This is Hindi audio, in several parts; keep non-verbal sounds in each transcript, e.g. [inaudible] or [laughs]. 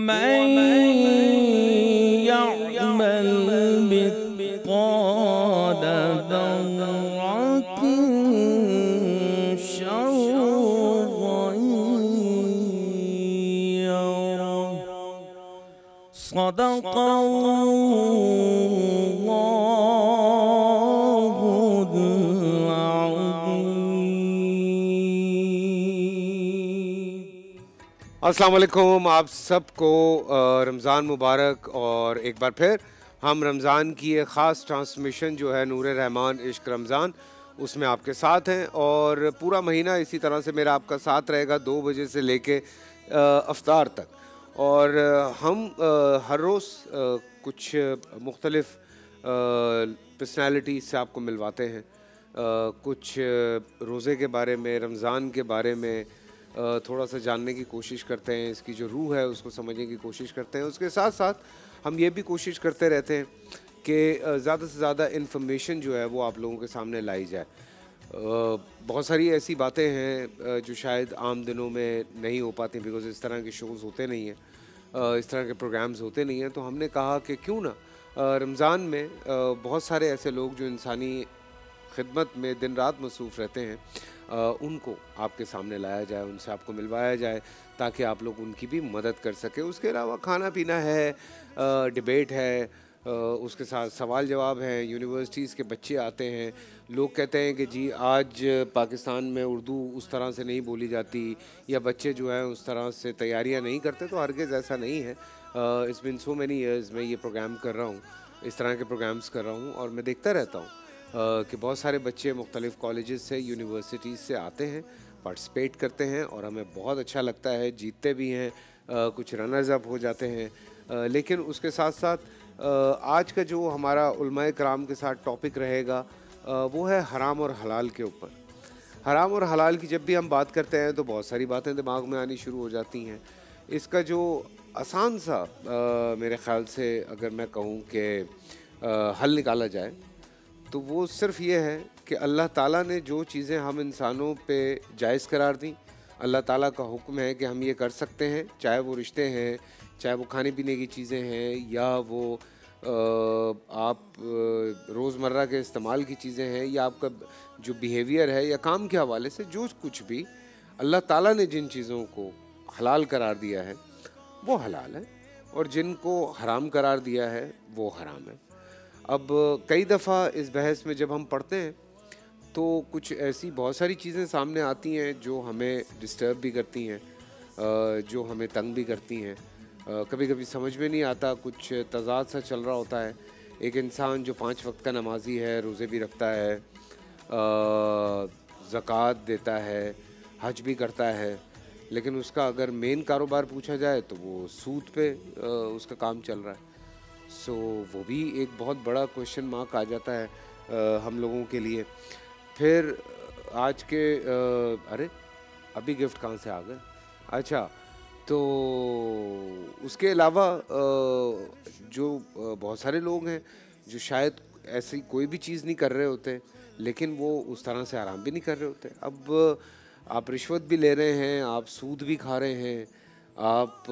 我们。अस्सलाम वालेकुम आप सबको रमज़ान मुबारक और एक बार फिर हम रमज़ान की एक ख़ास ट्रांसमिशन जो है नूर रहमान इश्क रमज़ान, उसमें आपके साथ हैं और पूरा महीना इसी तरह से मेरा आपका साथ रहेगा दो बजे से लेके अफ्तार तक। और हम हर रोज़ कुछ मुख्तलिफ़ पर्सनालिटी से आपको मिलवाते हैं। कुछ रोज़े के बारे में, रमज़ान के बारे में थोड़ा सा जानने की कोशिश करते हैं, इसकी जो रूह है, उसको समझने की कोशिश करते हैं। उसके साथ साथ हम ये भी कोशिश करते रहते हैं कि ज़्यादा से ज़्यादा इन्फॉर्मेशन जो है वो आप लोगों के सामने लाई जाए। बहुत सारी ऐसी बातें हैं जो शायद आम दिनों में नहीं हो पाती बिकॉज़ इस तरह के शोज़ होते नहीं हैं। इस तरह के प्रोग्राम्स होते नहीं हैं। तो हमने कहा कि क्यों ना रमज़ान में बहुत सारे ऐसे लोग जो इंसानी खिदमत में दिन रात मसरूफ़ रहते हैं उनको आपके सामने लाया जाए, उनसे आपको मिलवाया जाए, ताकि आप लोग उनकी भी मदद कर सकें। उसके अलावा खाना पीना है डिबेट है उसके साथ सवाल जवाब हैं, यूनिवर्सिटीज़ के बच्चे आते हैं। लोग कहते हैं कि जी, आज पाकिस्तान में उर्दू उस तरह से नहीं बोली जाती, या बच्चे जो हैं उस तरह से तैयारियाँ नहीं करते तो हरगिज़ ऐसा नहीं है। इस बिन सो मैनी ईयर्स में ये प्रोग्राम कर रहा हूँ, इस तरह के प्रोग्राम्स कर रहा हूँ, और मैं देखता रहता हूँ। कि बहुत सारे बच्चे मुख्तलिफ़ कॉलेज़ से यूनिवर्सिटीज़ से आते हैं पार्टिसिपेट करते हैं और हमें बहुत अच्छा लगता है, जीतते भी हैं कुछ रनर्स अप हो जाते हैं। लेकिन उसके साथ साथ आज का जो हमारा उलमाए कराम के साथ टॉपिक रहेगा वो है हराम और हलाल के ऊपर। हराम और हलाल की जब भी हम बात करते हैं तो बहुत सारी बातें दिमाग में आनी शुरू हो जाती हैं। इसका जो आसान सा मेरे ख्याल से अगर मैं कहूँ कि हल निकाला जाए तो वो सिर्फ़ ये है कि अल्लाह ताला ने जो चीज़ें हम इंसानों पे जायज़ करार दी, अल्लाह ताला का हुक्म है कि हम ये कर सकते हैं, चाहे वो रिश्ते हैं, चाहे वो खाने पीने की चीज़ें हैं, या वो आप रोज़मर्रा के इस्तेमाल की चीज़ें हैं, या आपका जो बिहेवियर है, या काम के हवाले से जो कुछ भी, अल्लाह ताला ने जिन चीज़ों को हलाल करार दिया है, वो हलाल है, और जिनको हराम करार दिया है, वो हराम है। अब कई दफ़ा इस बहस में जब हम पढ़ते हैं तो कुछ ऐसी बहुत सारी चीज़ें सामने आती हैं जो हमें डिस्टर्ब भी करती हैं जो हमें तंग भी करती हैं। कभी कभी समझ में नहीं आता, कुछ तजाद सा चल रहा होता है। एक इंसान जो पाँच वक्त का नमाजी है, रोज़े भी रखता है ज़क़़त देता है, हज भी करता है, लेकिन उसका अगर मेन कारोबार पूछा जाए तो वो सूद पे उसका काम चल रहा है। सो so, वो भी एक बहुत बड़ा क्वेश्चन मार्क आ जाता है आ, हम लोगों के लिए। फिर आज के आ, अरे अभी गिफ्ट कहाँ से आ गए? अच्छा तो उसके अलावा जो बहुत सारे लोग हैं जो शायद ऐसी कोई भी चीज़ नहीं कर रहे होते लेकिन वो उस तरह से आराम भी नहीं कर रहे होते। अब आप रिश्वत भी ले रहे हैं आप सूद भी खा रहे हैं आप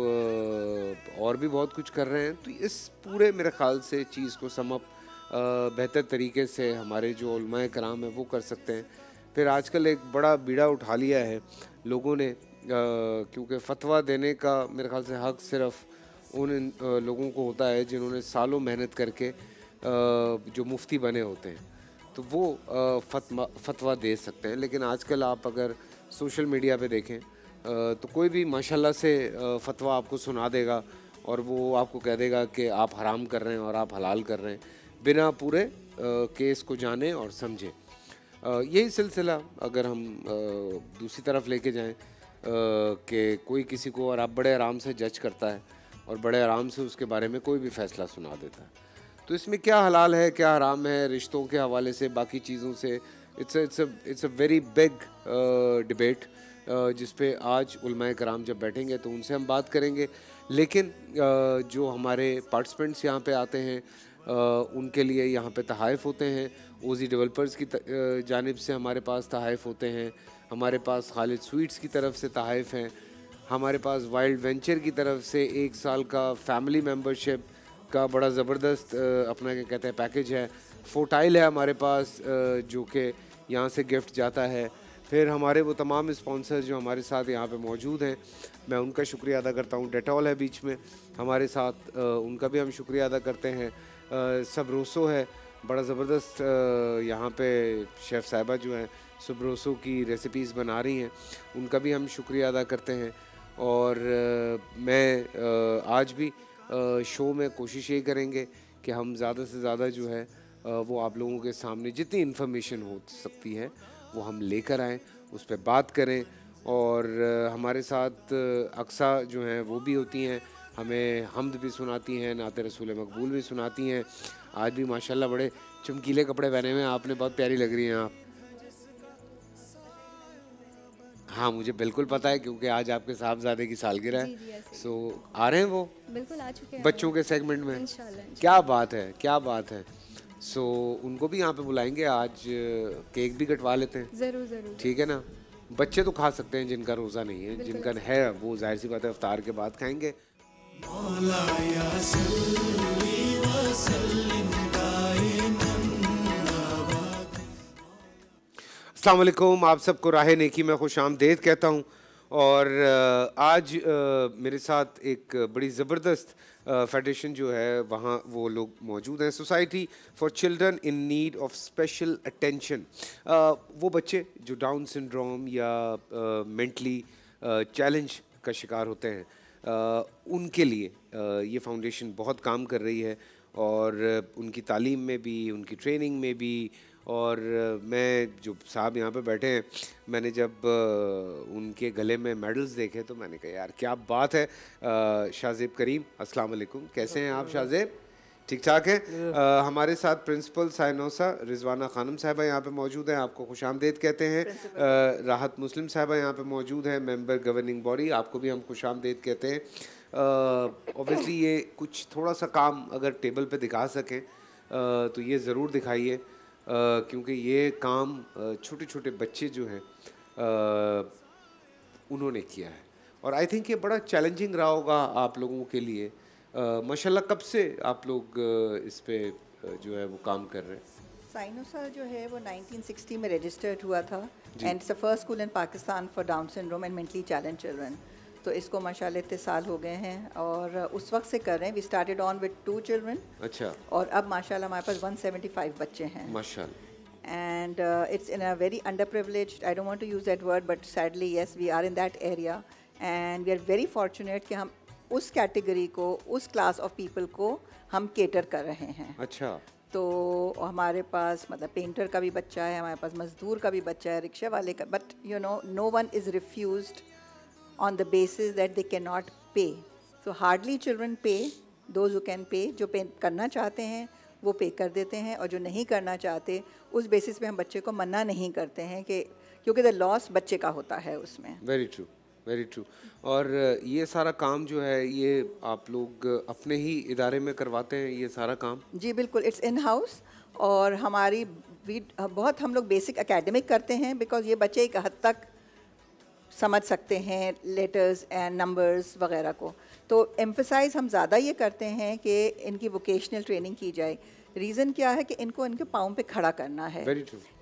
और भी बहुत कुछ कर रहे हैं तो इस पूरे मेरे ख्याल से चीज़ को समप बेहतर तरीके से हमारे जो कराम है वो कर सकते हैं। फिर आजकल एक बड़ा बीड़ा उठा लिया है लोगों ने क्योंकि फतवा देने का मेरे ख्याल से हक सिर्फ़ उन लोगों को होता है जिन्होंने सालों मेहनत करके जो मुफ्ती बने होते हैं। तो वो फतवा फतवा दे सकते हैं, लेकिन आजकल आप अगर सोशल मीडिया पे देखें तो कोई भी माशाल्लाह से फतवा आपको सुना देगा और वो आपको कह देगा कि आप हराम कर रहे हैं और आप हलाल कर रहे हैं बिना पूरे केस को जाने और समझे। यही सिलसिला अगर हम दूसरी तरफ़ लेके जाएँ कि कोई किसी को और आप बड़े आराम से जज करता है और बड़े आराम से उसके बारे में कोई भी फ़ैसला सुना देता है। तो इसमें क्या हलाल है, क्या हराम है, रिश्तों के हवाले से, बाकी चीज़ों से? It's it's it's a very big debate जिस पे आज कराम जब बैठेंगे तो उनसे हम बात करेंगे। लेकिन जो हमारे पार्टिसिपेंट्स यहाँ पे आते हैं उनके लिए यहाँ पे तहाइफ होते हैं। ओजी डेवलपर्स की जानब से हमारे पास तहाइफ होते हैं। हमारे पास खालिद स्वीट्स की तरफ़ से तहाइफ हैं। हमारे पास वाइल्ड वेंचर की तरफ़ से एक साल का फैमिली मेम्बरशिप का बड़ा ज़बरदस्त अपना क्या कहते हैं पैकेज है। फोटाइल है हमारे पास जो कि यहाँ से गिफ्ट जाता है। फिर हमारे वो तमाम स्पॉन्सर्स जो हमारे साथ यहाँ पे मौजूद हैं, मैं उनका शुक्रिया अदा करता हूँ। डेटॉल है बीच में, हमारे साथ उनका भी हम शुक्रिया अदा करते हैं। सब रोसो है, बड़ा ज़बरदस्त यहाँ पे शेफ़ साहिबा जो हैं सुब्रोसो की रेसिपीज़ बना रही हैं, उनका भी हम शुक्रिया अदा करते हैं। और मैं आज भी शो में कोशिश ये करेंगे कि हम ज़्यादा से ज़्यादा जो है वो आप लोगों के सामने जितनी इन्फॉर्मेशन हो सकती है वो हम लेकर आएँ उस पर बात करें और हमारे साथ अक्सा जो हैं वो भी होती हैं हमें हमद भी सुनाती हैं नात रसूल मकबूल भी सुनाती हैं आज भी माशाल्लाह बड़े चमकीले कपड़े पहने हुए हैं आपने बहुत प्यारी लग रही हैं आप। हाँ मुझे बिल्कुल पता है क्योंकि आज आपके साहबजादे की सालगिरह है। सो आ रहे हैं वो? बिल्कुल आ चुके हैं। बच्चों के सेगमेंट में। क्या बात है क्या बात है। सो so, उनको भी यहाँ पे बुलाएँगे आज केक भी कटवा लेते हैं। ज़रूर ज़रूर। ठीक है ना? बच्चे तो खा सकते हैं जिनका रोज़ा नहीं है जिनका है वो ज़ाहिर सी बात है अफ्तार के बाद खाएँगे। अस्सलाम आप सबको राह नेकी में खुश आमदेद कहता हूँ। और आज मेरे साथ एक बड़ी ज़बरदस्त फेडरेशन जो है वहाँ वो लोग मौजूद हैं। Society for children in need of special attention वो बच्चे जो डाउन सिंड्रोम या मेंटली चैलेंज का शिकार होते हैं आ, उनके लिए आ, ये फाउंडेशन बहुत काम कर रही है और उनकी तालीम में भी उनकी ट्रेनिंग में भी और मैं जो साहब यहाँ पे बैठे हैं मैंने जब उनके गले में मेडल्स देखे तो मैंने कहा यार क्या बात है शाहजेब करीम अस्सलाम वालेकुम कैसे हैं आप शाहजेब? ठीक ठाक है? आ, हमारे साथ प्रिंसिपल साइनोसा रिजवाना खानम साहबा यहाँ पे मौजूद हैं आपको खुश आमदेद कहते हैं। आ, राहत मुस्लिम साहबा यहाँ पे मौजूद हैं मेंबर गवर्निंग बॉडी आपको भी हम खुश आमदेद कहते हैं। ऑब्वियसली ये कुछ थोड़ा सा काम अगर टेबल पे दिखा सकें आ, तो ये ज़रूर दिखाइए। क्योंकि ये काम छोटे छोटे बच्चे जो हैं उन्होंने किया है। और आई थिंक ये बड़ा चैलेंजिंग रहा होगा आप लोगों के लिए। माशाल्लाह कब से आप लोग इस पर जो है वो काम कर रहे हैं? साइनोसा जो है वो 1960 में रजिस्टर्ड हुआ था। And it's the first school in Pakistan for down syndrome and mentally challenge children तो इसको माशाल्लाह इतने साल हो गए हैं और उस वक्त से कर रहे हैं। We started on with two children अच्छा। और अब माशाल्लाह हमारे पास 175 बच्चे हैं। माशाल्लाह। And it's in in a very underprivileged i don't want to use that word but sadly yes we are in that area. And we are very fortunate कि हम उस कैटेगरी को उस क्लास ऑफ़ पीपल को हम केटर कर रहे हैं। अच्छा। तो हमारे पास मतलब पेंटर का भी बच्चा है हमारे पास मजदूर का भी बच्चा है रिक्शा वाले का but you know no one is refuse on the basis that they can not pay so hardly children pay those who can pay जो पे करना चाहते हैं वो पे कर देते हैं और जो नहीं करना चाहते उस बेसिस पे हम बच्चे को मना नहीं करते हैं कि क्योंकि द लॉस बच्चे का होता है उसमें। वेरी ट्रू वेरी ट्रू और ये सारा काम जो है ये आप लोग अपने ही इदारे में करवाते हैं ये सारा काम? जी बिल्कुल इट्स इन हाउस और हमारी बहुत हम लोग बेसिक एकेडमिक करते हैं बिकॉज़ ये बच्चे एक हद तक समझ सकते हैं लेटर्स एंड नंबर्स वगैरह को। तो एम्फसाइज हम ज़्यादा ये करते हैं कि इनकी वोकेशनल ट्रेनिंग की जाए। रीज़न क्या है कि इनको इनके पाँव पे खड़ा करना है।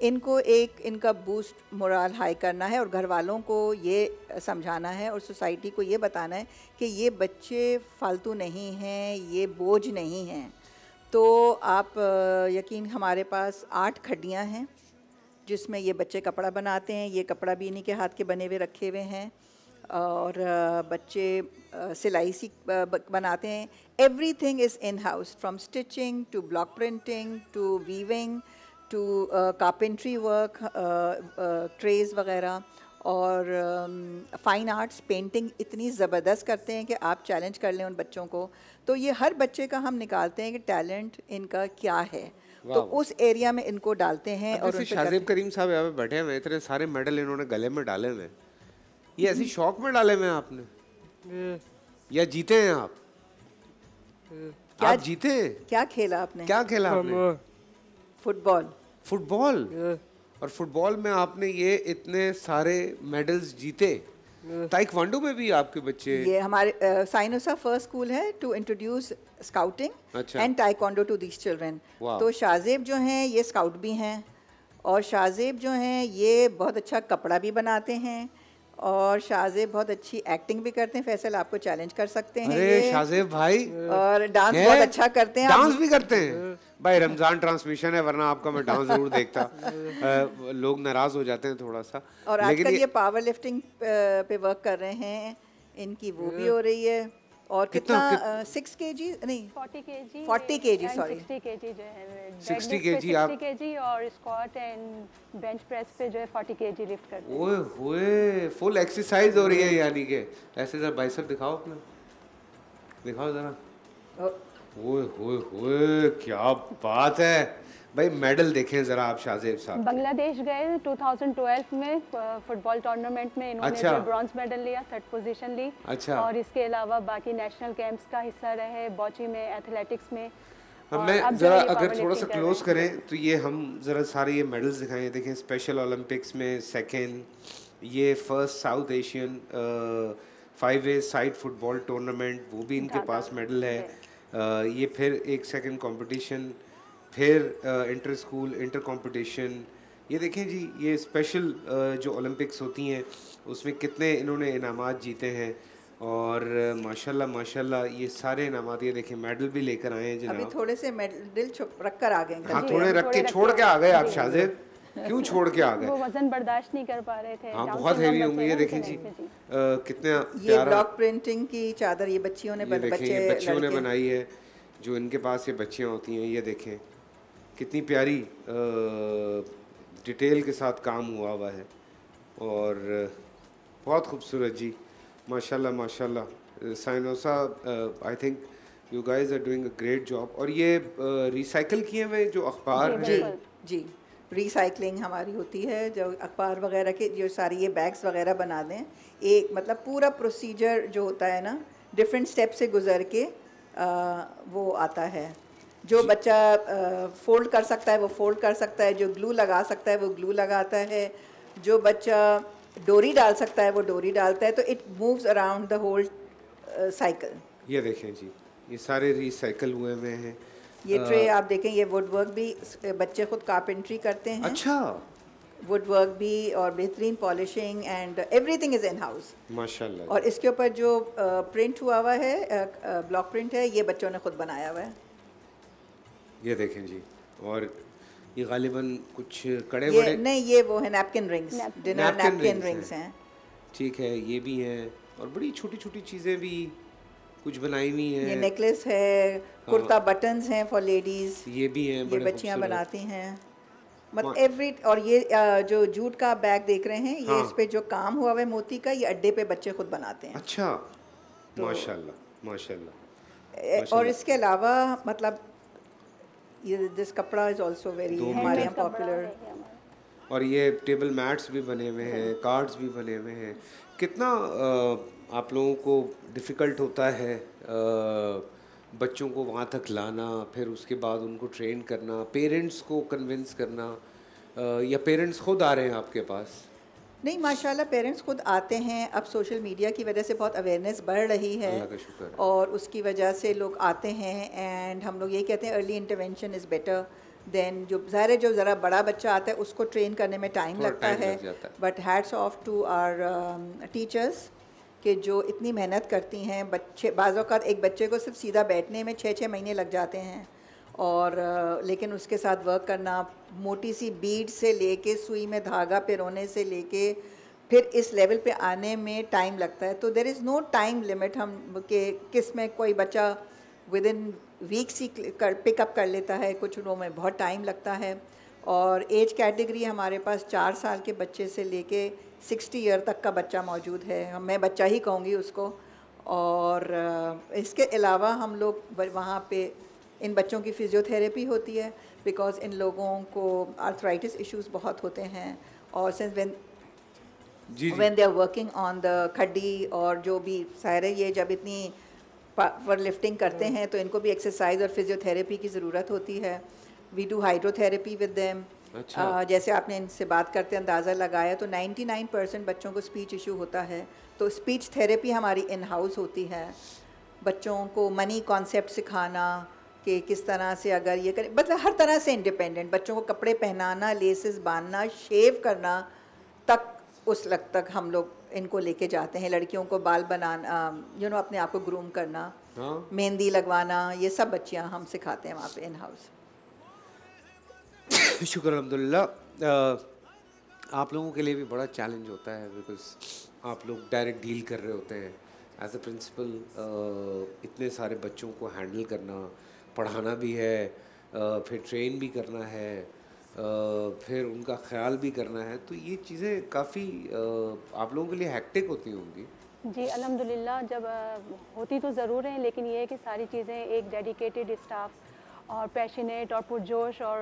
इनको एक इनका बूस्ट मोरल हाई करना है और घर वालों को ये समझाना है और सोसाइटी को ये बताना है कि ये बच्चे फालतू नहीं हैं ये बोझ नहीं हैं। तो आप यकीन हमारे पास आठ खड्डियाँ हैं। जिसमें ये बच्चे कपड़ा बनाते हैं, ये कपड़ा भी इन्हीं के हाथ के बने हुए रखे हुए हैं। और बच्चे सिलाई सी बनाते हैं। Everything is in house from stitching to block printing to weaving to carpentry work trays वगैरह। और फाइन आर्ट्स पेंटिंग इतनी ज़बरदस्त करते हैं कि आप चैलेंज कर लें उन बच्चों को। तो ये हर बच्चे का हम निकालते हैं कि टैलेंट इनका क्या है। तो उस एरिया में इनको डालते हैं और जैसे शाहजेब करीम साहब यहाँ पे बैठे हैं इतने सारे मेडल इन्होंने गले में डाले हुए ये ऐसी शौक में डाले हुए आपने? या जीते हैं आप? क्या- आप जीते हैं? क्या खेला आपने? क्या खेला आपने? फुटबॉल। फुटबॉल? और फुटबॉल में आपने ये इतने सारे मेडल्स जीते ताइक्वांडो में भी आपके बच्चे ये हमारे साइनोसा फ़र्स्ट स्कूल है to introduce scouting. And taekwondo to these children तो शाहजेब जो हैं ये स्काउट भी हैं और शाहजेब जो हैं ये बहुत अच्छा कपड़ा भी बनाते हैं। और शाहजेब बहुत अच्छी एक्टिंग भी करते हैं फैसल आपको चैलेंज कर सकते हैं अरे शाहजेब भाई और डांस बहुत अच्छा करते हैं डांस भी करते हैं? भाई रमज़ान ट्रांसमिशन है वरना आपका मैं डांस ज़रूर देखता। [laughs] आ, लोग नाराज़ हो जाते हैं थोड़ा सा। और आजकल ये ये पावर लिफ्टिंग पे वर्क कर रहे हैं इनकी वो भी हो रही है। और कितना- सिक्स के जी नहीं 40 kg 40 kg, and sorry. 60 kg जो है 60 deadlift पे आप- 60 kg और स्क्वाट एंड बेंच प्रेस पे जो है 40 kg लिफ्ट करते हैं। ओए होए फुल एक्सरसाइज हो रही है यानी कि। ऐसे जरा बाइसेप दिखाओ अपना। दिखाओ जरा। ओए होए होए क्या बात है। भाई मेडल देखें जरा आप शाहजेब साहब बांग्लादेश गए 2012 में फुटबॉल टूर्नामेंट में इन्होंने अच्छा। ब्रॉन्ज मेडल लिया थर्ड पोजीशन ली। अच्छा। और इसके अलावा बाकी नेशनल गेम्स का हिस्सा रहे बॉची में एथलेटिक्स में। मैं ज़रा अगर थोड़ा सा क्लोज करें तो ये हम ज़रा सारे ये मेडल्स दिखाएँ। देखें स्पेशल ओलंपिक्स में सेकेंड ये first South Asian five a side football tournament वो भी इनके पास मेडल है। ये फिर एक सेकंड कंपटीशन फिर इंटर स्कूल इंटर कंपटीशन ये देखें जी ये स्पेशल जो ओलंपिक्स होती हैं उसमें कितने इन्होंने इनामात जीते हैं और माशाल्लाह माशाल्लाह ये सारे इनामात ये देखें मेडल भी लेकर आए हैं अभी जनाब थोड़े से मेडल छुप रख कर आ गए हाँ थोड़े रख के छोड़ के आ गए आप। शाहजेब क्यों छोड़ के आ गए? वो वज़न बर्दाश्त नहीं कर पा रहे थे हाँ बहुत हेवी होंगे ये देखें जी। कितना ये ब्लॉक प्रिंटिंग की चादर ये बच्चियों ने बच्चियों ने बनाई है जो इनके पास ये बच्चियाँ होती हैं ये देखें। कितनी प्यारी डिटेल के साथ काम हुआ हुआ है। और बहुत खूबसूरत जी। माशाल्लाह माशाल्लाह। साइनोसा I think you guys are doing a great job और ये रिसाइकल किए हुए जो अखबार जी, जी रिसाइकलिंग हमारी होती है जो अखबार वगैरह के जो सारी ये बैग्स वगैरह बना दें। एक मतलब पूरा प्रोसीजर जो होता है ना डिफरेंट स्टेप से गुजर के आ, वो आता है। जो बच्चा फोल्ड कर सकता है वो फोल्ड कर सकता है जो ग्लू लगा सकता है वो ग्लू लगाता है जो बच्चा डोरी डाल सकता है वो डोरी डालता है तो it moves around the whole cycle ये देखें जी ये सारे रिसाइकल हुए हुए हैं। ये ट्रे आप देखें ये वुड वर्क भी बच्चे खुद कारपेंट्री करते हैं। अच्छा। वुड वर्क भी और बेहतरीन polishing and everything is in house माशाल्लाह। और इसके ऊपर जो प्रिंट हुआ हुआ है ब्लॉक प्रिंट है ये बच्चों ने खुद बनाया हुआ है। ये देखें जी और ये गालिबन कुछ कड़े ये बड़े नहीं ये वो है napkin rings dinner napkin rings हैं। हैं। ठीक है ये भी हैं और बड़ी छोटी छोटी चीज़ें भी कुछ बनाई हुई ये नेकलेस है कुर्ता बटन्स हैं फॉर लेडीज़ ये भी हैं ये बच्चियाँ बनाती हैं। मतलब एवरी और ये जो जूट का बैग देख रहे हैं ये हाँ। इस पे जो काम हुआ हुआ है मोती का ये अड्डे पे बच्चे खुद बनाते हैं। अच्छा तो माशाल्लाह माशाल्लाह। और इसके अलावा मतलब ये दिस कपड़ा इज़ आल्सो वेरी हमारे। यहाँ पॉपुलर और ये टेबल मैट्स भी बने हुए हैं कार्ड्स भी बने हुए हैं। कितना आप लोगों को डिफ़िकल्ट होता है बच्चों को वहाँ तक लाना फिर उसके बाद उनको ट्रेन करना पेरेंट्स को कन्विंस करना या पेरेंट्स खुद आ रहे हैं आपके पास? नहीं माशाल्लाह पेरेंट्स खुद आते हैं अब सोशल मीडिया की वजह से बहुत अवेयरनेस बढ़ रही है। और उसकी वजह से लोग आते हैं एंड हम लोग यही कहते हैं early intervention is better than जो ज़ाहिर है जो ज़रा बड़ा बच्चा आता है उसको ट्रेन करने में टाइम लगता है। But hats off to our teachers कि जो इतनी मेहनत करती हैं बच्चे बाज़ अवत एक बच्चे को सिर्फ़ सीधा बैठने में छः छः महीने लग जाते हैं और लेकिन उसके साथ वर्क करना, मोटी सी बीड से लेके, सुई में धागा पिरोने से लेके, फिर इस लेवल पे आने में टाइम लगता है। तो there is no time limit हम के, किसमें कोई बच्चा विद इन वीक्स ही कर पिकअप कर लेता है, कुछ लोगों में बहुत टाइम लगता है। और एज कैटेगरी हमारे पास चार साल के बच्चे से लेके सिक्सटी ईयर तक का बच्चा मौजूद है। मैं बच्चा ही कहूँगी उसको। और इसके अलावा हम लोग वहाँ पे इन बच्चों की फिजियोथेरेपी होती है बिकॉज़ इन लोगों को आर्थराइटिस इश्यूज़ बहुत होते हैं और since ji when they are working on the खड्डी और जो भी सारे ये जब इतनी पावर लिफ्टिंग करते हैं तो इनको भी एक्सरसाइज और फिजियोथेरेपी की ज़रूरत होती है। We do hydrotherapy with them अच्छा। जैसे आपने इनसे बात करते अंदाज़ा लगाया तो 99 परसेंट बच्चों को स्पीच इशू होता है। तो स्पीच थेरेपी हमारी इन हाउस होती है। बच्चों को मनी कॉन्सेप्ट सिखाना कि किस तरह से अगर ये करें। मतलब हर तरह से इंडिपेंडेंट बच्चों को कपड़े पहनाना लेसेस बांधना शेव करना तक उस लग तक हम लोग इनको लेके जाते हैं। लड़कियों को बाल बनाना यू नो अपने आप को ग्रूम करना हाँ। मेहंदी लगवाना ये सब बच्चियाँ हम सिखाते हैं वहाँ पे इन हाउस [coughs] शुक्र अलहमदिल्ला आप लोगों के लिए भी बड़ा चैलेंज होता है बिकॉज़ आप लोग डायरेक्ट डील कर रहे होते हैं। एज अ प्रिंसिपल इतने सारे बच्चों को हैंडल करना पढ़ाना भी है फिर ट्रेन भी करना है फिर उनका ख्याल भी करना है तो ये चीज़ें काफ़ी आप लोगों के लिए हैक्टिक होती होंगी। जी अलहमदिल्ला जब होती तो ज़रूर हैं, लेकिन ये है कि सारी चीज़ें एक डेडिकेटेड स्टाफ और पैशनेट और पुरजोश और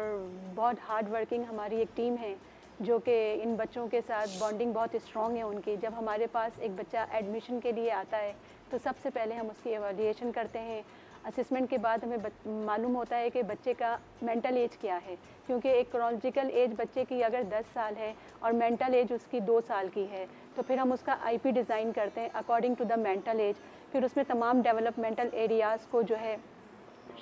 बहुत हार्ड वर्किंग हमारी एक टीम है, जो कि इन बच्चों के साथ बॉन्डिंग बहुत स्ट्रॉन्ग है उनकी। जब हमारे पास एक बच्चा एडमिशन के लिए आता है तो सबसे पहले हम उसकी एवेल्यूएशन करते हैं असेसमेंट के बाद हमें मालूम होता है कि बच्चे का मेंटल एज क्या है। क्योंकि एक क्रोनोलॉजिकल एज बच्चे की अगर 10 साल है और मेंटल एज उसकी दो साल की है तो फिर हम उसका आईपी डिज़ाइन करते हैं according to the mental age फिर उसमें तमाम डेवलपमेंटल एरियाज़ को जो है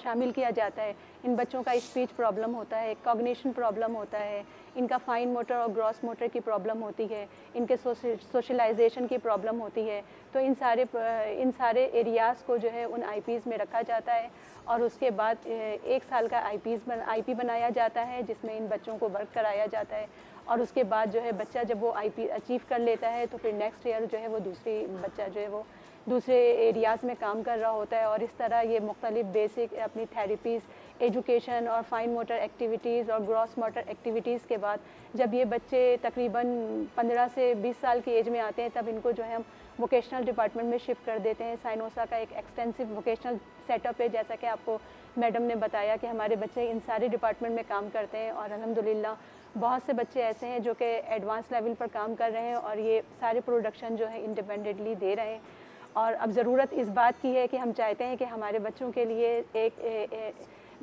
शामिल किया जाता है। इन बच्चों का स्पीच प्रॉब्लम होता है कॉग्निशन प्रॉब्लम होता है इनका फाइन मोटर और ग्रॉस मोटर की प्रॉब्लम होती है, इनके सोशलाइजेशन की प्रॉब्लम होती है तो इन सारे इन सारे एरियाज़ को जो है उन आईपीज़ में रखा जाता है और उसके बाद एक साल का आईपीज़ बन आईपी बनाया जाता है जिसमें इन बच्चों को वर्क कराया जाता है और उसके बाद जो है बच्चा जब वो आईपी अचीव कर लेता है तो फिर नेक्स्ट ईयर जो है वो दूसरी बच्चा जो है वो दूसरे एरियाज़ में काम कर रहा होता है और इस तरह ये मुख्तलिफ़ बेसिक अपनी थेरेपीज़ एजुकेशन और फाइन मोटर एक्टिविटीज़ और ग्रॉस मोटर एक्टिविटीज़ के बाद जब ये बच्चे तकरीबन 15 से 20 साल की एज में आते हैं, तब इनको जो है हम वोकेशनल डिपार्टमेंट में शिफ्ट कर देते हैं। साइनोसा का एक एक्सटेंसिव वोकेशनल सेटअप है, जैसा कि आपको मैडम ने बताया कि हमारे बच्चे इन सारे डिपार्टमेंट में काम करते हैं और अल्हम्दुलिल्लाह बहुत से बच्चे ऐसे हैं जो कि एडवांस लेवल पर काम कर रहे हैं और ये सारे प्रोडक्शन जो है इंडिपेंडेंटली दे रहे हैं। और अब ज़रूरत इस बात की है कि हम चाहते हैं कि हमारे बच्चों के लिए एक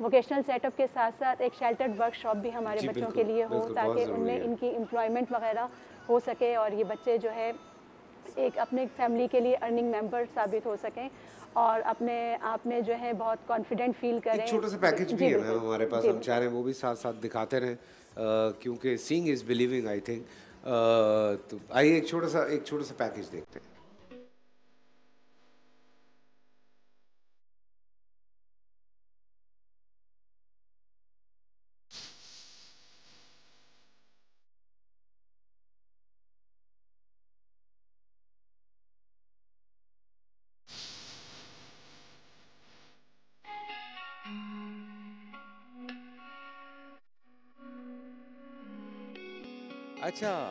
वोकेशनल सेटअप के साथ साथ एक शेल्टर्ड वर्कशॉप भी हमारे बच्चों के लिए हो ताकि उनमें इनकी एम्प्लॉयमेंट वगैरह हो सके और ये बच्चे जो है एक अपने फैमिली के लिए अर्निंग मेंबर साबित हो सकें और अपने आप में जो है बहुत कॉन्फिडेंट फील करें। एक छोटा सा पैकेज भी है मैम हमारे पास हम चाह रहे हैं वो भी साथ साथ दिखाते रहें क्योंकि seeing is believing I think तो आइए एक छोटा सा एक छोटा सा पैकेज देखते हैं। अच्छा।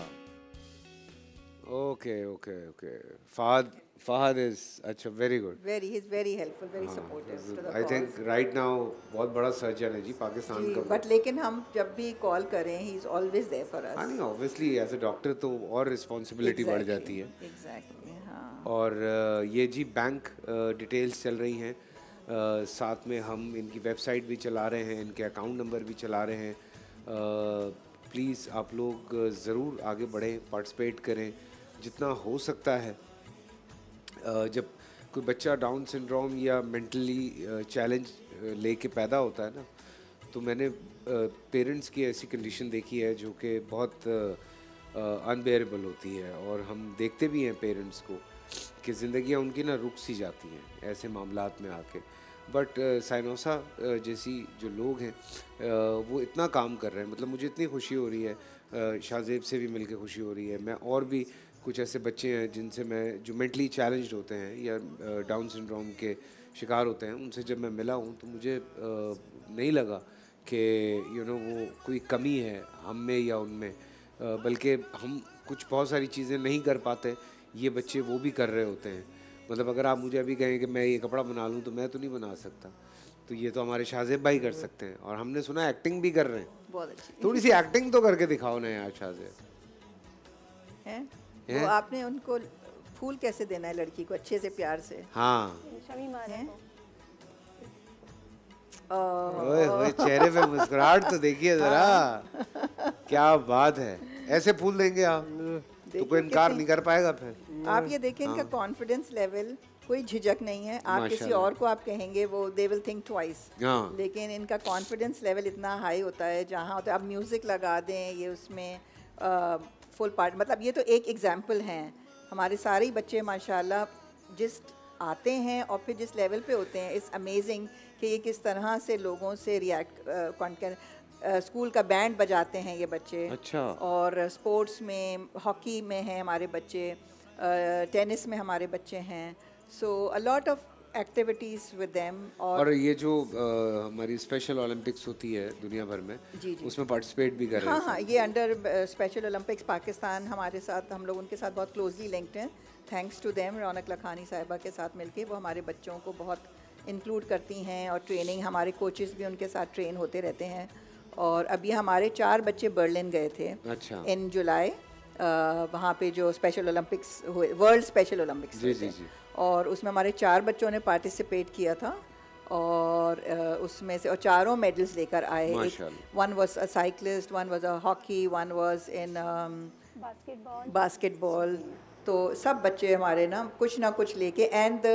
Okay okay okay Fahad Fahad is अच्छा very good very he is very helpful very supportive to the I think right now बहुत बड़ा सर्जन है जी पाकिस्तान का बट लेकिन हम जब भी कॉल करें he is always there for हाँ अस नहीं ऑब्वियसली एज अ डॉक्टर तो और रिस्पॉन्सिबिलिटी बढ़ जाती है। एग्जैक्टली हाँ। और ये जी बैंक डिटेल्स चल रही हैं। साथ में हम इनकी वेबसाइट भी चला रहे हैं इनके अकाउंट नंबर भी चला रहे हैं। प्लीज़ आप लोग ज़रूर आगे बढ़ें पार्टिसिपेट करें, जितना हो सकता है। जब कोई बच्चा डाउन सिंड्रोम या मेंटली चैलेंज लेके पैदा होता है ना तो मैंने पेरेंट्स की ऐसी कंडीशन देखी है जो कि बहुत अनबेरेबल होती है और हम देखते भी हैं पेरेंट्स को कि ज़िंदगियाँ उनकी ना रुक सी जाती हैं, ऐसे मामलात में आके। बट साइनोसा जैसी जो लोग हैं अ, वो इतना काम कर रहे हैं। मतलब मुझे इतनी खुशी हो रही है शाहजेब से भी मिलके खुशी हो रही है। मैं और भी कुछ ऐसे बच्चे हैं जिनसे मैं जो मेंटली चैलेंज होते हैं या डाउन सिंड्रोम के शिकार होते हैं उनसे जब मैं मिला हूँ तो मुझे नहीं लगा कि यू नो वो कोई कमी है हम में या उनमें। बल्कि हम कुछ बहुत सारी चीज़ें नहीं कर पाते ये बच्चे वो भी कर रहे होते हैं। मतलब अगर आप मुझे अभी कहें कि मैं ये कपड़ा बना लूँ तो मैं तो नहीं बना सकता। तो ये तो हमारे शाहजेब भाई कर सकते हैं। और हमने सुना एक्टिंग भी कर रहे हैं। बहुत अच्छी। थोड़ी सी एक्टिंग तो करके दिखाओ ना यार शाहजेब। है? हैं? वो आपने उनको फूल कैसे देना है लड़की को अच्छे से प्यार से? हाँ। हैं? ओए ओए चेहरे पे मुस्कुराहट तो देखिए जरा। क्या बात है। ऐसे फूल देंगे आप? [laughs] तो कोई इनकार नहीं कर पाएगा फिर। आप ये देखें इनका कॉन्फिडेंस लेवल कोई झिझक नहीं है। आप किसी और को आप कहेंगे वो दे विल थिंक ट्वाइस हाँ। लेकिन इनका कॉन्फिडेंस लेवल इतना हाई होता है जहाँ होता है आप म्यूज़िक लगा दें ये उसमें फुल पार्ट मतलब ये तो एक एग्ज़ाम्पल हैं। हमारे सारे ही बच्चे माशाल्लाह जिस आते हैं और फिर जिस लेवल पे होते हैं इट्स अमेजिंग कि ये किस तरह से लोगों से रिएक्ट स्कूल का बैंड बजाते हैं ये बच्चे। अच्छा। और स्पोर्ट्स में हॉकी में हैं हमारे बच्चे टेनिस में हमारे बच्चे हैं। So a lot of activities with them और और ये जो अ, हमारी स्पेशल ओलंपिक्स होती है दुनिया भर में जी, जी। उसमें पार्टिसिपेट भी कर रहे हाँ हैं हाँ ये अंडर स्पेशल ओलंपिक्स पाकिस्तान हमारे साथ हम लोग उनके साथ बहुत क्लोजली लिंक्ड हैं। Thanks to them Raunaq Lakhani साहिबा के साथ मिलके वो हमारे बच्चों को बहुत इंक्लूड करती हैं और ट्रेनिंग हमारे कोचेस भी उनके साथ ट्रेन होते रहते हैं। और अभी हमारे चार बच्चे बर्लिन गए थे। अच्छा। इन जुलाई वहाँ पे जो स्पेशल ओलंपिक्स हुए वर्ल्ड स्पेशल ओलंपिक्स जी, हुए जी, जी। और उसमें हमारे चार बच्चों ने पार्टिसिपेट किया था और उसमें से और चारों मेडल्स लेकर आए। One was a cyclist one was a hockey one was in basketball basketball तो सब बच्चे हमारे ना कुछ ना कुछ लेके एंड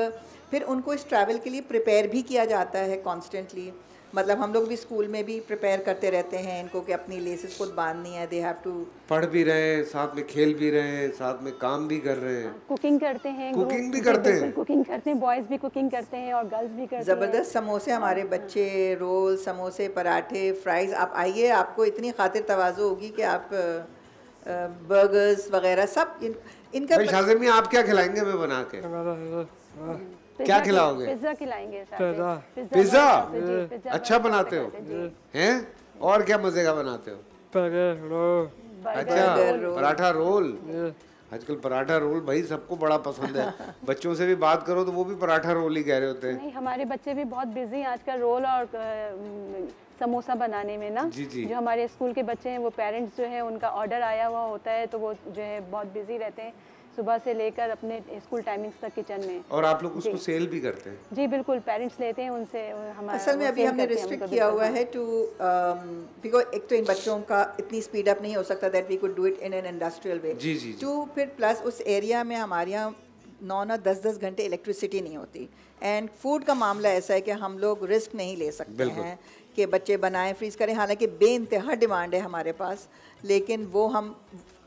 फिर उनको इस ट्रैवल के लिए प्रिपेयर भी किया जाता है कॉन्स्टेंटली मतलब हम लोग भी स्कूल में भी प्रिपेयर करते रहते हैं इनको कि अपनी लेसेस खुद बांधनी है दे हैव टू पढ़ भी रहे हैं साथ में खेल भी रहे हैं साथ में काम भी कर रहे हैं। कुकिंग करते हैं Cooking भी करते हैं? कुकिंग करते हैं बॉयज़ भी कुकिंग करते हैं और गर्ल्स भी करते हैं। ज़बरदस्त समोसे हमारे बच्चे रोल समोसे पराठे फ्राइज़ आप आइए आपको इतनी खातिर तवाज़ो होगी कि आप बर्गर्स वगैरह सब इन, इनका भाई शाजिम आप क्या खिलाएँगे मैं बना के? पिज़्ज़ा [laughs] क्या खिलाओगे? पिज़्ज़ा खिलाएँगे पिज़्ज़ा। पिज़्ज़ा? बनाते हैं, पिज़्ज़ा अच्छा बनाते हो? हैं? और क्या मज़े का बनाते हो? अच्छा। पराठा रोल। आजकल पराठा रोल भाई सबको बड़ा पसंद है। [laughs] बच्चों से भी बात करो तो वो भी पराठा रोल ही कह रहे होते हैं। नहीं हमारे बच्चे भी बहुत बिज़ी हैं आजकल रोल और समोसा बनाने में ना। जी, जी। जो हमारे स्कूल के बच्चे हैं वो पेरेंट्स जो है उनका ऑर्डर आया हुआ होता है तो वो जो है बहुत बिज़ी रहते हैं। सुबह से लेकर अपने स्कूल टाइमिंग्स तक किचन में। और आप लोग उसको सेल भी करते हैं? जी बिल्कुल पेरेंट्स लेते हैं उनसे हमारा असल में अभी हमने रिस्ट्रिक्ट किया हुआ हाँ। है टू बिकॉज़ एक तो इन बच्चों का इतनी स्पीड अप नहीं हो सकता that we could do it in an industrial way जी, जी, जी। टू फिर प्लस उस एरिया में हमारे यहाँ नौ नौ दस दस घंटे इलेक्ट्रिसिटी नहीं होती। एंड फ़ूड का मामला ऐसा है कि हम लोग रिस्क नहीं ले सकते हैं कि बच्चे बनाएँ फ्रीज करें। हालाँकि बे इंतहा डिमांड है हमारे पास लेकिन वो हम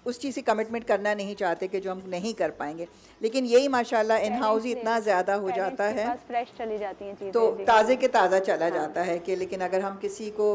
उस चीज़ से कमिटमेंट करना नहीं चाहते कि जो हम नहीं कर पाएँगे। लेकिन यही माशाल्लाह इन हाउस ही इतना ज़्यादा हो जाता है फ्रेश चली जाती हैं तो ताज़े के ताज़ा चला जाता है कि लेकिन अगर हम किसी को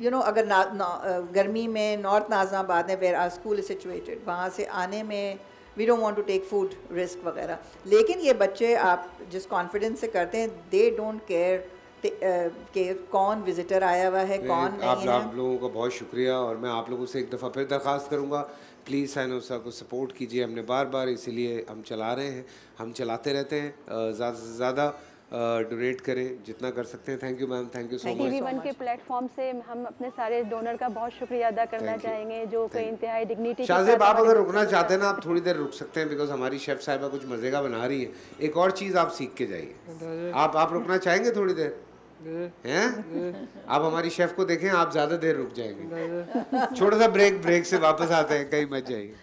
यू you नो know, अगर ना, ना, गर्मी में नॉर्थ नाजमाबाद में वेर आर स्कूल सिचुएटेड वहाँ से आने में we don't want to take food risk वगैरह। लेकिन ये बच्चे आप जिस कॉन्फिडेंस से करते हैं दे डोंट केयर कि कौन विजिटर आया हुआ है कौन मैं- आप है? आप लोगों का बहुत शुक्रिया और मैं आप लोगों से एक दफ़ा फिर दरख्वास्त करूँगा। प्लीज़ साइनोसा को सपोर्ट कीजिए हमने बार बार इसीलिए हम चला रहे हैं। हम चलाते रहते हैं ज़्यादा से ज़्यादा डोनेट करें जितना कर सकते हैं। Thank you ma'am thank you so much TV one के प्लेटफॉर्म से हम अपने सारे डोनर का बहुत शुक्रिया अदा करना Thank चाहेंगे जो कि इंतहाई डिग्निटी शाहजेब आप अगर रुकना चाहते हैं ना आप थोड़ी देर रुक सकते हैं बिकॉज़ हमारी शेफ साहिबा कुछ मज़े का बना रही है। एक और चीज़ आप सीख के जाइए। आप आप रुकना चाहेंगे थोड़ी देर? हैं? [laughs] आप हमारी शेफ को देखें आप ज़्यादा देर रुक जाएँगे। [laughs] छोटा सा ब्रेक ब्रेक से वापस आते हैं कहीं मत जाइए।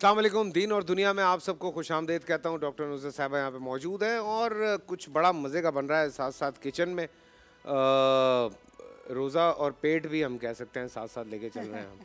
अल्लाम दीन और दुनिया में आप सबको खुश आमदेद कहता हूँ। डॉक्टर नुजर साहबा यहाँ पे मौजूद हैं और कुछ बड़ा मज़े का बन रहा है साथ साथ किचन में। रोज़ा और पेट भी हम कह सकते हैं साथ साथ लेके चल रहे हैं हम।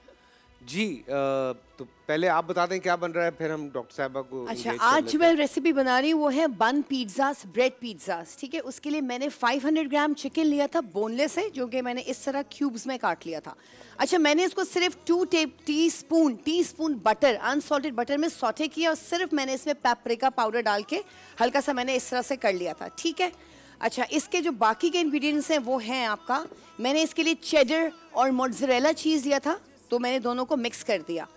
जी तो पहले आप बता दें क्या बन रहा है फिर हम डॉक्टर साहबा को अच्छा आज जो मैं रेसिपी बना रही हूँ वो है बन पिज्ज़ास ब्रेड पिज्ज़ास ठीक है? उसके लिए मैंने 500 ग्राम चिकन लिया था बोनलेस है जो कि मैंने इस तरह क्यूब्स में काट लिया था। अच्छा मैंने इसको सिर्फ़ two tape teaspoon teaspoon butter unsalted butter में सौटे किया और सिर्फ़ मैंने इसमें पेपरिका पाउडर डाल के हल्का सा मैंने इस तरह से कर लिया था ठीक है? अच्छा इसके जो बाकी के इंग्रेडिएंट्स हैं वो हैं आपका मैंने इसके लिए चेडर और मोटजरेला चीज़ लिया था तो मैंने दोनों को मिक्स कर दिया।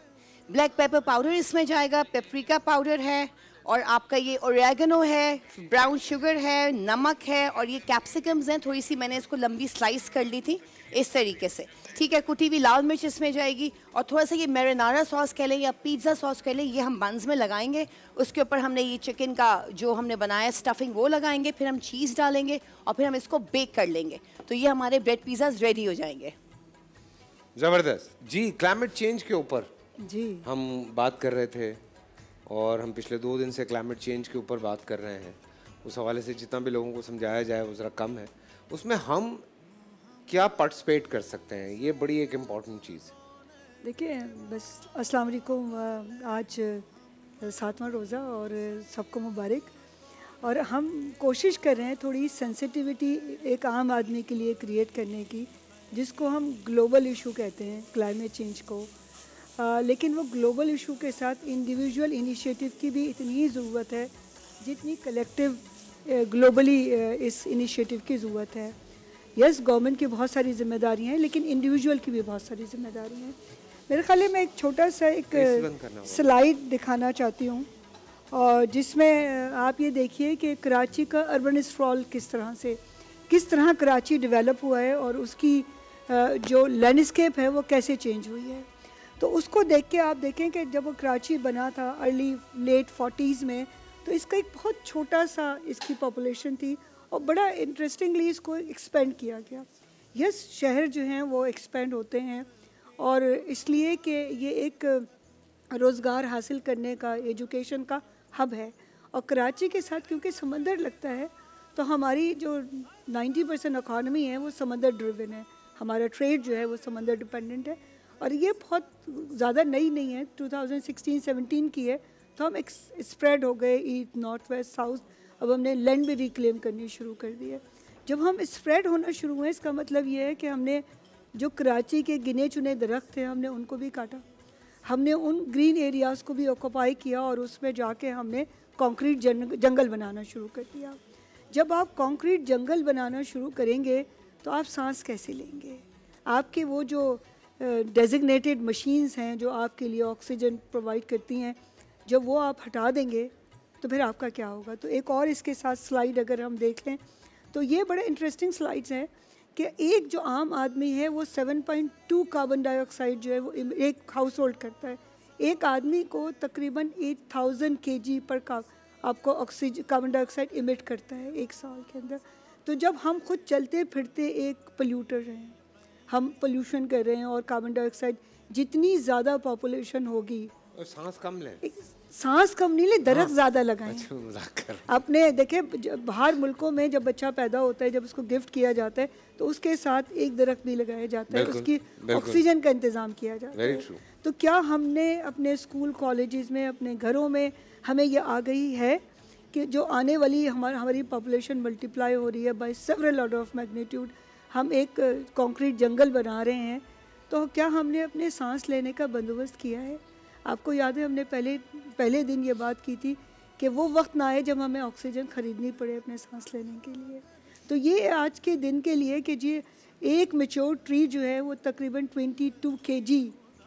ब्लैक पेपर पाउडर इसमें जाएगा पेपरिका पाउडर है, और आपका ये ओरेगनो है ब्राउन शुगर है, नमक है, और ये कैप्सिकम्स हैं थोड़ी सी मैंने इसको लंबी स्लाइस कर ली थी इस तरीके से। ठीक है, कुटी हुई लाल मिर्च इसमें जाएगी, और थोड़ा सा ये मेरिनारा सॉस कह लें या पिज़्ज़ा सॉस कह लें, ये हम बंस में लगाएँगे। उसके ऊपर हमने ये चिकन का जो हमने बनाया स्टफिंग वो लगाएँगे, फिर हम चीज़ डालेंगे, और फिर हम इसको बेक कर लेंगे। तो ये हमारे ब्रेड पिज़्ज़ाज रेडी हो जाएँगे। ज़बरदस्त। जी क्लाइमेट चेंज के ऊपर जी। हम बात कर रहे थे और हम पिछले दो दिन से क्लाइमेट चेंज के ऊपर बात कर रहे हैं। उस हवाले से जितना भी लोगों को समझाया जाए वो ज़रा कम है। उसमें हम क्या पार्टिसिपेट कर सकते हैं? ये बड़ी एक इंपॉर्टेंट चीज़ है। देखिए बस अस्सलाम वालेकुम आज सातवां रोज़ा और सबको मुबारक। और हम कोशिश कर रहे हैं थोड़ी सेंसिटिविटी एक आम आदमी के लिए क्रिएट करने की। जिसको हम ग्लोबल इशू कहते हैं क्लाइमेट चेंज को। अ, लेकिन वो ग्लोबल इशू के साथ इंडिविजुअल इनिशिएटिव की भी इतनी ही ज़रूरत है जितनी कलेक्टिव ग्लोबली इस इनिशिएटिव की ज़रूरत है। यस गवर्नमेंट की बहुत सारी जिम्मेदारियाँ हैं लेकिन इंडिविजुअल की भी बहुत सारी जिम्मेदारियाँ हैं। मेरे ख्याल में एक छोटा सा एक। स्लाइड दिखाना चाहती हूँ और जिसमें आप ये देखिए कि कराची का अर्बन स्ट्रॉल किस तरह से किस तरह कराची डेवलप हुआ है और उसकी जो लैंडस्केप है, वो कैसे चेंज हुई है? तो उसको देख के आप देखें कि जब वो कराची बना था अर्ली लेट फोर्टीज़ में तो इसका एक बहुत छोटा सा इसकी पॉपुलेशन थी और बड़ा इंटरेस्टिंगली इसको एक्सपेंड किया गया। यस शहर जो हैं, वो एक्सपेंड होते हैं और इसलिए कि ये एक रोज़गार हासिल करने का एजुकेशन का हब है। और कराची के साथ क्योंकि समंदर लगता है तो हमारी जो 90 परसेंट इकानमी है, वो समंदर ड्रिवन है। हमारा ट्रेड जो है वो समंदर डिपेंडेंट है। और ये बहुत ज़्यादा नई नहीं है 2016-17 की है। तो हम स्प्रेड हो गए ईस्ट नॉर्थ वेस्ट साउथ अब हमने लैंड भी रिक्लेम करनी शुरू कर दी है। जब हम स्प्रेड होना शुरू हुए इसका मतलब ये है कि हमने जो कराची के गिने चुने दरख्त थे हमने उनको भी काटा। हमने उन ग्रीन एरियाज़ को भी ऑक्यूपाई किया और उसमें जाके हमने कंक्रीट जंग, जंगल बनाना शुरू कर दिया। जब आप कंक्रीट जंगल बनाना शुरू करेंगे तो आप सांस कैसे लेंगे? आपके वो जो डेजिग्नेटेड मशीन्स हैं, जो आपके लिए ऑक्सीजन प्रोवाइड करती हैं, जब वो आप हटा देंगे तो फिर आपका क्या होगा? तो एक और इसके साथ स्लाइड अगर हम देख लें तो ये बड़े इंटरेस्टिंग स्लाइड्स हैं कि एक जो आम आदमी है, वो 7.2 कार्बन डाइऑक्साइड जो है, वो एक हाउस होल्ड करता है। एक आदमी को तकरीबन 8000 केजी पर का आपको ऑक्सीजन कार्बन डाइऑक्साइड इमिट करता है एक साल के अंदर। तो जब हम खुद चलते फिरते एक पोल्यूटर हैं हम पोल्यूशन कर रहे हैं और कार्बन डाइऑक्साइड जितनी ज़्यादा पॉपुलेशन होगी। और सांस कम लें। सांस कम नहीं ले दरख्त ज़्यादा लगाएँ। अच्छा अपने देखे बाहर मुल्कों में जब बच्चा पैदा होता है जब उसको गिफ्ट किया जाता है तो उसके साथ एक दरख्त भी लगाया जाता है उसकी ऑक्सीजन का इंतज़ाम किया जाता है। तो क्या हमने अपने स्कूल कॉलेजेस में अपने घरों में हमें ये आ गई है? कि जो आने वाली हमारी हमारी पॉपुलेशन मल्टीप्लाई हो रही है by several order of magnitude हम एक कंक्रीट जंगल बना रहे हैं तो क्या हमने अपने सांस लेने का बंदोबस्त किया है? आपको याद है, हमने पहले पहले दिन ये बात की थी कि वो वक्त ना आए जब हमें ऑक्सीजन ख़रीदनी पड़े अपने सांस लेने के लिए। तो ये आज के दिन के लिए कि जी, एक मेच्योर ट्री जो है, वो तकरीबन 22 two K G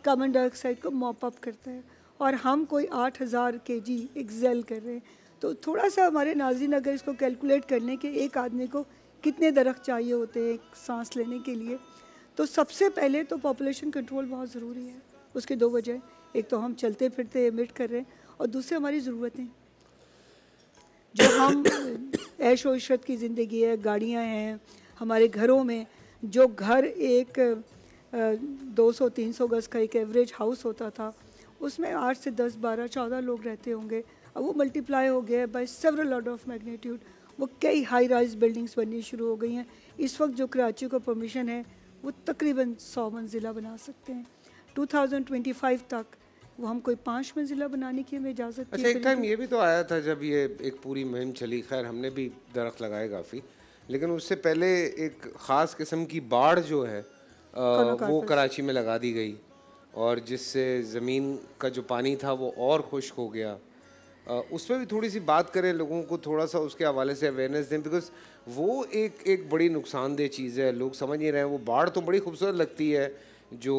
carbon dioxide को मॉपअप करता है और हम कोई 8000 के जी एक्सेल कर रहे हैं। तो थोड़ा सा हमारे नाजरीन अगर इसको कैलकुलेट कर लें कि एक आदमी को कितने दरख्त चाहिए होते हैं सांस लेने के लिए तो सबसे पहले तो पॉपुलेशन कंट्रोल बहुत ज़रूरी है। उसके दो वजह एक तो हम चलते फिरते एमिट कर रहे हैं और दूसरे हमारी ज़रूरतें। जो हम [coughs] ऐश व इशरत की ज़िंदगी है, गाड़ियाँ हैं, हमारे घरों में, जो घर एक दो सौ, तीन सौ गज़ का एक एवरेज हाउस होता था, उसमें आठ से दस, बारह, चौदह लोग रहते होंगे। अब वो मल्टीप्लाई हो गया है by several order of magnitude वो कई हाई राइज बिल्डिंग्स बननी शुरू हो गई हैं। इस वक्त जो कराची को परमिशन है वो तकरीबन सौ मंजिला बना सकते हैं। 2025 तक वो हम कोई पाँच मंजिला बनाने की हमें इजाज़त अच्छा एक टाइम ये भी तो आया था जब ये एक पूरी मुहिम चली। खैर हमने भी दरख्त लगाए काफ़ी। लेकिन उससे पहले एक ख़ास किस्म की बाढ़ जो है अ, वो कराची में लगा दी गई। और जिससे ज़मीन का जो पानी था वो और खुश्क हो गया। उस पर भी थोड़ी सी बात करें लोगों को थोड़ा सा उसके हवाले से अवेयरनेस दें बिकॉज़ वो एक एक बड़ी नुकसानदेह चीज़ है। लोग समझ नहीं रहे हैं वो बाढ़ तो बड़ी खूबसूरत लगती है जो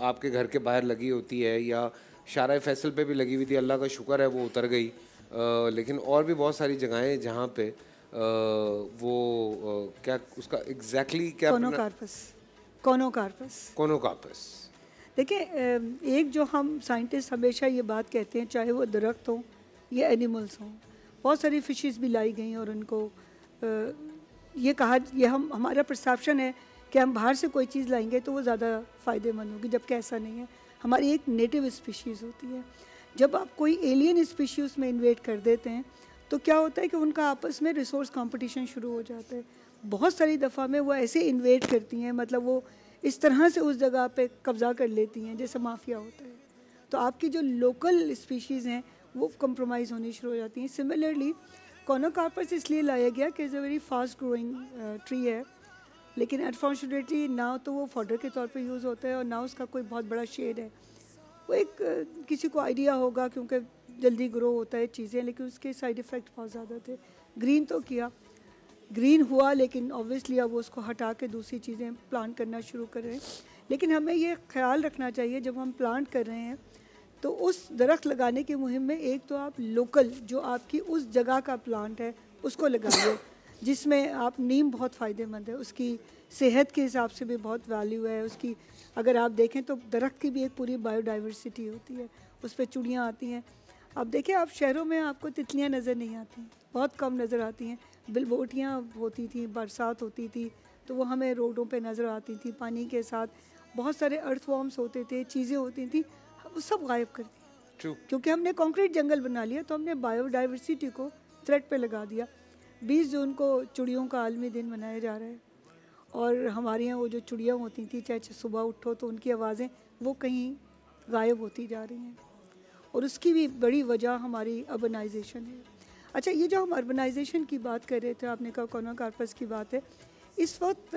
आपके घर के बाहर लगी होती है या शारा फैसल पे भी लगी हुई थी अल्लाह का शुक्र है वो उतर गई। लेकिन और भी बहुत सारी जगहें जहाँ पे वो क्या उसका एग्जैक्टली exactly क्या कोनो कार्पस कोनो देखिए एक जो हम साइंटिस्ट हमेशा ये बात कहते हैं, चाहे वो दरख्त हों या एनिमल्स हों, बहुत सारी फिशेस भी लाई गई और उनको ये कहा, ये हम, हमारा परसेप्शन है कि हम बाहर से कोई चीज़ लाएँगे तो वो ज़्यादा फ़ायदेमंद होगी, जबकि ऐसा नहीं है। हमारी एक नेटिव स्पीशीज़ होती है। जब आप कोई एलियन स्पीशी उसमें इन्वेट कर देते हैं तो क्या होता है कि उनका आपस में रिसोर्स कंपटीशन शुरू हो जाता है। बहुत सारी दफ़ा में वो ऐसे इन्वेट करती हैं मतलब वो इस तरह से उस जगह पे कब्ज़ा कर लेती हैं जैसे माफिया होता है। तो आपकी जो लोकल स्पीशीज़ हैं वो कंप्रोमाइज़ होनी शुरू हो जाती हैं। सिमिलरली कोनोकार्पस इसलिए लाया गया कि is a very fast growing tree है। लेकिन अनफॉर्चुनेटली ना तो वो फॉडर के तौर पे यूज़ होता है और ना उसका कोई बहुत बड़ा शेड है। वो एक अ, किसी को आइडिया होगा क्योंकि जल्दी ग्रो होता है चीज़ें लेकिन उसके साइड इफ़ेक्ट बहुत ज़्यादा थे। ग्रीन तो किया। ग्रीन हुआ, लेकिन ऑब्वियसली अब उसको हटा के दूसरी चीज़ें प्लांट करना शुरू कर रहे हैं। लेकिन हमें ये ख्याल रखना चाहिए, जब हम प्लांट कर रहे हैं तो उस दरख्त लगाने की मुहिम में एक तो आप लोकल जो आपकी उस जगह का प्लांट है, उसको लगाइए, जिसमें आप नीम बहुत फ़ायदेमंद है। उसकी सेहत के हिसाब से भी बहुत वैल्यू है। उसकी, अगर आप देखें तो दरख्त की भी एक पूरी बायोडाइवर्सिटी होती है, उस पर चुड़ियाँ आती हैं। अब देखिए, आप शहरों में आपको तितलियाँ नज़र नहीं आती, बहुत कम नज़र आती हैं। बिलबोटियाँ होती थी बरसात होती थी तो वो हमें रोडों पे नज़र आती थी पानी के साथ। बहुत सारे अर्थ वॉर्म्स होते थे चीज़ें होती थी वो सब गायब कर दी क्योंकि हमने कंक्रीट जंगल बना लिया तो हमने बायोडाइवर्सिटी को थ्रेट पे लगा दिया। 20 जून को चिड़ियों का आलमी दिन मनाया जा रहा है। और हमारे यहाँ वो जो चिड़िया होती थी चाहे सुबह उठो तो उनकी आवाज़ें वो कहीं गायब होती जा रही हैं। और उसकी भी बड़ी वजह हमारी अर्बनाइजेशन है। अच्छा ये जो हम अर्बनाइजेशन की बात कर रहे थे, आपने कहा कोना कार्पस की बात है, इस वक्त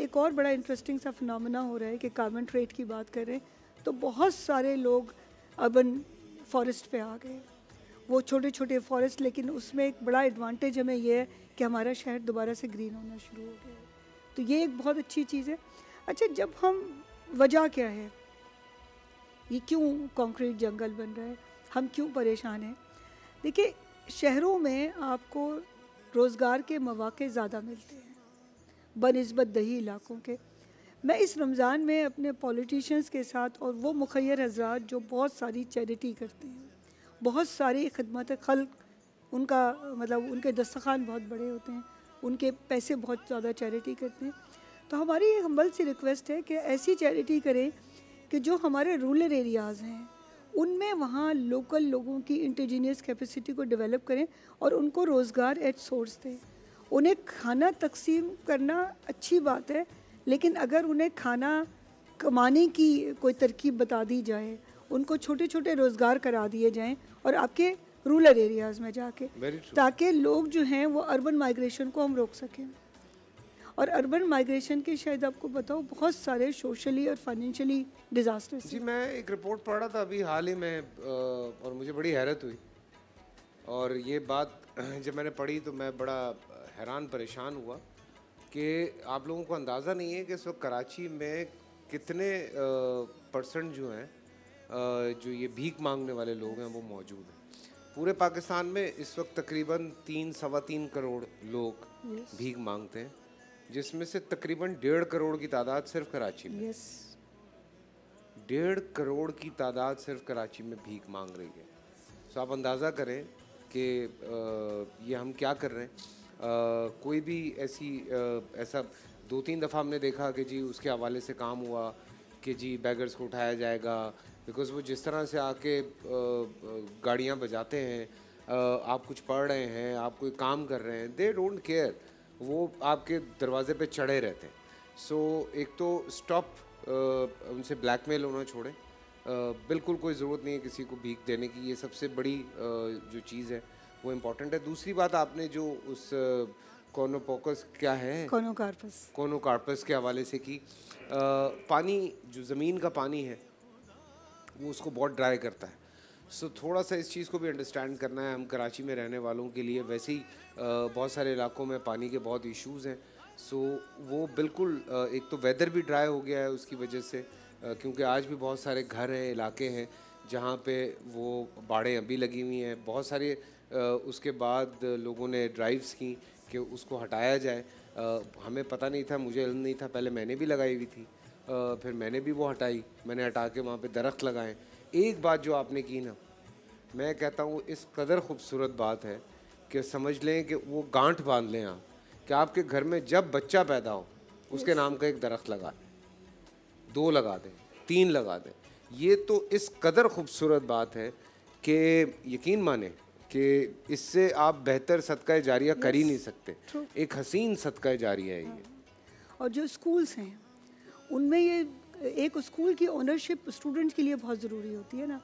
एक और बड़ा इंटरेस्टिंग सा फिनोमेना हो रहा है कि कार्बन ट्रेड की बात कर तो बहुत सारे लोग अर्बन फॉरेस्ट पे आ गए। वो छोटे छोटे फॉरेस्ट लेकिन उसमें एक बड़ा एडवांटेज हमें यह है कि हमारा शहर दोबारा से ग्रीन होना शुरू हो गया तो ये एक बहुत अच्छी चीज़ है। अच्छा जब हम, वजह क्या है? ये क्यों कंक्रीट जंगल बन रहा है? हम क्यों परेशान हैं? देखिए शहरों में आपको रोज़गार के मौाक़े ज़्यादा मिलते हैं, बनस्बत दही इलाकों के। मैं इस रमज़ान में अपने पॉलिटिशियंस के साथ और वो मुखैर हजरात जो बहुत सारी चैरिटी करते हैं, बहुत सारी खदमत खल उनका मतलब उनके दस्तखान बहुत बड़े होते हैं, उनके पैसे बहुत ज़्यादा चैरिटी करते हैं। तो हमारी एक हम्बल सी रिक्वेस्ट है कि ऐसी चैरिटी करें कि जो हमारे रूरल एरियाज़ हैं उनमें वहाँ लोकल लोगों की इंटेजीनियस कैपेसिटी को डेवलप करें और उनको रोज़गार एट सोर्स दें। उन्हें खाना तकसीम करना अच्छी बात है लेकिन अगर उन्हें खाना कमाने की कोई तरकीब बता दी जाए उनको छोटे छोटे रोज़गार करा दिए जाएँ और आपके रूरल एरियाज़ में जाके ताकि लोग जो हैं वो अर्बन माइग्रेशन को हम रोक सकें। और अर्बन माइग्रेशन के शायद आपको बताओ बहुत सारे सोशली और फाइनेंशियली डिजास्टर्स जी मैं एक रिपोर्ट पढ़ रहा था अभी हाल ही में और मुझे बड़ी हैरत हुई। और ये बात [clears throat] जब मैंने पढ़ी तो मैं बड़ा हैरान परेशान हुआ कि आप लोगों को अंदाज़ा नहीं है कि इस वक्त कराची में कितने परसेंट जो हैं जो ये भीख मांगने वाले लोग हैं वो मौजूद हैं। पूरे पाकिस्तान में इस वक्त तकरीबन तीन सवा तीन करोड़ लोग भीख मांगते हैं। जिसमें से तकरीबन डेढ़ करोड़ की तादाद सिर्फ़ कराची में। यस डेढ़ करोड़ की तादाद सिर्फ़ कराची में भीख मांग रही है। सो आप अंदाज़ा करें कि ये हम क्या कर रहे हैं। अ, कोई भी ऐसी अ, ऐसा दो तीन दफ़ा हमने देखा कि जी उसके हवाले से काम हुआ कि जी बैगर्स को उठाया जाएगा बिकॉज़ वो जिस तरह से आके गाड़ियाँ बजाते हैं आप कुछ पढ़ रहे हैं आप कोई काम कर रहे हैं दे डोंट केयर वो आपके दरवाजे पे चढ़े रहते हैं। सो so, एक तो स्टॉप उनसे ब्लैकमेल होना छोड़ें। बिल्कुल कोई ज़रूरत नहीं है किसी को भीख देने की। ये सबसे बड़ी जो चीज़ है वो इम्पोर्टेंट है। दूसरी बात आपने जो उस कॉनोपोकस क्या है? कोनो कार्पस कोनो कार्पस के हवाले से की पानी जो ज़मीन का पानी है वो उसको बहुत ड्राई करता है। सो थोड़ा सा इस चीज़ को भी अंडरस्टैंड करना है। हम कराची में रहने वालों के लिए वैसे ही बहुत सारे इलाकों में पानी के बहुत इश्यूज़ हैं। सो वो बिल्कुल एक तो वेदर भी ड्राई हो गया है उसकी वजह से क्योंकि आज भी बहुत सारे घर हैं, इलाके हैं, जहाँ पे वो बाड़ें अभी लगी हुई हैं। बहुत सारे उसके बाद लोगों ने ड्राइव्स की कि उसको हटाया जाए। हमें पता नहीं था, मुझे नहीं था, पहले मैंने भी लगाई हुई थी। फिर मैंने भी वो हटाई। मैंने हटा के वहाँ पे दरख्त लगाए। एक बात जो आपने की ना मैं कहता हूँ इस कदर खूबसूरत बात है कि समझ लें कि वो गांठ बाँध लें आप कि आपके घर में जब बच्चा पैदा हो उसके नाम का एक दरख्त लगा दें दो लगा दें तीन लगा दें। ये तो इस कदर खूबसूरत बात है कि यकीन माने कि इससे आप बेहतर सदका जारिया कर ही नहीं सकते। एक हसीन सदका जारिया है ये। और जो स्कूल्स हैं उनमें ये एक स्कूल की ओनरशिप स्टूडेंट्स के लिए बहुत ज़रूरी होती है ना।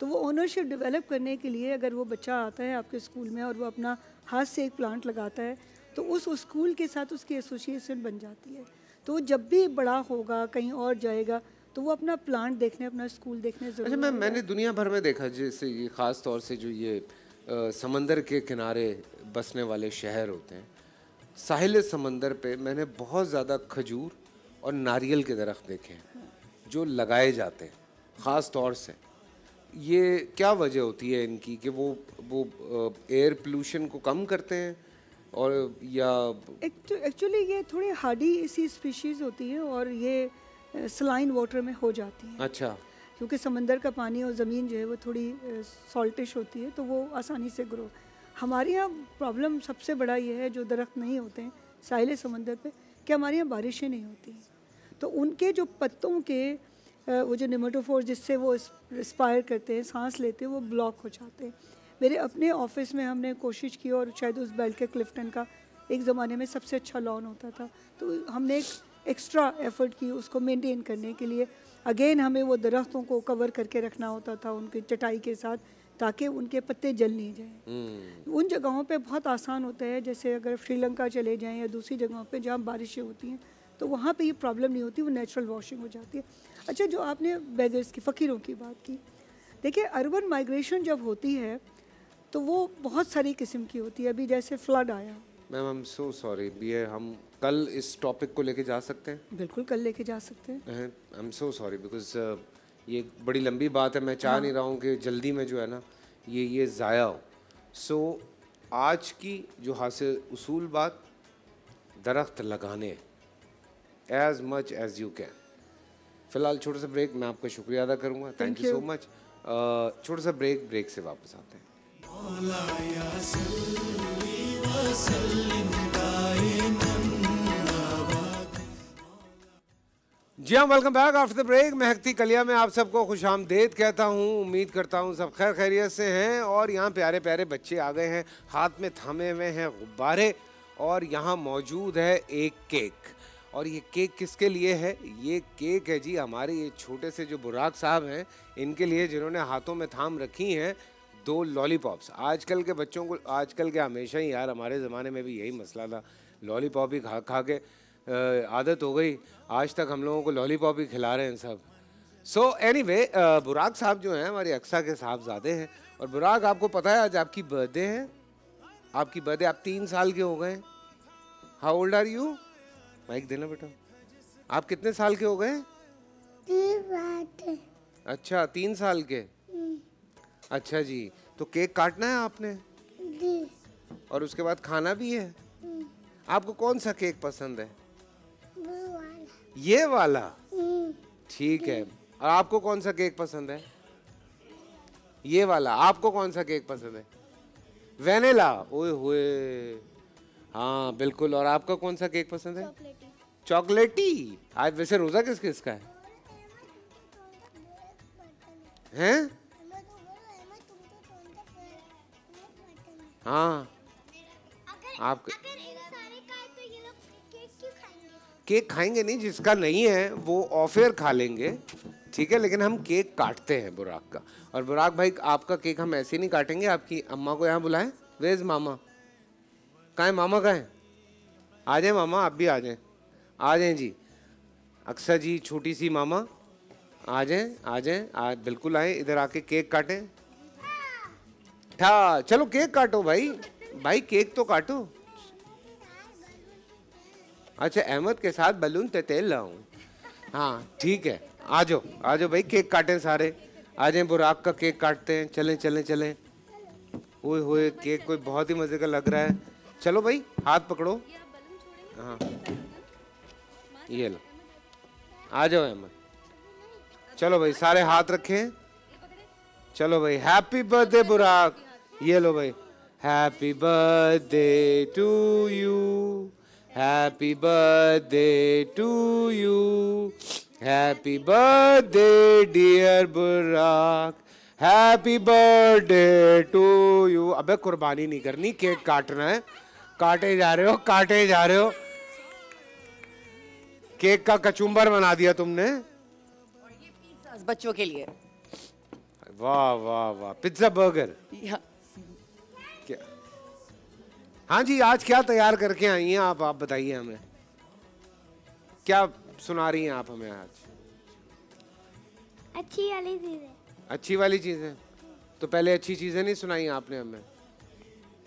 तो वो ओनरशिप डेवलप करने के लिए अगर वो बच्चा आता है आपके स्कूल में और वो अपना हाथ से एक प्लांट लगाता है तो उस स्कूल के साथ उसकी एसोसिएशन बन जाती है। तो वो जब भी बड़ा होगा कहीं और जाएगा तो वो अपना प्लांट देखने अपना स्कूल देखने ज़रूर अच्छा ज़रूर मैं मैंने दुनिया भर में देखा जैसे ये ख़ास तौर से जो ये अ, समंदर के किनारे बसने वाले शहर होते हैं साहिल समंदर पे मैंने बहुत ज़्यादा खजूर और नारियल के दरख्त देखे हैं। जो लगाए जाते हैं ख़ास तौर से ये क्या वजह होती है इनकी कि वो वो एयर पोल्यूशन को कम करते हैं और या एक्चुअली ये थोड़ी हार्डी सी स्पीशीज़ होती है और ये सलाइन वाटर में हो जाती है। अच्छा। क्योंकि समंदर का पानी और ज़मीन जो है वो थोड़ी सॉल्टिश होती है तो वो आसानी से ग्रो हमारे यहाँ प्रॉब्लम सबसे बड़ा ये है जो दरख्त नहीं होते हैं साहिल समंदर पे कि हमारे यहाँ बारिशें नहीं होती तो उनके जो पत्तों के वो जो निमोटोफोर जिससे वो इंस्पायर करते हैं सांस लेते हैं वो ब्लॉक हो जाते हैं। मेरे अपने ऑफ़िस में हमने कोशिश की और शायद उस बेल्ट के क्लिफ्टन का एक ज़माने में सबसे अच्छा लॉन होता था। तो हमने एक एक्स्ट्रा एफर्ट की उसको मेंटेन करने के लिए। अगेन हमें वो दरख्तों को कवर करके रखना होता था उनकी चटाई के साथ ताकि उनके पत्ते जल नहीं जाएँ। उन जगहों पे बहुत आसान होता है जैसे अगर श्रीलंका चले जाएँ या दूसरी जगहों पे जहाँ बारिशें होती हैं तो वहाँ पे ये प्रॉब्लम नहीं होती वो नेचुरल वॉशिंग हो जाती है। अच्छा जो आपने बेगर्स की फ़कीरों की बात की देखिए अर्बन माइग्रेशन जब होती है तो वो बहुत सारी किस्म की होती है। अभी जैसे फ्लड आया। Ma'am I am so sorry ये हम कल इस टॉपिक को लेके जा सकते हैं? बिल्कुल कल लेके जा सकते हैं। I am so sorry because ये बड़ी लंबी बात है। मैं चाह नहीं रहा हूँ कि जल्दी में जो है ना ये ये ज़ाया हो। सो आज की जो हासिल उसूल बात दरख्त लगाने as much as you can फ़िलहाल छोटा सा ब्रेक मैं आपका शुक्रिया अदा करूँगा। थैंक यू सो मच छोटा सा ब्रेक ब्रेक से वापस आते हैं। जी हाँ welcome back after the break महकती कलिया में आप सबको खुश आमदेद कहता हूँ उम्मीद करता हूँ सब खैर खैरियत से हैं और यहाँ प्यारे प्यारे बच्चे आ गए हैं हाथ में थामे हुए हैं गुब्बारे और यहाँ मौजूद है एक केक। और ये केक किसके लिए है? ये केक है जी हमारे ये छोटे से जो बुराक साहब हैं, इनके लिए जिन्होंने हाथों में थाम रखी हैं दो लॉलीपॉप्स आजकल के बच्चों को, आजकल के हमेशा ही यार, हमारे ज़माने में भी यही मसला था। लॉलीपॉप ही खा खा के आदत हो गई। आज तक हम लोगों को लॉलीपॉप ही खिला रहे हैं सब। सो एनी वे बुराक साहब जो हैं, हमारे अक्सा के साहबजादे हैं। और बुराक आपको पता है आज आपकी बर्थडे है? आपकी बर्थडे आप तीन साल के हो गए how old are you mic देना बेटा। आप कितने साल के हो गए? अच्छा तीन साल के। अच्छा जी तो केक काटना है आपने? और उसके बाद खाना भी है? आपको कौन सा केक पसंद है? ये वाला? ठीक है। और आपको कौन सा केक पसंद है? ये वाला आपको कौन सा केक पसंद है? वेनेला। ओए होए। हाँ बिल्कुल। और आपका कौन सा केक पसंद है? चॉकलेटी। आज वैसे रोजा किस किस का है? हैं? हाँ। आप केक खाएँगे नहीं जिसका नहीं है वो ऑफेयर खा लेंगे। ठीक है लेकिन हम केक काटते हैं बुराक का। और बुराक भाई आपका केक हम ऐसे नहीं काटेंगे आपकी अम्मा को यहाँ बुलाएँ। वेज मामा। कहाँ मामा कहाँ आ जाए मामा, आप भी आ जाएँ। आ जाएँ जी। अक्सर जी, छोटी सी मामा। आ जाएँ आ जाएँ, आ बिल्कुल आए, इधर आके केक काटें। था चलो केक काटो भाई। भाई, केक तो काटो। अच्छा अहमद के साथ बलून तेल लाऊं। हाँ ठीक है। आ जाओ आ जाओ भाई, केक काटें सारे। आ जाए, बुराक का केक काटते हैं। चलें चलें चलें। ओए होए, केक कोई बहुत ही मज़े का लग रहा है। चलो भाई हाथ पकड़ो। हाँ। ये लो। आ जाओ अहमद चलो भाई सारे हाथ रखें। चलो भाई हैप्पी बर्थडे बुराक ये लो भाई। Happy birthday to you happy birthday to you happy birthday dear Burak happy birthday to you अबे कुर्बानी नहीं करनी केक काटना है। काटे जा रहे हो काटे जा रहे हो। केक का कचुम्बर बना दिया तुमने। बच्चों के लिए। वाह वाह वाह पिज्जा बर्गर क्या? हाँ जी आज क्या तैयार करके आई हैं आप? आप बताइए हमें। क्या सुना रही हैं आप हमें आज? अच्छी वाली चीज़। अच्छी वाली चीज़ें? तो पहले अच्छी चीज़ें नहीं सुनाई आपने हमें?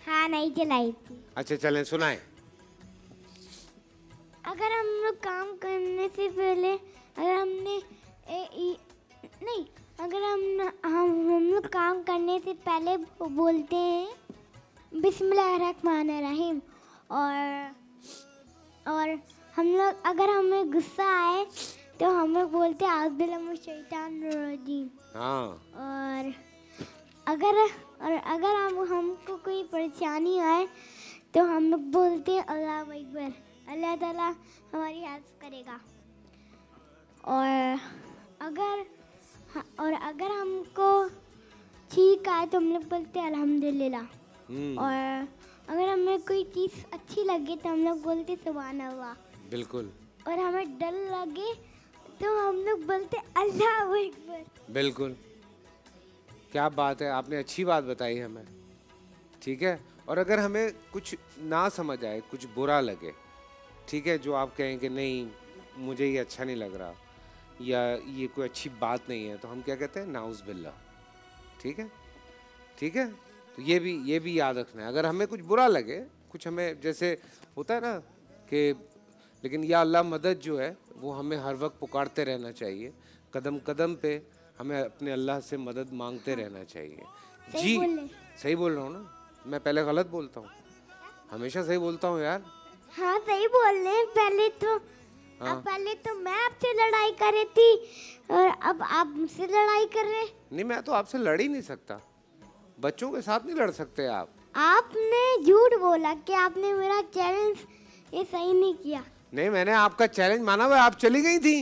हाँ नहीं चलाई थी। अच्छा चलें सुनाएँ। अगर हम लोग काम करने से पहले अगर हमने ए, ई, नहीं अगर हम हम हम लोग काम करने से पहले बोलते हैं बिस्मिल्लाहिर्रहमानिर्रहीम और और हम लोग अगर हमें गुस्सा आए तो हम लोग बोलते हैं आज़बिल्लामिनश्शैतानिर्रजीम हाँ। और अगर और अगर हम हमको कोई परेशानी आए तो हम लोग बोलते हैं अल्लाह अकबर अल्लाह ताला हमारी हेल्प करेगा। और अगर और अगर हमको ठीक आए तो हम लोग बोलते हैं अल्हम्दुलिल्लाह। हम्म। और अगर हमें कोई चीज़ अच्छी लगे तो हम लोग बोलते सुबहान अल्लाह बिल्कुल। और हमें डर लगे तो हम लोग बोलते अल्लाह अकबर। बिल्कुल। क्या बात है, आपने अच्छी बात बताई हमें। ठीक है? और अगर हमें कुछ ना समझ आए, कुछ बुरा लगे, ठीक है, जो आप कहें कि नहीं, मुझे ये अच्छा नहीं लग रहा, या ये कोई अच्छी बात नहीं है तो हम क्या कहते हैं? नाउज बिल्ला ठीक है? ठीक है? तो ये भी ये भी याद रखना है। अगर हमें कुछ बुरा लगे, कुछ हमें, जैसे होता है ना कि, लेकिन या अल्लाह मदद जो है, वो हमें हर वक्त पुकारते रहना चाहिए कदम कदम पे हमें अपने अल्लाह से मदद मांगते रहना चाहिए। सही जी बोले। सही बोल रहा हूँ ना? मैं पहले गलत बोलता हूँ? हमेशा सही बोलता हूँ यार? हाँ सही बोल रहे पहले तो हाँ। अब पहले तो मैं आपसे लड़ाई कर रही थी और अब आप मुझसे लड़ाई कर रहे नहीं मैं तो आपसे लड़ ही नहीं सकता। बच्चों के साथ नहीं लड़ सकते आप। आपने झूठ बोला कि आपने मेरा चैलेंज ये सही नहीं किया। नहीं मैंने आपका चैलेंज माना हुआ आप चली गई थी।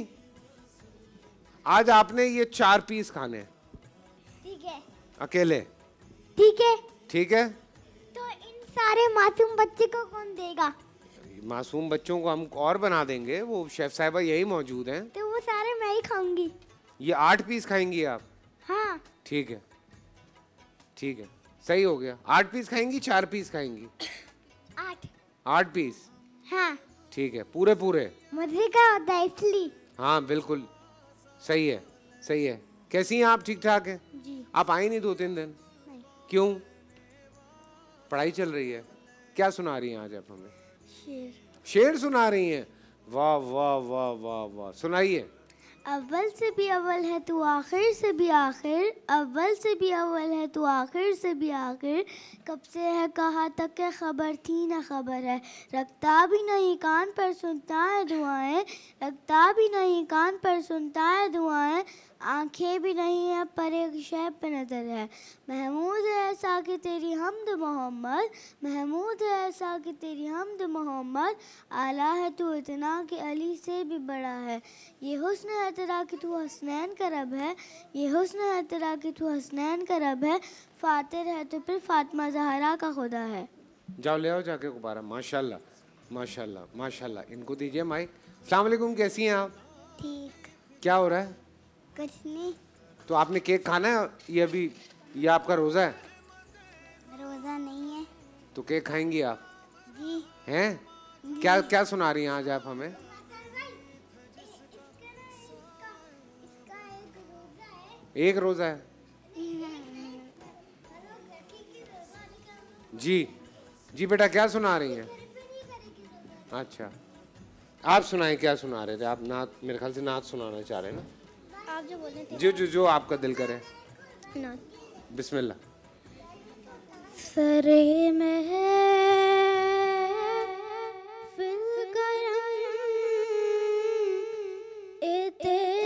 आज आपने ये चार पीस खाने ठीक है। अकेले? ठीक है। ठीक है? तो इन सारे मासूम बच्चे को कौन देगा? मासूम बच्चों को हम और बना देंगे वो शेफ साहिबा यही मौजूद हैं। तो वो सारे मैं ही खाऊँगी। ये आठ पीस खाएँगी आप? हाँ। ठीक है। ठीक है। सही हो गया। आठ पीस खाएँगी चार पीस खाएँगी? आठ। आठ पीस? हाँ। ठीक है। पूरे पूरे मज़े का होता है इसलिए। हाँ बिल्कुल। सही है सही है। कैसी हैं आप? ठीक ठाक हैं आप आए नहीं दो तीन दिन? नहीं। क्यों? पढ़ाई चल रही है। क्या सुना रही हैं आज आप हमें? शेर। शेर सुना रही हैं। वाह वाह वाह वाह वाह। सुनाइए। अव्वल से भी अव्वल है तू आखिर से भी आखिर, अव्वल से भी अव्वल है तू आखिर से भी आखिर। कब से है, कहाँ तक के खबर थी ना खबर है। रखता भी नहीं कान पर सुनता है दुआएँ, रखता भी नहीं कान पर सुनता है दुआएँ। आँखें भी नहीं है पर एक शय पे नज़र है। महमूद है ऐसा कि तेरी हमद मोहम्मद महमूद है ऐसा कि तेरी हमद मोहम्मद। आला है तू इतना कि अली से भी बड़ा है। ये हुस्न है तेरा कि तू हसनैन का रब है। ये हुस्न है तेरा कि तू हसनैन का रब है। फातिर है तो फिर फातिमा जहरा का खुदा है। जाओ ले आओ जाके गुब्बारा। माशाल्लाह माशाल्लाह माशाल्लाह। इनको दीजिए माइक। वालेकुम कैसी हैं आप? ठीक। क्या हो रहा है? कुछ नहीं। तो आपने केक खाना है? ये अभी ये आपका रोज़ा है? रोज़ा नहीं है। तो केक खाएँगी आप? जी। हैं? क्या क्या सुना रही हैं आज आप हमें? एक रोज़ा है। जी। जी बेटा क्या सुना रही हैं? अच्छा। आप सुनाएँ क्या सुना रहे थे? आप नात मेरे ख्याल से नात सुनाना चाह रहे हैं ना? आप जो बोल रहे थे जो जो जो आपका दिल करे। बिस्मिल्ला सरे में फिल करम ए मेरी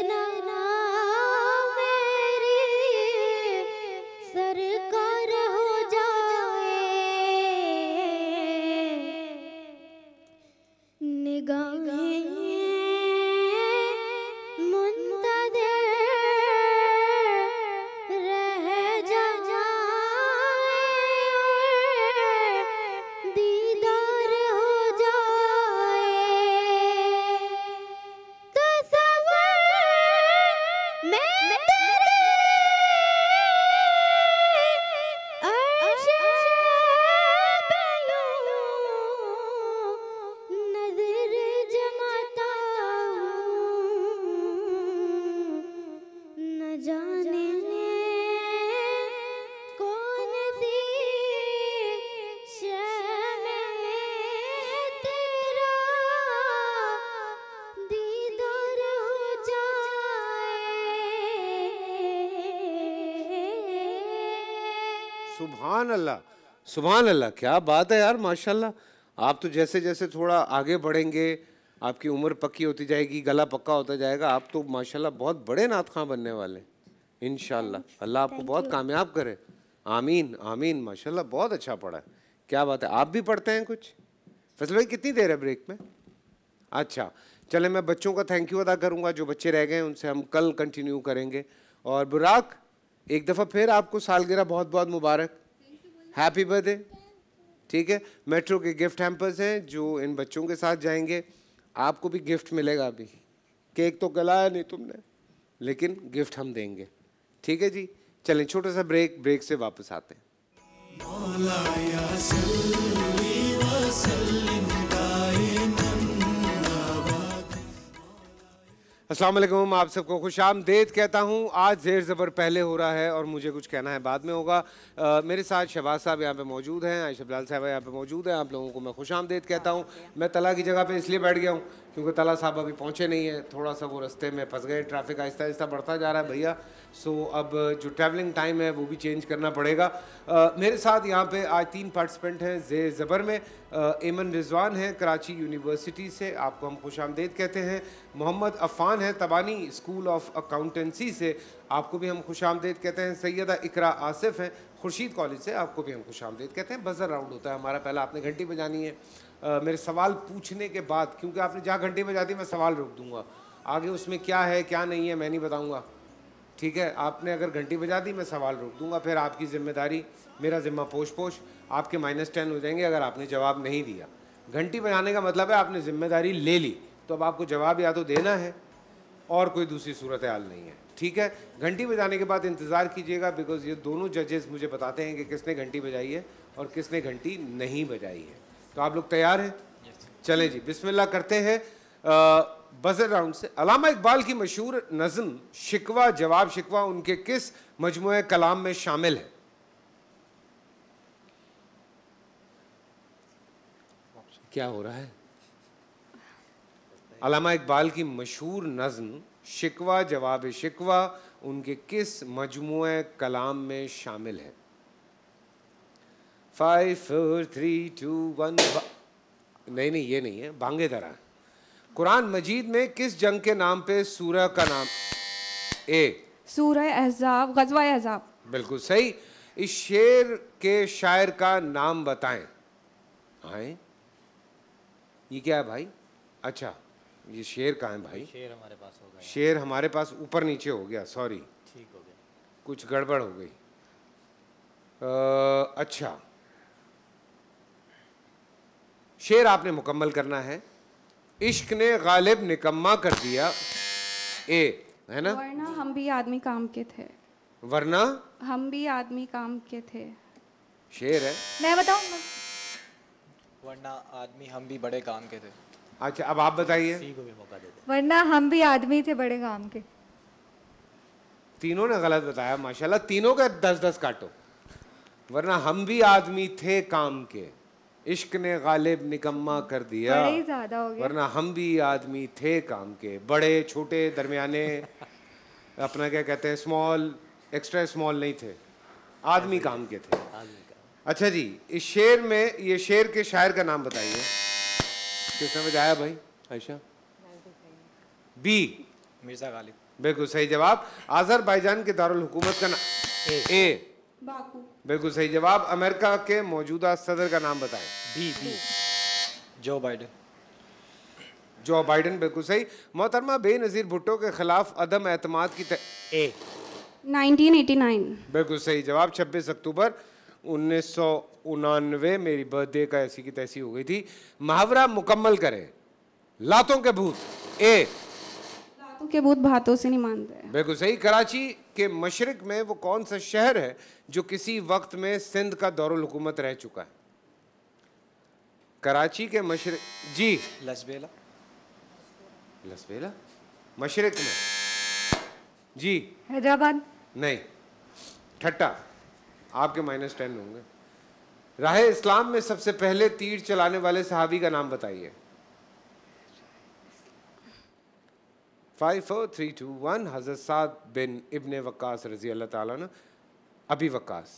अल्लाह सुभान अल्लाह क्या बात है यार माशाल्लाह। आप तो जैसे जैसे थोड़ा आगे बढ़ेंगे आपकी उम्र पक्की होती जाएगी गला पक्का होता जाएगा आप तो माशाल्लाह बहुत बड़े नात खां बनने वाले इनशाला अल्लाह आपको बहुत कामयाब करे। आमीन आमीन माशाल्लाह बहुत अच्छा पढ़ा है। क्या बात है आप भी पढ़ते हैं कुछ? फैसल भाई कितनी देर है ब्रेक में? अच्छा चले मैं बच्चों का थैंक यू अदा करूँगा जो बच्चे रह गए हैं उनसे हम कल कंटिन्यू करेंगे। और बुराक एक दफ़ा फिर आपको सालगिरह बहुत बहुत मुबारक। हैप्पी बर्थडे ठीक है? मेट्रो के गिफ्ट हैम्पर्स हैं, जो इन बच्चों के साथ जाएँगे। आपको भी गिफ्ट मिलेगा अभी। केक तो गलाया नहीं तुमने, लेकिन गिफ्ट हम देंगे। ठीक है जी? चलें, छोटा सा ब्रेक ब्रेक से वापस आते हैं। वालेकुम आप सबको खुश आमदेद कहता हूँ। आज जेर ज़बर पहले हो रहा है और मुझे कुछ कहना है बाद में होगा। आ, मेरे साथ शहबाज साहब यहाँ पे मौजूद हैं आयशा बिलाल साहब यहाँ पे मौजूद हैं आप लोगों को मैं खुश आमदेद कहता हूँ। मैं तला की जगह पे इसलिए बैठ गया हूँ क्योंकि तला साहब अभी पहुँचे नहीं है थोड़ा सा वो रास्ते में फंस गए ट्रैफ़िक आहिस्ता आहिस्ता बढ़ता जा रहा है भैया। सो अब जो ट्रैवलिंग टाइम है वो भी चेंज करना पड़ेगा। अ, मेरे साथ यहाँ पे आज तीन पार्टिसिपेंट हैं जे ज़बर में एमन रिजवान हैं कराची यूनिवर्सिटी से आपको हम खुश आमदेद कहते हैं। मोहम्मद अफ़ान हैं तबानी स्कूल ऑफ़ अकाउंटेंसी से आपको भी हम खुश आमदेद कहते हैं। सैयदा इकरा आसिफ हैं खुर्शीद कॉलेज से आपको भी हम खुश आमदेद कहते हैं। बजर राउंड होता है हमारा पहला आपने घंटी बजानी है। मेरे सवाल पूछने के बाद, क्योंकि आपने जहाँ घंटी बजा दी मैं सवाल रोक दूँगा। आगे उसमें क्या है, क्या नहीं है, मैं नहीं बताऊँगा। ठीक है? आपने अगर घंटी बजा दी, मैं सवाल रोक दूँगा। फिर आपकी ज़िम्मेदारी, मेरा जिम्मा पोश पोश आपके माइनस टेन हो जाएँगे अगर आपने जवाब नहीं दिया। घंटी बजाने का मतलब है आपने ज़िम्मेदारी ले ली तो अब आपको जवाब या तो देना है, और कोई दूसरी सूरत हाल नहीं है। ठीक है? घंटी बजाने के बाद इंतज़ार कीजिएगा बिकॉज़ ये दोनों जजेस मुझे बताते हैं कि किसने घंटी बजाई है और किसने घंटी नहीं बजाई है। तो आप लोग तैयार हैं? चलें जी बिस्मिल्लाह करते हैं। बजर राउंड से अलामा इकबाल की मशहूर नज़म शिकवा जवाब शिकवा उनके किस मजमू कलाम में शामिल है? क्या हो रहा है? अलामा इकबाल की मशहूर नज़म शिकवा जवाब शिकवा उनके किस मजमू कलाम में शामिल है? Five four three two one नहीं नहीं ये नहीं है बांगे दरा कुरान मजीद में किस जंग के नाम पे सूरह का नाम? ए। सूरह अहजाब गजवा अहजाब। बिल्कुल सही। इस शेर के शायर का नाम बताएँ। आए। ये क्या है भाई? अच्छा ये शेर कहाँ है भाई? शेर हमारे पास हो गया। शेर हमारे पास ऊपर नीचे हो गया सॉरी ठीक हो गया। कुछ गड़बड़ हो गई। अ, अच्छा। शेर आपने मुकम्मल करना है। इश्क ने गालिब निकम्मा कर दिया। ए है ना? वरना हम भी आदमी काम के थे। वरना? हम भी आदमी काम के थे। शेर है। मैं बताऊँ वरना आदमी हम भी बड़े काम के थे। अच्छा अब आप बताइए। वरना हम भी आदमी थे बड़े काम के। तीनों ने गलत बताया माशाल्लाह। तीनों का दस दस काटो। वरना हम भी आदमी थे काम के। इश्क ने गालिब निकम्मा कर दिया। बड़े ही ज़्यादा हो गया वरना हम भी आदमी थे काम के बड़े छोटे दरमियाने। [laughs] अपना क्या कहते हैं स्मॉल एक्स्ट्रा स्मॉल नहीं थे। आदमी काम के थे। अच्छा जी इस शेर में ये शेर के शायर का नाम बताइए। किसने बजाया भाई? आयशा। बी। मिर्ज़ा गालिब। बिल्कुल सही जवाब। आज़रबाईजान के दारुल हुकूमत का नाम ए। बाकू। बिल्कुल सही जवाब। अमेरिका के मौजूदा सदर का नाम बताएँ। B B. Joe Biden. Joe Biden बिल्कुल सही। मोहतरमा बेनज़ीर भुट्टो के खिलाफ अदम एतमाद की त... ए। 1989 बिल्कुल सही जवाब। 26 अक्टूबर उन्नीस सौ उनानवे मेरी बर्थडे का ऐसी की तैसी हो गई थी। मुहावरा मुकम्मल करें। लातों के भूत। ए। लातों के भूत भातों से नहीं मानते। बिल्कुल सही। कराची के मशरक में वो कौन सा शहर है जो किसी वक्त में सिंध का दौरुल हुकूमत रह चुका है? कराची के मशरक जी। लसबेला। लसबेला? मशरक में। जी। हैदराबाद। नहीं। ठट्टा। आपके माइनस टेन होंगे। राह इस्लाम में सबसे पहले तीर चलाने वाले सहाबी का नाम बताइए। Five four three two one हज़रत साद बिन इब्ने वक्कास रज़ी अल्लाह ताला अभी वक्कास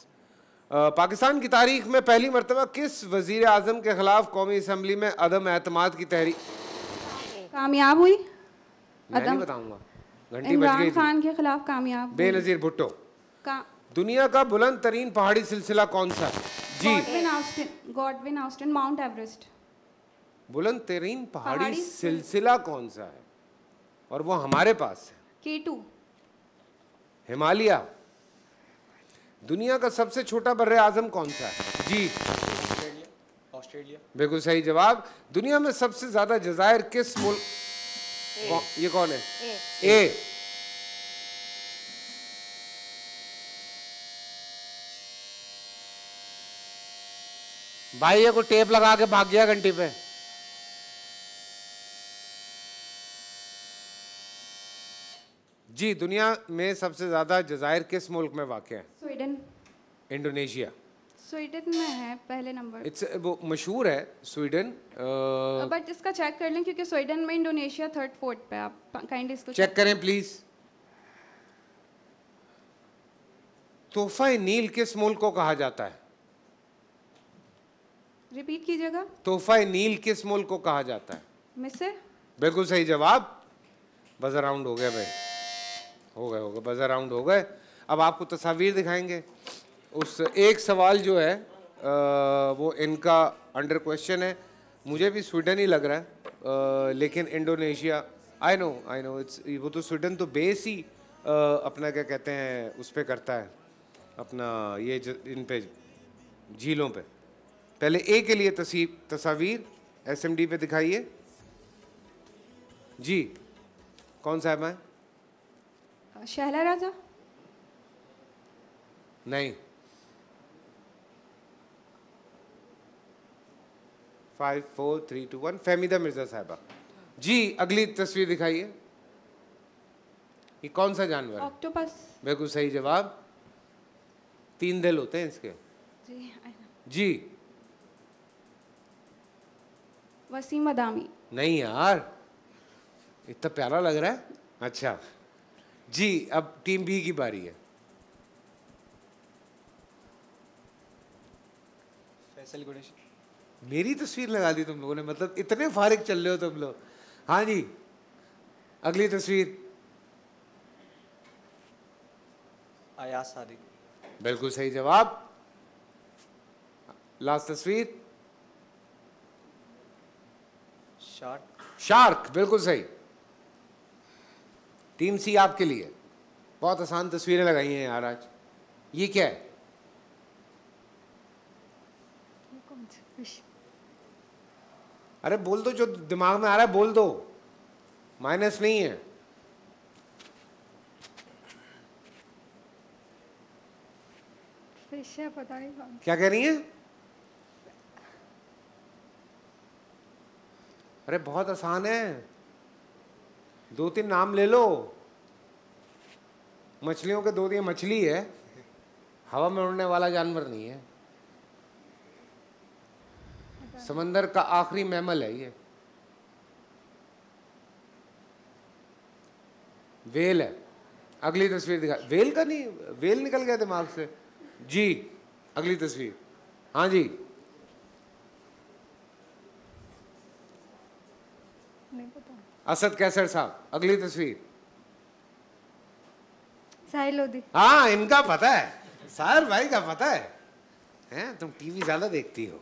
अ, पाकिस्तान की तारीख में पहली मरतबा किस वज़ीर आज़म के खिलाफ कौमी असम्बली में अदम एतमाद की तहरीक कामयाब हुई बताऊँगा घंटी बज गई खान के खिलाफ कामयाब बेनजीर भुट्टो का दुनिया का बुलंद तरीन पहाड़ी सिलसिला कौन सा जी गॉडविन ऑस्टिन माउंट एवरेस्ट बुलंद तरीन पहाड़ी सिलसिला कौन सा है और वो हमारे पास है। के टू हिमालय। दुनिया का सबसे छोटा बर्र आज़म कौन सा है? जी। ऑस्ट्रेलिया। ऑस्ट्रेलिया। बिल्कुल सही जवाब। दुनिया में सबसे ज़्यादा जजायर किस मुल्क कौ- ये कौन है? ए भाई ये को टेप लगा के भाग गया घंटी पे? जी दुनिया में सबसे ज़्यादा जजायर किस मुल्क में वाक़ है? स्वीडन। इंडोनेशिया। स्वीडन में है पहले नंबर। इट्स वो मशहूर है स्वीडन बट इसका चेक कर लें क्योंकि स्वीडन में इंडोनेशिया थर्ड फोर्थ पे आप काइंडली इसको चेक करें प्लीज़ तोहफा नील किस मुल्क को कहा जाता है? रिपीट कीजिएगा। तोहफा नील किस मुल्क को कहा जाता है? मिस्र बिल्कुल सही जवाब। बजर राउंड हो गया भाई। हो गए हो गए बजर राउंड हो गए। अब आपको तस्वीर दिखाएँगे। उस एक सवाल जो है अ, वो इनका अंडर क्वेश्चन है। मुझे भी स्वीडन ही लग रहा है अ, लेकिन Indonesia I know I know it's वो तो स्वीडन तो बेस ही अ, अपना क्या कहते हैं उस पर करता है। अपना ये ज, इन पे झीलों पे। पहले ए के लिए तस्वीर तस्वीर एस पे दिखाइए। जी कौन सा है? शहला राजा? नहीं। Five four three two one Fahmida Mirza साहबा। जी अगली तस्वीर दिखाइए। ये कौन सा जानवर ऑक्टोपस बिल्कुल सही जवाब। तीन दिल होते हैं इसके। जी. जी। वसीम अदामी नहीं यार। इतना प्यारा लग रहा है। अच्छा। जी अब टीम बी की बारी है। फैसल मेरी तस्वीर लगा दी तुम लोगों ने मतलब इतने फारिग चल रहे हो तुम लोग। हाँ जी अगली तस्वीर। आया सादिक बिल्कुल सही जवाब। लास्ट तस्वीर। शार्क। शार्क बिल्कुल सही। टीम सी आपके लिए। बहुत आसान तस्वीरें लगाई हैं यार आज। ये क्या है? अरे बोल दो जो दिमाग में आ रहा है बोल दो। माइनस नहीं है। फ़िश है पता नहीं क्या कह रही है? अरे बहुत आसान है। दो तीन नाम ले लो। मछलियों के दो दिए मछली है। हवा में उड़ने वाला जानवर नहीं है। समंदर का आखिरी मैमल है ये। वेल है। अगली तस्वीर दिखा। वेल का नहीं, वेल निकल गया दिमाग से। जी, अगली तस्वीर। हाँ जी नहीं पता असद कैसर साहब अगली तस्वीर। साहिल लोधी। हाँ इनका पता है। सार भाई का पता है। हैं तुम टीवी ज़्यादा देखती हो।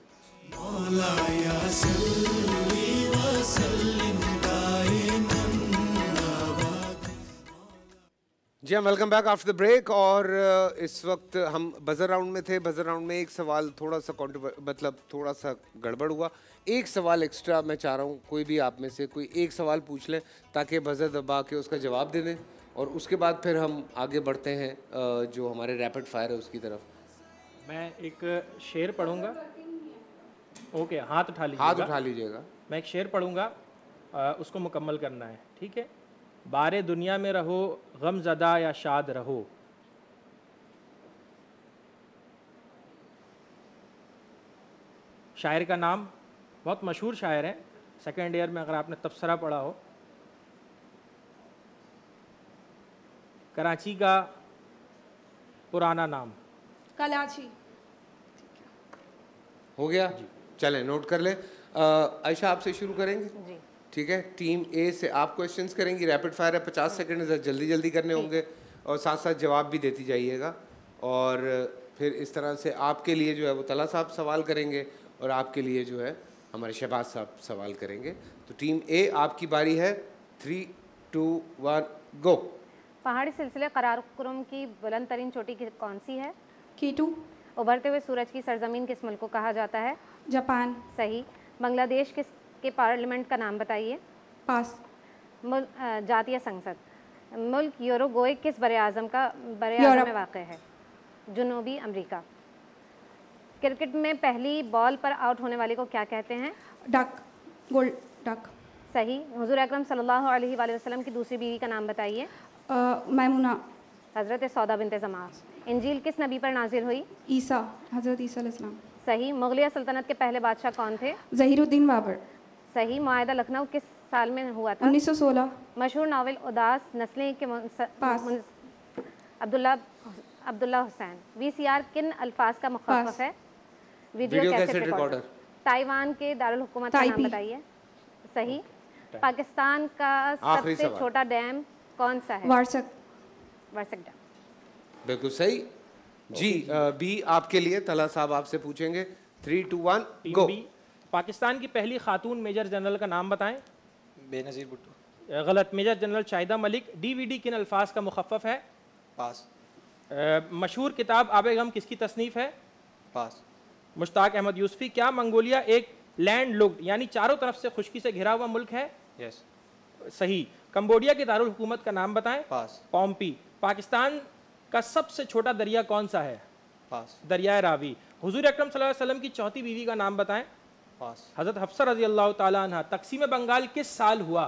जी हम welcome back after the break और uh, इस वक्त हम बजर राउंड में थे। बजर राउंड में एक सवाल थोड़ा सा मतलब थोड़ा सा गड़बड़ हुआ। एक सवाल एक्स्ट्रा मैं चाह रहा हूँ कोई भी आप में से कोई एक सवाल पूछ लें ताकि बजर दबा के उसका जवाब दे दें। और उसके बाद फिर हम आगे बढ़ते हैं जो हमारे रैपिड फायर है उसकी तरफ़। मैं एक शेर पढ़ूँगा। ओके हाथ उठा लीजिएगा। हाथ उठा लीजिएगा। मैं एक शेर पढ़ूँगा उसको मुकम्मल करना है ठीक है? बारे दुनिया में रहो गम ज़दा या शाद रहो। शायर का नाम? बहुत मशहूर शायर है। सेकेंड ईयर में अगर आपने तबसरा पढ़ा हो। कराची का पुराना नाम। कलाची। हो गया? चलें नोट कर लें। आयशा आपसे शुरू करेंगे? ठीक है टीम ए से आप क्वेश्चंस करेंगी। रैपिड फायर है पचास सेकंड जल्दी जल्दी करने होंगे। और साथ साथ जवाब भी देती जाइएगा। और फिर इस तरह से आपके लिए जो है वो तला साहब सवाल करेंगे और आपके लिए जो है हमारे शहबाज साहब सवाल करेंगे। तो टीम ए आपकी बारी है। थ्री टू वन गो पहाड़ी सिलसिले करारकुरम की बुलंद तरीन चोटी की कौन सी है? कीटू उभरते हुए सूरज की सरजमीन किस मुल्क को कहा जाता है? जापान। सही। बांग्लादेश किस के पार्लियामेंट का नाम बताइए। पास। मुल्क जातीय संसद। मुल्क यूरोगोए किस बर आज़म का बर आज़म में वाक़ है? जनूबी अमेरिका। क्रिकेट में पहली बॉल पर आउट होने वाले को क्या कहते हैं? Duck gold duck. सही। हुजूर अकरम सल्लल्लाहु अलैहि वसल्लम की दूसरी बीवी का नाम बताइए। मैमुना। हज़रत सौदा बिनते जमा इंजील किस नबी पर नाजिल हुई? ईसा हज़रत ईसा सही। मुगलिया सल्तनत के पहले बादशाह कौन थे? ज़हीरुद्दीन बाबर। सही। माहिदा लखनऊ किस साल में हुआ था? 1916 मशहूर नावल उदास नस्लें के। मुंस- अब्दुल्ला अब्दुल्ला हुसैन। वीसीआर किन अल्फाज का मुखफ़ है? वीडियो कैसेट रिकॉर्डर ताइवान के दारुल हुकूमत का नाम बताइए। सही? पाकिस्तान का सबसे छोटा डैम कौन सा है? वारसक। वर्सक डैम। बिल्कुल सही। जी बी आपके लिए तला साहब आपसे पूछेंगे। Three two one go Pakistan की पहली खातून मेजर जनरल का नाम बताएँ। बेनज़ीर भुट्टो। गलत। Major general Shahida Malik DVD किन अल्फाज का मुखफ़ है? पास। मशहूर किताब आब गम किसकी तसनीफ़ है? पास। मुश्ताक अहमद यूसफी क्या मंगोलिया एक लैंड लुक्ड यानी चारों तरफ़ से खुशकी से घिरा हुआ मुल्क है? यस सही। कंबोडिया के दारुल हुकूमत का नाम बताएँ? पास। पॉम्पी। पाकिस्तान का सबसे छोटा दरिया कौन सा है? पास। दरियाए रावी। हुजूर अकरम सल्लल्लाहु अलैहि वसल्लम की चौथी बीवी का नाम बताएँ? पास। हज़रत हफ्सा रज़ी अल्लाह ताला तकसीम बंगाल किस साल हुआ?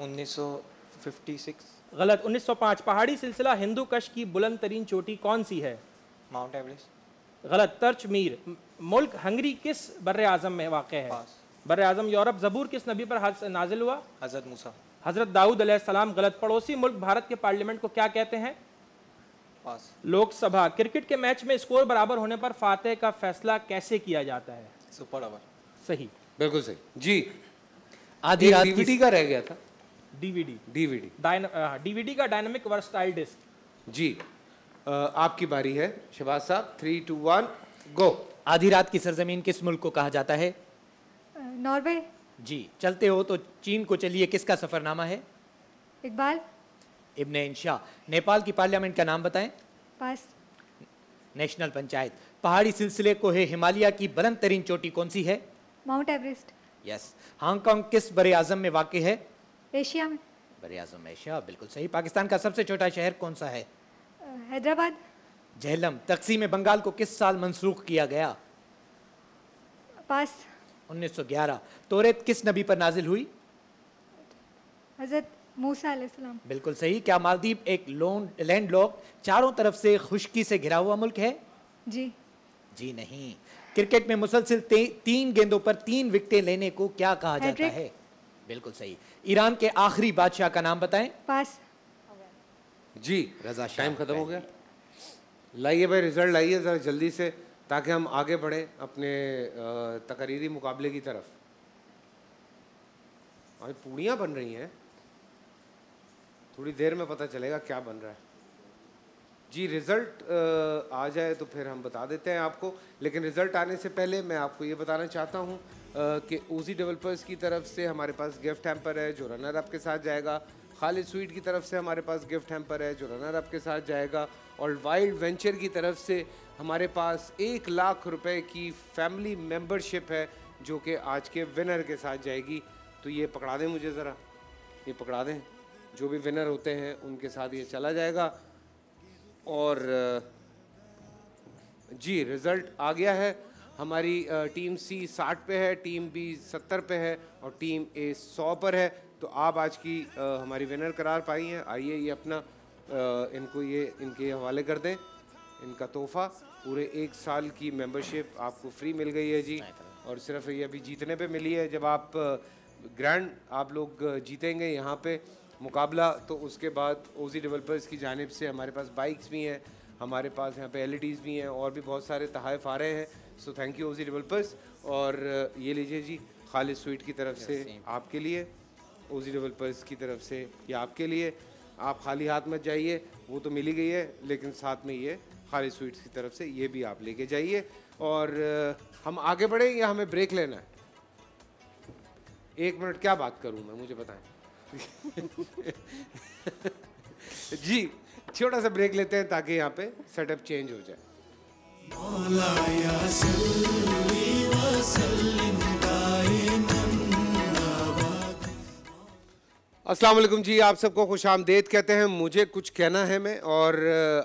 1956 गलत। 1905 पहाड़ी सिलसिला हिंदू कश की बुलंद तरीन चोटी कौन सी है? Mount Everest. गलत तर्च मीर मुल्क हंगरी किस बर आज़म में वाक़ है? बर आज़म यूरोप जबूर किस नबी पर हाथ नाजिल हुआ? हज़रत मूसा। हज़रत दाऊद अलैहिस्सलाम गलत पड़ोसी मुल्क भारत के पार्लियामेंट को क्या कहते हैं? लोकसभा क्रिकेट के मैच में स्कोर बराबर होने पर फातेह का फैसला कैसे किया जाता है? Super over. सही। बिल्कुल सही। जी। आधी रात डीवीडी का रह गया था। डीवीडी डीवीडी डीवीडी का डायनामिक वर्सटाइल डिस्क जी। आपकी बारी है। शहबाज साहब थ्री टू वन गो आधी रात की सरजमीन किस मुल्क को कहा जाता है? नॉर्वे। जी चलते हो तो चीन को चलिए किसका सफरनामा है? इकबाल। इब्ने इंशा। नेपाल की पार्लियामेंट का नाम बताएँ। पास। नेशनल पंचायत। पहाड़ी सिलसिले को है हिमालय की बुलंद तरीन चोटी कौन सी है? Mount Everest. यस। हांगकांग किस बर आज़म में वाक़ है? एशिया में। बर आज़म एशिया बिल्कुल सही। पाकिस्तान का सबसे छोटा शहर कौन सा है? हैदराबाद। झेलम तकसीम बंगाल को किस साल मंसूख किया गया? पास। 1911 तोरेत किस नबी पर नाजिल हुई? हज़रत मूसा बिल्कुल सही क्या मालदीव एक लोन लैंड लॉक चारों तरफ़ से खुशकी से घिरा हुआ मुल्क है? जी। जी नहीं। क्रिकेट में मुसलसिल तीन गेंदों पर तीन विकेटें लेने को क्या कहा जाता है? बिल्कुल सही। ईरान के आखिरी बादशाह का नाम बताएँ। पास। जी रजा टाइम खत्म हो गया। लाइए भाई रिज़ल्ट लाइए ज़रा जल्दी से ताकि हम आगे बढ़ें अपने तकरीरी मुकाबले की तरफ़। अभी पूड़ियाँ बन रही हैं। थोड़ी देर में पता चलेगा क्या बन रहा है। जी रिज़ल्ट आ जाए तो फिर हम बता देते हैं आपको। लेकिन रिज़ल्ट आने से पहले मैं आपको ये बताना चाहता हूँ कि ओजी डेवलपर्स की तरफ़ से हमारे पास गिफ्ट हैम्पर है जो रनर अप के साथ जाएगा। खालिद स्वीट की तरफ़ से हमारे पास गिफ्ट हैम्पर है, जो रनर अप के साथ जाएगा। और वाइल्ड वेंचर की तरफ़ से हमारे पास एक लाख रुपए की फैमिली मेंबरशिप है, जो कि आज के विनर के साथ जाएगी। तो ये पकड़ा दें मुझे ज़रा। ये पकड़ा दें। जो भी विनर होते हैं, उनके साथ ये चला जाएगा। और जी रिज़ल्ट आ गया है। हमारी टीम सी साठ पे है टीम बी सत्तर पे है, और टीम ए सौ पर है। तो आप आज की अ, हमारी विनर करार पाई हैं। आइए ये अपना अ, इनको ये इनके हवाले कर दें। इनका तोहफ़ा। पूरे एक साल की मेंबरशिप आपको फ्री मिल गई है जी। और सिर्फ़ ये अभी जीतने पे मिली है। जब आप ग्रैंड आप लोग जीतेंगे यहाँ पे मुकाबला तो उसके बाद ओजी डेवलपर्स की जानब से हमारे पास बाइक्स भी हैं। हमारे पास यहाँ पे एल भी हैं और भी बहुत सारे तहफ़ आ रहे हैं so thank you OG developers और ये लीजिए जी खालिद स्वीट की तरफ़ से आपके लिए। ओजी डेवलपर्स की तरफ़ से ये आपके लिए। आप खाली हाथ मत जाइए, वो तो मिली गई है, लेकिन साथ में ये खाली स्वीट्स की तरफ़ से ये भी आप लेके जाइए। और हम आगे बढ़े या हमें ब्रेक लेना है? एक मिनट, क्या बात करूँ मैं, मुझे बताएँ? [laughs] जी, छोटा सा ब्रेक लेते हैं ताकि यहाँ पे सेटअप चेंज हो जाए। वालेकुम जी, आप सबको खुश आमदेद कहते हैं। मुझे कुछ कहना है मैं, और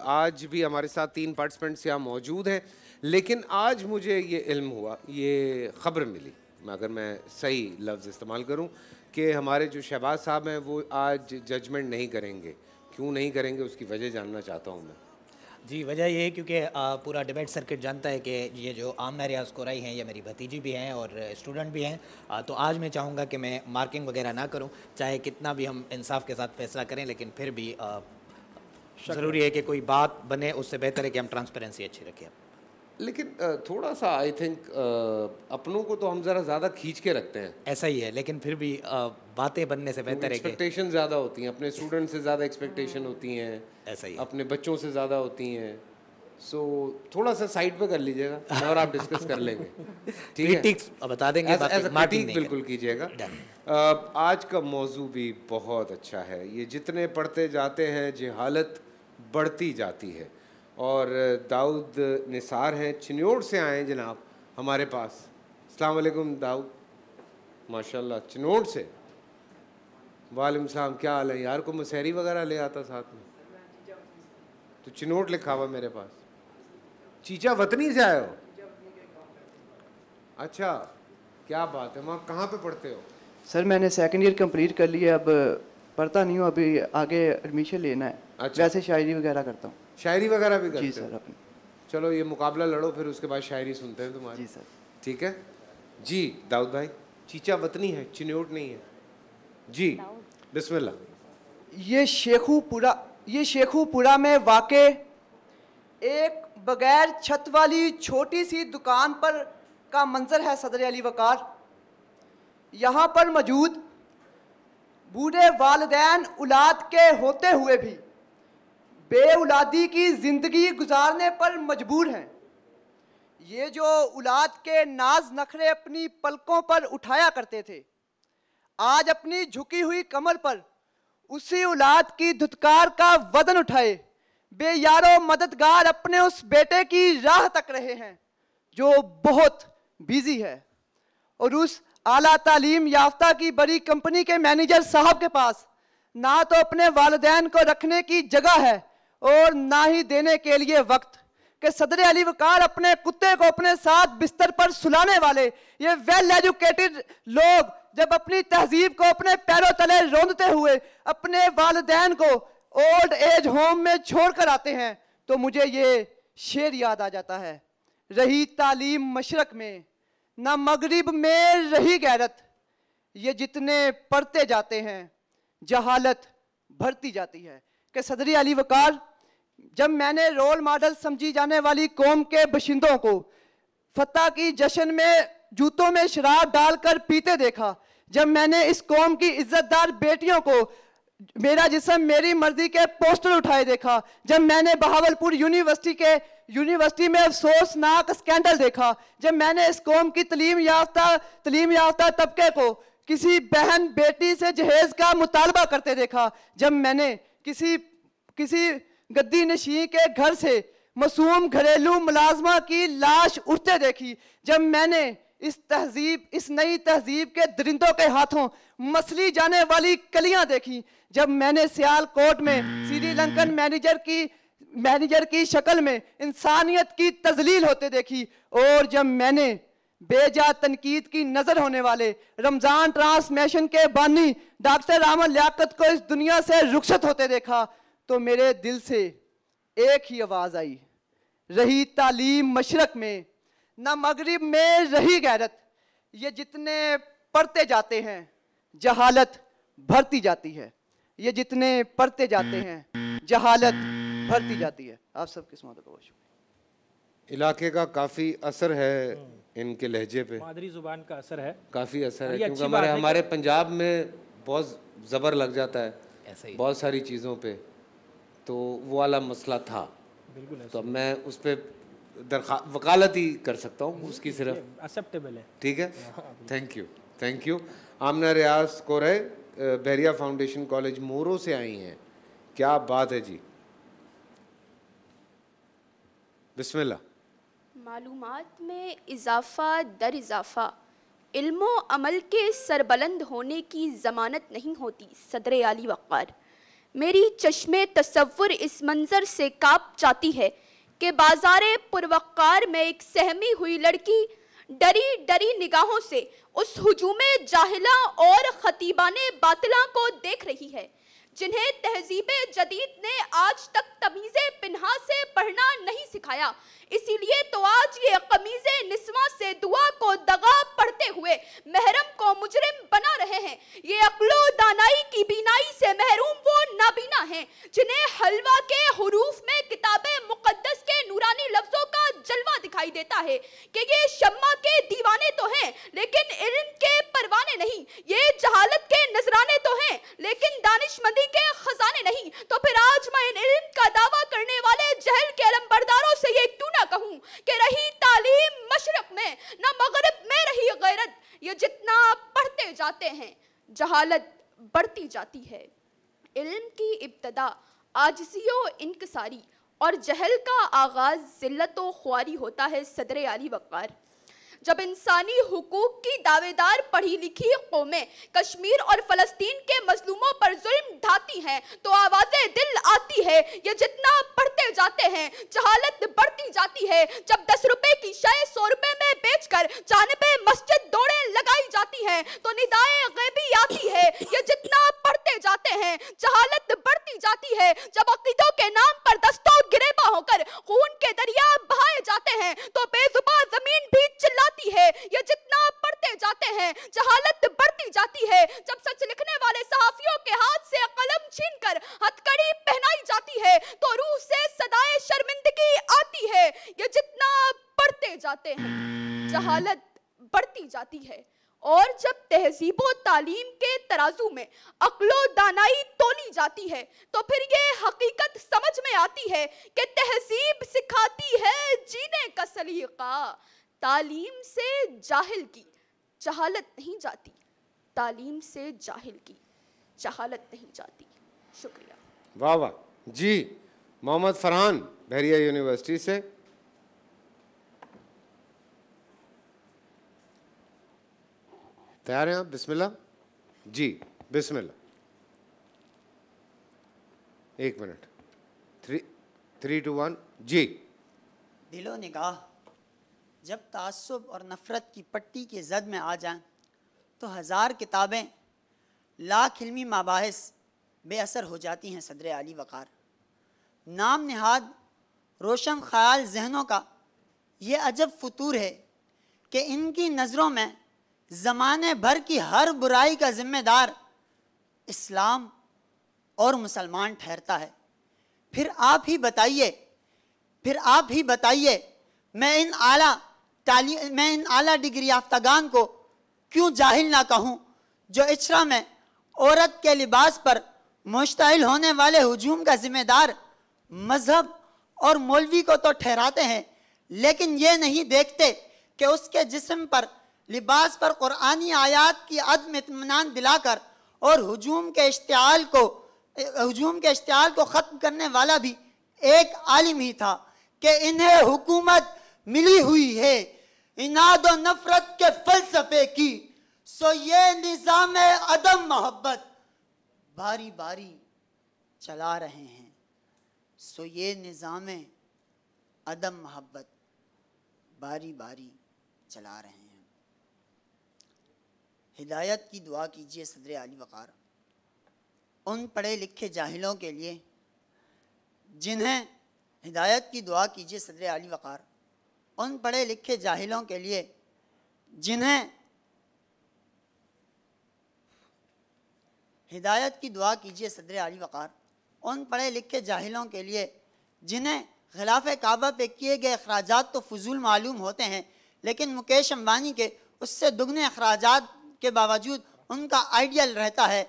आज भी हमारे साथ तीन पार्टिसिपेंट्स यहाँ मौजूद हैं, लेकिन आज मुझे ये इल्म हुआ, ये ख़बर मिली अगर मैं सही लफ्ज़ इस्तेमाल करूँ कि हमारे जो शहबाज साहब हैं, वो आज जजमेंट नहीं करेंगे। क्यों नहीं करेंगे, उसकी वजह जानना चाहता हूँ मैं। जी वजह ये है क्योंकि पूरा डिबेट सर्किट जानता है कि ये जो आमना रियाज कोराई हैं ये मेरी भतीजी भी हैं और स्टूडेंट भी हैं। आ, तो आज मैं चाहूँगा कि मैं मार्किंग वगैरह ना करूँ चाहे कितना भी हम इंसाफ के साथ फैसला करें लेकिन फिर भी ज़रूरी है कि कोई बात बने उससे बेहतर है कि हम ट्रांसपेरेंसी अच्छी रखें। लेकिन थोड़ा सा आई थिंक अपनों को तो हम ज़रा ज़्यादा खींच के रखते हैं। ऐसा ही है लेकिन फिर भी बातें बनने से बेहतर है एक्सपेक्टेशन ज़्यादा होती हैं अपने स्टूडेंट से ज़्यादा एक्सपेक्टेशन होती हैं ऐसा ही है। अपने बच्चों से ज़्यादा होती हैं। सो so, थोड़ा सा साइड पे कर लीजिएगा और आप डिस्कस कर लेंगे। [laughs] ठीक है? बता देंगे, As- as critique बिल्कुल कीजिएगा। आज का मौजू भी बहुत अच्छा है। ये जितने पढ़ते जाते हैं जहालत बढ़ती जाती है। और दाऊद निसार हैं चिन्योड़ से आए हैं जनाब हमारे पास। वालेकुम दाऊद। माशाल्लाह चिन्योड़ से। वालेकुम सलाम क्या हाल है? यार को मसहरी वगैरह ले आता साथ में? तो चिनोट लिखा हुआ मेरे पास। चीचा वतनी से आए हो? अच्छा क्या बात है वहाँ कहाँ पे पढ़ते हो? सर मैंने सेकंड ईयर कंप्लीट कर लिया अब पढ़ता नहीं हूँ अभी आगे एडमिशन लेना है। अच्छा। वैसे शायरी वगैरह करता हूँ। शायरी वगैरह भी करते जी सर अपनी। चलो ये मुकाबला लड़ो फिर उसके बाद शायरी सुनते हैं तुम्हारी। जी सर। ठीक है? जी दाऊद भाई चीचा वतनी है चिन्योट नहीं है। जी बिस्मिल्ला ये शेखुपुरा ये शेखुपुरा में वाक़ एक बगैर छत वाली छोटी सी दुकान पर का मंजर है सदर अली वकार। यहाँ पर मौजूद बूढ़े वालदेन औलाद के होते हुए भी बे औलादी की ज़िंदगी गुजारने पर मजबूर हैं। ये जो औलाद के नाज नखरे अपनी पलकों पर उठाया करते थे, आज अपनी झुकी हुई कमर पर उसी औलाद की धुतकार का वदन उठाए, बेयारो मददगार अपने उस बेटे की राह तक रहे हैं, जो बहुत बिज़ी है। और उस आला तालीम याफ्ता की बड़ी कंपनी के मैनेजर साहब के पास ना तो अपने वालदेन को रखने की जगह है और ना ही देने के लिए वक्त कि सदर अली वकार अपने कुत्ते को अपने साथ बिस्तर पर सुलाने वाले, ये वेल एजुकेटेड लोग जब अपनी तहजीब को अपने पैरों तले रोंदते हुए अपने वालदेन को ओल्ड एज होम में छोड़कर आते हैं तो मुझे ये शेर याद आ जाता है। रही तालीम मशरक में, ना मगरिब में रही गैरत, ये जितने पढ़ते जाते हैं, जहालत भरती जाती है। कि सदरी अली वकार जब मैंने रोल मॉडल समझी जाने वाली कौम के बशिंदों को फतह की जश्न में जूतों में शराब डालकर पीते देखा, जब मैंने इस कौम की इज्जतदार बेटियों को मेरा जिसम मेरी मर्ज़ी के पोस्टर उठाए देखा, जब मैंने बहावलपुर यूनिवर्सिटी के यूनिवर्सिटी में अफसोसनाक स्कैंडल देखा, जब मैंने इस कौम की तलीम याफ्ता तलीम याफ्ता तबके को किसी बहन बेटी से जहेज का मुतालबा करते देखा, जब मैंने किसी किसी गद्दी नशी के घर से मासूम घरेलू मुलाजमा की लाश उठते देखी, जब मैंने इस तहजीब, इस नई तहजीब के दरिंदों के हाथों मसली जाने वाली कलियाँ देखी, जब मैंने सियाल सियालकोट में श्रीलंकन मैनेजर की मैनेजर की शक्ल में इंसानियत की तजलील होते देखी और जब मैंने बेजा तनकीद की नज़र होने वाले रमज़ान ट्रांसमेशन के बानी डॉक्टर रामन लियाकत को इस दुनिया से रुखसत होते देखा तो मेरे दिल से एक ही आवाज़ आई। रही तालीम मशरक में न मगरिब में रही गैरत। ये जितने पढ़ते जाते हैं जहालत भरती जाती है। ये जितने पढ़ते जाते हैं जहालत भरती जाती है। आप सब किस किस्मत का बहुत शुक्रिया। इलाके का काफ़ी असर है इनके लहजे पे। मादरी ज़ुबान का असर है। काफ़ी असर है क्योंकि हमारे हमारे पंजाब में बहुत ज़बर लग जाता है ऐसा ही। बहुत सारी चीज़ों पे। तो वो वाला मसला था। बिल्कुल तो अब मैं उस पर दरखा वकालत ही कर सकता हूँ उसकी सिर्फ़। एक्सेप्टेबल है। ठीक है? Thank you thank you Amna Riaz कोरे बहरिया फाउंडेशन कॉलेज मोरो से आई हैं। क्या बात है जी। बिस्मिल्लाह। मालूम में इजाफ़ा दर इजाफ़ा। इल्मो अमल के सरबलंद होने की ज़मानत नहीं होती सदर आली वक़ार। मेरी चश्मे तस्वुर इस मंज़र से काप जाती है कि बाज़ार पुरवक़ार में एक सहमी हुई लड़की डरी डरी निगाहों से उस हजूम जाहिला और ख़तीबान बातला को देख रही है। जिन्हें तहजीब जदीद ने आज तक तमीज़ पिन्हा से पढ़ना नहीं सिखाया। इसीलिए तो आज ये कमीज़ निस्वा से दुआ को दगा पढ़ते हुए महरम को मुजरिम बना रहे हैं। ये अक्लो दानाई की बीनाई से महरूम वो नाबीना हैं, जिन्हें हलवा के हरूफ में किताब मुकद्दस के नूरानी लफ्जों का जलवा दिखाई देता है कि ये शम्मा के दीवाने तो हैं, लेकिन इल्म के परवाने नहीं। ये जहालत के नजराने तो हैं, लेकिन दानिशमंदी के खजाने नहीं तो फिर आज मैं इन इल्म का दावा करने वाले जहल के अलमबरदारों से ये क्यों ना कहूँ कि रही तालीम मशरक में, न मगरब में रही गैरत, ये जितना पढ़ते जाते हैं, जहालत बढ़ती जाती है। इल्म की इब्तदा, आजजियो इनकसारी और जहल का आगाज़ जिल्लत व ख्वारी होता है सदर आली वक़ार। जब इंसानी हुकूक की दावेदार पढ़ी लिखी कौमें कश्मीर और फलस्तीन के मजलूमों पर जुल्म ढाती हैं तो आवाज़ें दिल आती है। ये जितना पढ़ते जाते हैं, जहालत बढ़ती जाती है। जब दस रुपए की शय सौ रुपए में बेचकर जाने पे मस्जिद दौड़े लगाई जाती हैं तो निदाए गैबी आती है। ये जितना पढ़ते जाते हैं, जहालत बढ़ती जाती है। जब अकीदों के नाम पर दस्तों गिरेबा होकर खून के दरिया बहाए जाते हैं तो बेजुबा ज़मीन भी चिल्ला जाती है, ये जितना आप पढ़ते जाते हैं, जहालत बढ़ती जाती है। जब सच लिखने वाले सहाफियों के हाथ से कलम छीनकर हथकड़ी पहनाई जाती है तो रूह से सदाए शर्मिंदगी आती है। ये जितना पढ़ते जाते हैं, जहालत बढ़ती जाती है। और जब तहजीब तालीम के तराजू में अक्लो दानाई तोली जाती है तो फिर ये हकीकत समझ में आती है कि तहजीब सिखाती है जीने का सलीका। तालीम से जाहिल की। जहालत नहीं जाती। तालीम से जाहिल की। जहालत नहीं जाती। शुक्रिया। वाह वाह। जी मोहम्मद फरहान बहरिया यूनिवर्सिटी से। तैयार हैं आप? बिस्मिल्लाह। जी बिस्मिल्लाह। एक minute. Three three two one. जी। दिलो निगाह। जब तसब और नफ़रत की पट्टी के जद में आ जाएँ तो हज़ार किताबें, लाख इल्मी मबास बेअसर हो जाती हैं सदर अली वक़ार। नाम नहाद रोशन ख्याल जहनों का ये अजब फतूर है कि इनकी नज़रों में ज़माने भर की हर बुराई का ज़िम्मेदार इस्लाम और मुसलमान ठहरता है। फिर आप ही बताइए, फिर आप ही बताइए, मैं इन आला मैं इन आला डिग्री याफ्तागान को क्यों जाहिल ना कहूँ? जो इचरा में औरत के लिबास पर मुश्तिल होने वाले हजूम का जिम्मेदार मज़हब और मौलवी को तो ठहराते हैं, लेकिन ये नहीं देखते कि उसके जिसम पर लिबास पर कुरानी आयात की अदम इतमान दिलाकर और हजूम के इश्तियाल को, हजूम के इश्तियाल को ख़त्म करने वाला भी एक आलिम ही था कि इन्हें हुकूमत मिली हुई है। इनाद और नफरत के फलसफे की, सो ये निज़ाम अदम मोहब्बत बारी बारी चला रहे हैं। सो ये निज़ाम अदम मोहब्बत बारी बारी चला रहे हैं। हिदायत की दुआ कीजिए सदर अली वक़ार। उन पढ़े लिखे जाहिलों के लिए जिन्हें हिदायत की दुआ कीजिए सदर अली वक़ार। उन पढ़े लिखे जाहिलों के लिए, जिन्हें हिदायत की दुआ कीजिए सदर अली वक़ार, उन पढ़े लिखे जाहिलों के लिए, जिन्हें खिलाफ काबा पे किए गए अखराज तो फजूल मालूम होते हैं, लेकिन मुकेश अम्बानी के उससे दुगने अखराज के बावजूद उनका आइडियल रहता है,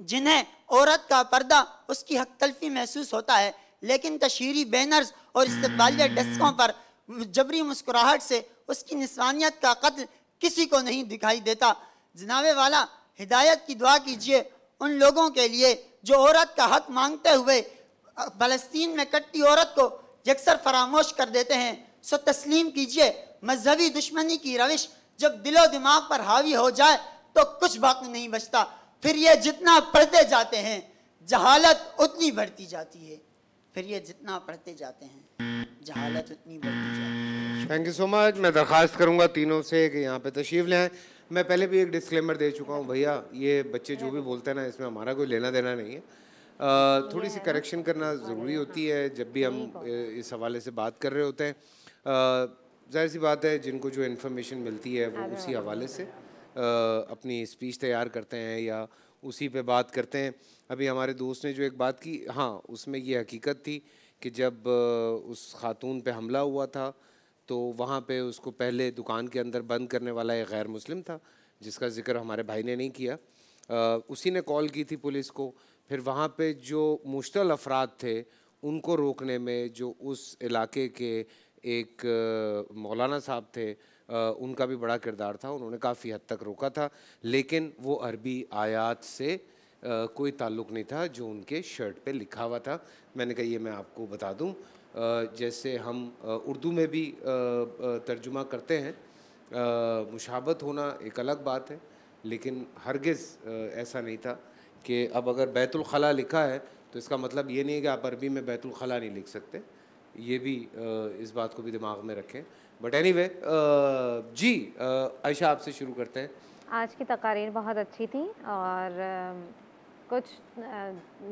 जिन्हें औरत का पर्दा उसकी हक तलफी महसूस होता है, लेकिन तशीरी बैनर्स और इस्तबालिया डेस्कों पर जबरी मुस्कुराहट से उसकी निस्वानियत का कत्ल किसी को नहीं दिखाई देता। जनावे वाला, हिदायत की दुआ कीजिए उन लोगों के लिए जो औरत का हक मांगते हुए फ़लस्तीन में कट्टी औरत को यकसर फरामोश कर देते हैं, सो तस्लीम कीजिए। मजहबी दुश्मनी की रविश जब दिलो दिमाग पर हावी हो जाए तो कुछ बाकी नहीं बचता। फिर ये जितना पढ़ते जाते हैं, जहालत उतनी बढ़ती जाती है। फिर ये जितना पढ़ते जाते हैं। जहालत उतनी बढ़ती जाती है थैंक यू सो मच मैं दरख्वास्त करूँगा तीनों से कि यहाँ पे तशरीफ़ लें। मैं पहले भी एक डिस्क्लेमर दे चुका हूँ भैया ये बच्चे जो भी बोलते हैं ना इसमें हमारा कोई लेना देना नहीं है। थोड़ी सी करेक्शन करना ज़रूरी होती है जब भी हम इस हवाले से बात कर रहे होते हैं। ज़ाहिर सी बात है जिनको जो इन्फॉर्मेशन मिलती है वो उसी हवाले से अ, अपनी स्पीच तैयार करते हैं या उसी पे बात करते हैं। अभी हमारे दोस्त ने जो एक बात की हाँ उसमें ये हकीकत थी कि जब उस खातून पे हमला हुआ था तो वहाँ पे उसको पहले दुकान के अंदर बंद करने वाला एक गैर मुस्लिम था जिसका ज़िक्र हमारे भाई ने नहीं किया। अ, उसी ने कॉल की थी पुलिस को। फिर वहाँ पे जो मुश्तल अफराद थे उनको रोकने में जो उस इलाके के एक मौलाना साहब थे अ, उनका भी बड़ा किरदार था। उन्होंने काफ़ी हद तक रोका था। लेकिन वो अरबी आयात से कोई ताल्लुक़ नहीं था जो उनके शर्ट पे लिखा हुआ था। मैंने कहा, ये मैं आपको बता दूँ। जैसे हम उर्दू में भी तर्जुमा करते हैं मुशाबत होना एक अलग बात है, लेकिन हरगिज़ ऐसा नहीं था कि अब अगर बैतुल खला लिखा है तो इसका मतलब ये नहीं है कि आप अरबी में बैतुलखला नहीं लिख सकते। ये भी इस बात को भी दिमाग में रखें। बट एनी वे जी आयशा आपसे शुरू करते हैं। आज की तकारीर बहुत अच्छी थी और कुछ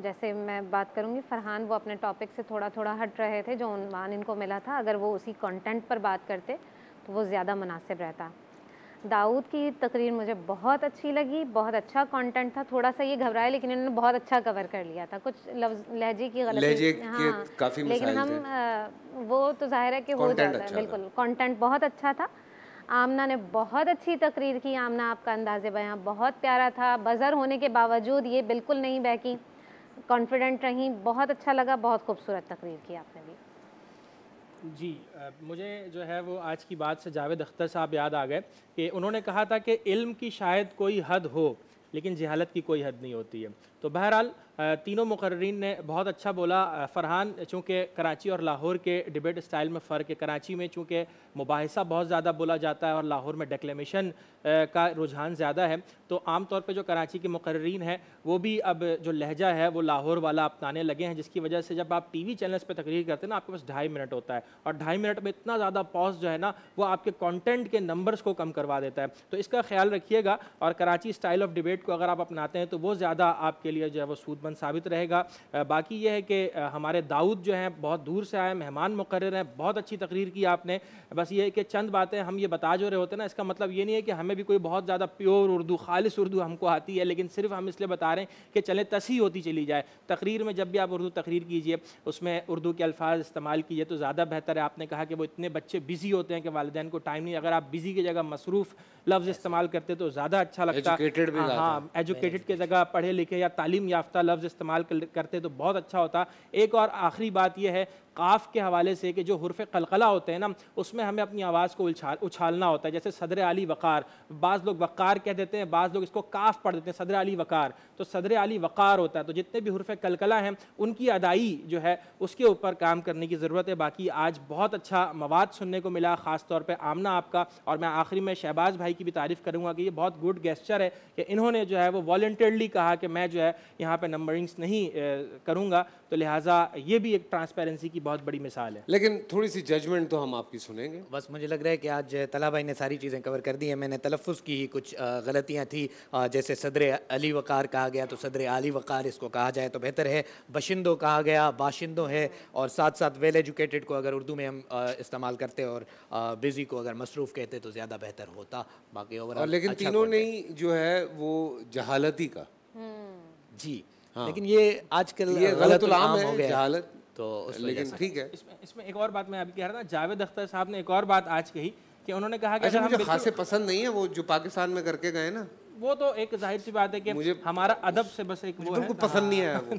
जैसे मैं बात करूँगी फरहान वो अपने टॉपिक से थोड़ा थोड़ा हट रहे थे जो उनवान इनको मिला था। अगर वो उसी कंटेंट पर बात करते तो वो ज़्यादा मुनासिब रहता। दाऊद की तकरीर मुझे बहुत अच्छी लगी बहुत अच्छा कंटेंट था। थोड़ा सा ये घबराए लेकिन इन्होंने बहुत अच्छा कवर कर लिया था। कुछ लफ्ज लहजे की लहजे गलती के काफ़ी लेकिन हम वो तो ज़ाहिर है कि हो जाता है अच्छा बिल्कुल कंटेंट बहुत अच्छा था। आमना ने बहुत अच्छी तकरीर की, आमना आपका अंदाज बयां। बहुत प्यारा था। बज़र होने के बावजूद ये बिल्कुल नहीं बहकी। कॉन्फिडेंट रही, बहुत अच्छा लगा, बहुत खूबसूरत तकरीर की आपने भी। जी मुझे जो है वो आज की बात से जावेद अख्तर साहब याद आ गए कि उन्होंने कहा था कि इल्म की शायद कोई हद हो, लेकिन जहालत की कोई हद नहीं होती है। तो बहरहाल तीनों मुकर्रीन ने बहुत अच्छा बोला। फ़रहान, चूँकि कराची और लाहौर के डिबेट स्टाइल में फ़र्क है। कराची में चूँकि मुबाहिसा बहुत ज़्यादा बोला जाता है और लाहौर में डेक्लेमेशन का रुझान ज़्यादा है। तो आम तौर पे जो कराची के मुकर्रीन हैं, वो भी अब जो लहजा है, वो लाहौर वाला अपनाने लगे हैं, जिसकी वजह से जब आप टी वी चैनल्स पर तकरीर करते हैं ना, आपके पास ढाई मिनट होता है। और ढाई मिनट में इतना ज़्यादा पॉज जो है ना, वो आपके कॉन्टेंट के नंबर्स को कम करवा देता है। तो इसका ख्याल रखिएगा और कराची स्टाइल ऑफ़ डिबेट को अगर आप अपनाते हैं तो वो ज़्यादा आपके लिए जो है वो सूदमंद साबित रहेगा। बाकी ये है कि हमारे दाऊद जो हैं बहुत दूर से आए मेहमान मुकर हैं बहुत अच्छी तकरीर की आपने। बस ये है कि चंद बातें हम ये बता जो रहे होते हैं ना इसका मतलब ये नहीं है कि हमें भी कोई बहुत ज़्यादा प्योर उर्दू खालिश उर्दू हमको आती है लेकिन सिर्फ़ हम इसलिए बता रहे हैं कि चलें तसी होती चली जाए। तकरीर में जब भी आप उर्दू तकरीर कीजिए उसमें उर्दू के अल्फाज इस्तेमाल कीजिए तो ज़्यादा बेहतर है। आपने कहा कि वो इतने बच्चे बिज़ी होते हैं कि वालदेन को टाइम नहीं अगर आप बिज़ी की जगह मसरूफ़ लफ्ज़ इस्तेमाल करते तो ज़्यादा अच्छा लगता हाँ, हाँ एजुकेटेड के जगह पढ़े लिखे या तालीम याफ्ता लफ्ज़ इस्तेमाल करते तो बहुत अच्छा होता। एक और आखिरी बात यह है काफ के हवाले से कि जो हुरफ कलकला होते हैं ना, उसमें हमें अपनी आवाज़ को उछाल उछालना होता है। जैसे सदर अली वक़ार, बाज़ लोग वक़ार कह देते हैं, बाज़ लोग इसको काफ पढ़ देते हैं, सदर अली वक़ार। तो सदर अली वक़ार होता है तो जितने भी हुरफ कलकला हैं, उनकी अदाई जो है, उसके ऊपर काम करने की ज़रूरत है। बाकी आज बहुत अच्छा मवाद सुनने को मिला, ख़ास तौर पर आमना आपका, और मैं आखिरी में शहबाज भाई की भी तारीफ़ करूँगा कि ये बहुत गुड गेस्चर है कि इन्होंने जो है, वो वॉल्टरली कहा कि मैं जो है, यहाँ पर नंबरिंग्स नहीं करूँगा। तो लिहाजा ये भी एक ट्रांसपेरेंसी की बहुत बड़ी मिसाल है। लेकिन थोड़ी सी जजमेंट तो हम आपकी सुनेंगे। बस मुझे लग रहा है कि आज तला भाई ने सारी चीज़ें कवर कर दी हैं। मैंने तलफ़ुज़ की ही कुछ गलतियाँ थी। जैसे सदर अली वक़ार कहा गया तो सदर आली वक़ार इसको कहा जाए तो बेहतर है। बशिंदों कहा गया बाशिंदों है। और साथ साथ वेल एजुकेटेड को अगर उर्दू में हम इस्तेमाल करते और बिज़ी को अगर मसरूफ़ कहते तो ज़्यादा बेहतर होता। बाकी ओवरऑल लेकिन अच्छा तीनों ने जो है वो जहालती का। जी। हाँ। लेकिन ये आजकल ये गलत गलत आम है हो गया है। जहालत। तो लेकिन ठीक है। इसमें इसमें एक और बात मैं अभी कह रहा था जावेद अख्तर साहब ने एक और बात आज कही कि उन्होंने कहा कि अच्छा मुझे खासे पसंद नहीं है वो जो पाकिस्तान में करके गए ना। वो तो एक ज़ाहिर सी बात है कि मुझे हमारा अदब से बस एक वो है। पसंद नहीं आया वो।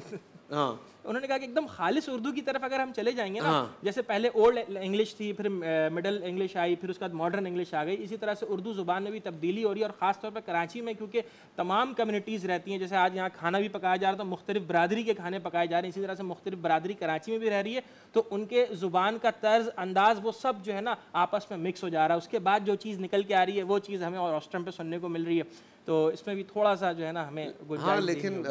हाँ। उन्होंने कहा कि एकदम खालिश उर्दू की तरफ़ अगर हम चले जाएँगे ना हाँ। जैसे पहले ओल्ड इंग्लिश थी फिर मिडल इंग्लिश आई फिर उसके बाद मॉडर्न इंग्लिश आ गई। इसी तरह से उर्दू ज़ुबान में भी तब्दीली हो रही है और ख़ास तौर पर कराची में क्योंकि तमाम कम्युनिटीज़ रहती हैं। जैसे आज यहाँ खाना भी पकाया जा रहा है तो मुख्तलिफ़ बरदरी के खाने पकाए जा रहे हैं। इसी तरह से मुख्तलिफ़ बरदरी कराची में भी रह रही है। तो उनके ज़ुबान का तर्ज अंदाज वो सब जो है ना आपस में मिक्स हो जा रहा है। उसके बाद जो चीज़ निकल के आ रही है वो चीज़ हमें और ऑस्ट्रम पे सुनने को मिल रही है। तो इसमें भी थोड़ा सा जो है ना हमें हाँ लेकिन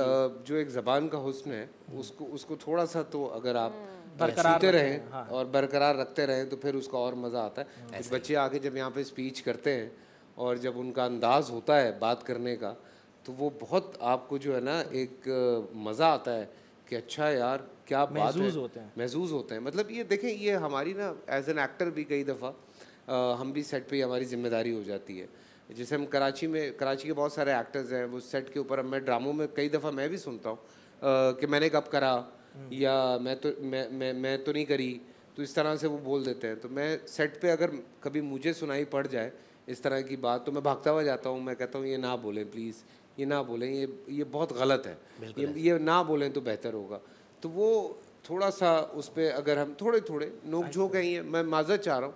जो एक ज़बान का हुस्न है उसको उसको थोड़ा सा तो अगर आप बरकरार छूते रखें, रहें हाँ। और बरकरार रखते रहें तो फिर उसका और मज़ा आता है। कुछ बच्चे आके जब यहाँ पे स्पीच करते हैं और जब उनका अंदाज होता है बात करने का तो वो बहुत आपको जो है ना एक मज़ा आता है कि अच्छा यार क्या बात है। महसूस होते हैं। महसूस होते हैं। मतलब ये देखें ये हमारी ना एज एन एक्टर भी कई दफ़ा हम भी सेट पे ही हमारी ज़िम्मेदारी हो जाती है। जैसे हम कराची में कराची के बहुत सारे एक्टर्स हैं वो सेट के ऊपर अब मैं ड्रामों में कई दफ़ा मैं भी सुनता हूँ कि मैंने कब करा या मैं तो मैं मैं मैं तो नहीं करी तो इस तरह से वो बोल देते हैं। तो मैं सेट पे अगर कभी मुझे सुनाई पड़ जाए इस तरह की बात तो मैं भागता हुआ जाता हूँ मैं कहता हूँ ये ना बोलें प्लीज़ ये ना बोलें ये ये बहुत गलत है ये, ये ना बोलें तो बेहतर होगा। तो वो थोड़ा सा उस पर अगर हम थोड़े थोड़े नोक झोंक है ये मैं माजरत चाह रहा हूँ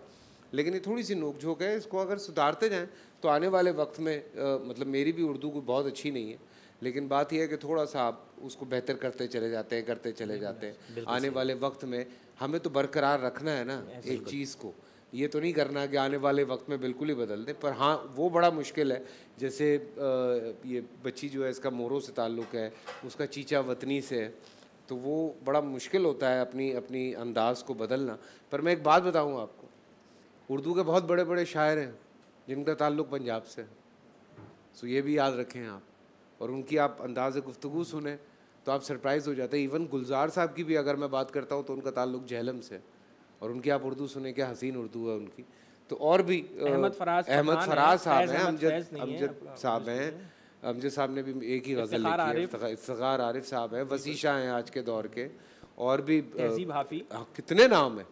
लेकिन ये थोड़ी सी नोक झोंक है इसको अगर सुधारते जाएँ तो आने वाले वक्त में अ, मतलब मेरी भी उर्दू कोई बहुत अच्छी नहीं है लेकिन बात यह है कि थोड़ा सा आप उसको बेहतर करते चले जाते हैं करते चले जाते हैं। आने वाले वक्त में हमें तो बरकरार रखना है ना एक चीज़ को। ये तो नहीं करना कि आने वाले वक्त में बिल्कुल ही बदल दें पर हाँ वो बड़ा मुश्किल है। जैसे ये बच्ची जो है इसका मोरों से ताल्लुक़ है उसका चीचा वतनी से है तो वो बड़ा मुश्किल होता है अपनी अपनी अंदाज को बदलना। पर मैं एक बात बताऊँ आपको उर्दू के बहुत बड़े बड़े शायर हैं जिनका ताल्लुक़ पंजाब से है। सो ये भी याद रखें आप। और उनकी आप अंदाज गुफ्तगू सुने तो आप सरप्राइज़ हो जाते हैं। इवन गुलजार साहब की भी अगर मैं बात करता हूँ तो उनका ताल्लुक़ जहलम से और उनकी आप उर्दू सुने क्या हसीन उर्दू है उनकी। तो और भी अहमद फराज अहमद फराज साहब हैं अमजद अमजद साहब हैं। अमजद साहब ने भी एक ही गज़ल लिखी है। आरिफ। साहब हैं वसीशा हैं आज के दौर के। और भी हाफी। हाँ, कितने नाम हैं।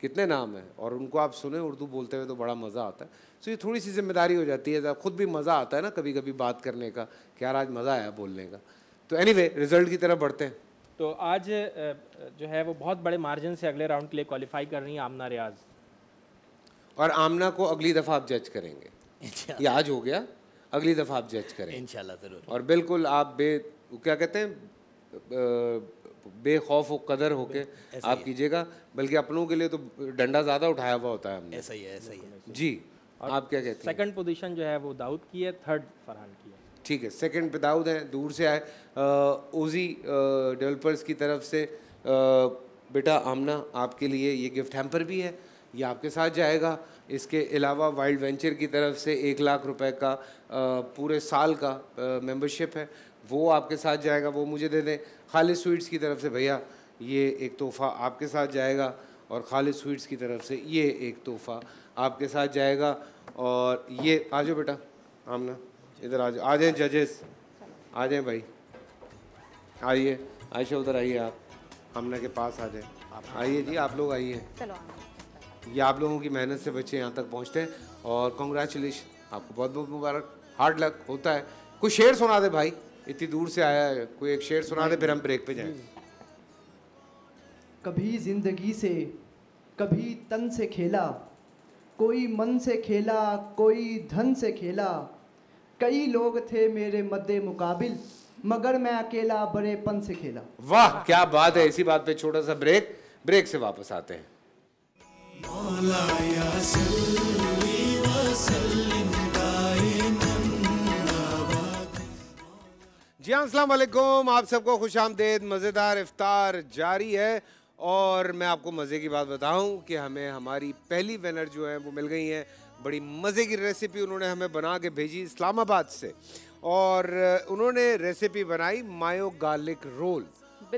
कितने नाम हैं? और उनको आप सुने उर्दू बोलते हुए तो बड़ा मज़ा आता है। सो ये थोड़ी सी ज़िम्मेदारी हो जाती है खुद भी मज़ा आता है ना कभी कभी बात करने का कि यार आज मज़ा आया बोलने का। तो एनीवे रिज़ल्ट की तरफ़ बढ़ते हैं। तो आज जो है वो बहुत बड़े मार्जिन से अगले राउंड के लिए क्वालिफाई कर रही हैं आमना रियाज। और आमना को अगली दफ़ा आप जज करेंगे। ये आज हो गया अगली दफ़ा आप जज करेंगे। इंशाल्लाह ज़रूर। और बिल्कुल आप बे क्या कहते हैं बेखौफ व कदर होके आप कीजिएगा। बल्कि अपनों के लिए तो डंडा ज़्यादा उठाया हुआ होता है हमने। ऐसा ही है ऐसा ही है। जी और आप क्या कहते हैं? सेकंड पोजीशन जो है वो दाऊद की है थर्ड फरहान की है। ठीक है सेकंड पे दाऊद हैं दूर से आए। ओजी डेवलपर्स की तरफ़ से अ, बेटा आमना आपके लिए ये गिफ्ट हैम्पर भी है ये आपके साथ जाएगा। इसके अलावा वाइल्ड वेंचर की तरफ़ से एक लाख रुपए का अ, पूरे साल का मेंबरशिप है। वो आपके साथ जाएगा वो मुझे दे दें। खालिद स्वीट्स की तरफ़ से भैया ये एक तोहफ़ा आपके साथ जाएगा और खालिद स्वीट्स की तरफ़ से ये एक तोहफ़ा आपके साथ जाएगा और ये आ जाओ बेटा आमना इधर आ जाओ। आ जाएँ जजेस आ जाएँ भाई। आइए आयशा उधर आइए आप। आमना के पास आ जाएँ। आइए जी आप लोग आइए। ये आप लोगों की मेहनत से बच्चे यहाँ तक पहुँचते हैं और कॉन्ग्रेचुलेशन आपको बहुत बहुत मुबारक। हार्ड लक होता है। कोई शेर सुना दे भाई। इतनी दूर से आया है। कोई एक शेर सुना दे फिर हम ब्रेक पे जाएँ। कभी ज़िंदगी से, कभी तन से खेला। कोई मन से खेला, कोई धन से खेला। कई लोग थे मेरे मद्दे मुकाबिल, मगर मैं अकेला बड़ेपन से खेला। वाह, क्या बात है। इसी बात पे छोटा सा ब्रेक ब्रेक से वापस आते हैं। जी हाँ वालेकुम। आप सबको खुश आमदेद मज़ेदार इफ्तार जारी है। और मैं आपको मज़े की बात बताऊँ कि हमें हमारी पहली विनर जो है वो मिल गई हैं। बड़ी मज़े की रेसिपी उन्होंने हमें बना के भेजी इस्लामाबाद से। और उन्होंने रेसिपी बनाई मायो गार्लिक रोल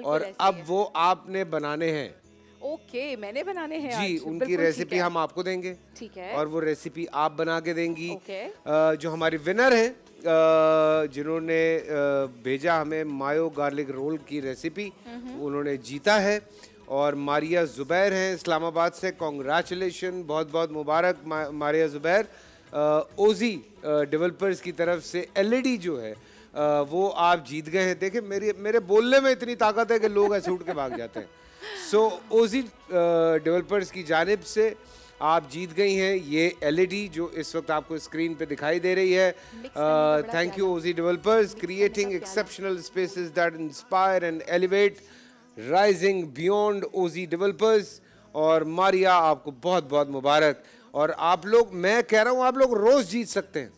और अब वो आपने बनाने हैं। ओके मैंने बनाने हैं जी आज। उनकी रेसिपी हम आपको देंगे। ठीक है। और वो रेसिपी आप बना के देंगी। ओके। अ, जो हमारी विनर हैं जिन्होंने भेजा हमें मायो गार्लिक रोल की रेसिपी। उन्होंने जीता है। और मारिया ज़ुबैर हैं इस्लामाबाद से। कॉन्ग्रेचुलेशन बहुत बहुत मुबारक मा, मारिया ज़ुबैर। ओजी डेवलपर्स की तरफ़ से एलईडी जो है अ, वो आप जीत गए हैं। देखें मेरी मेरे बोलने में इतनी ताकत है कि लोग ऐसे उठ के भाग जाते हैं। सो ओजी डेवलपर्स की जानब से आप जीत गई हैं। ये एलईडी जो इस वक्त आपको स्क्रीन पे दिखाई दे रही है। Thank you OG developers creating exceptional spaces that inspire and elevate rising beyond OG developers और मारिया, आपको बहुत बहुत मुबारक। और आप लोग, मैं कह रहा हूँ, आप लोग रोज़ जीत सकते हैं।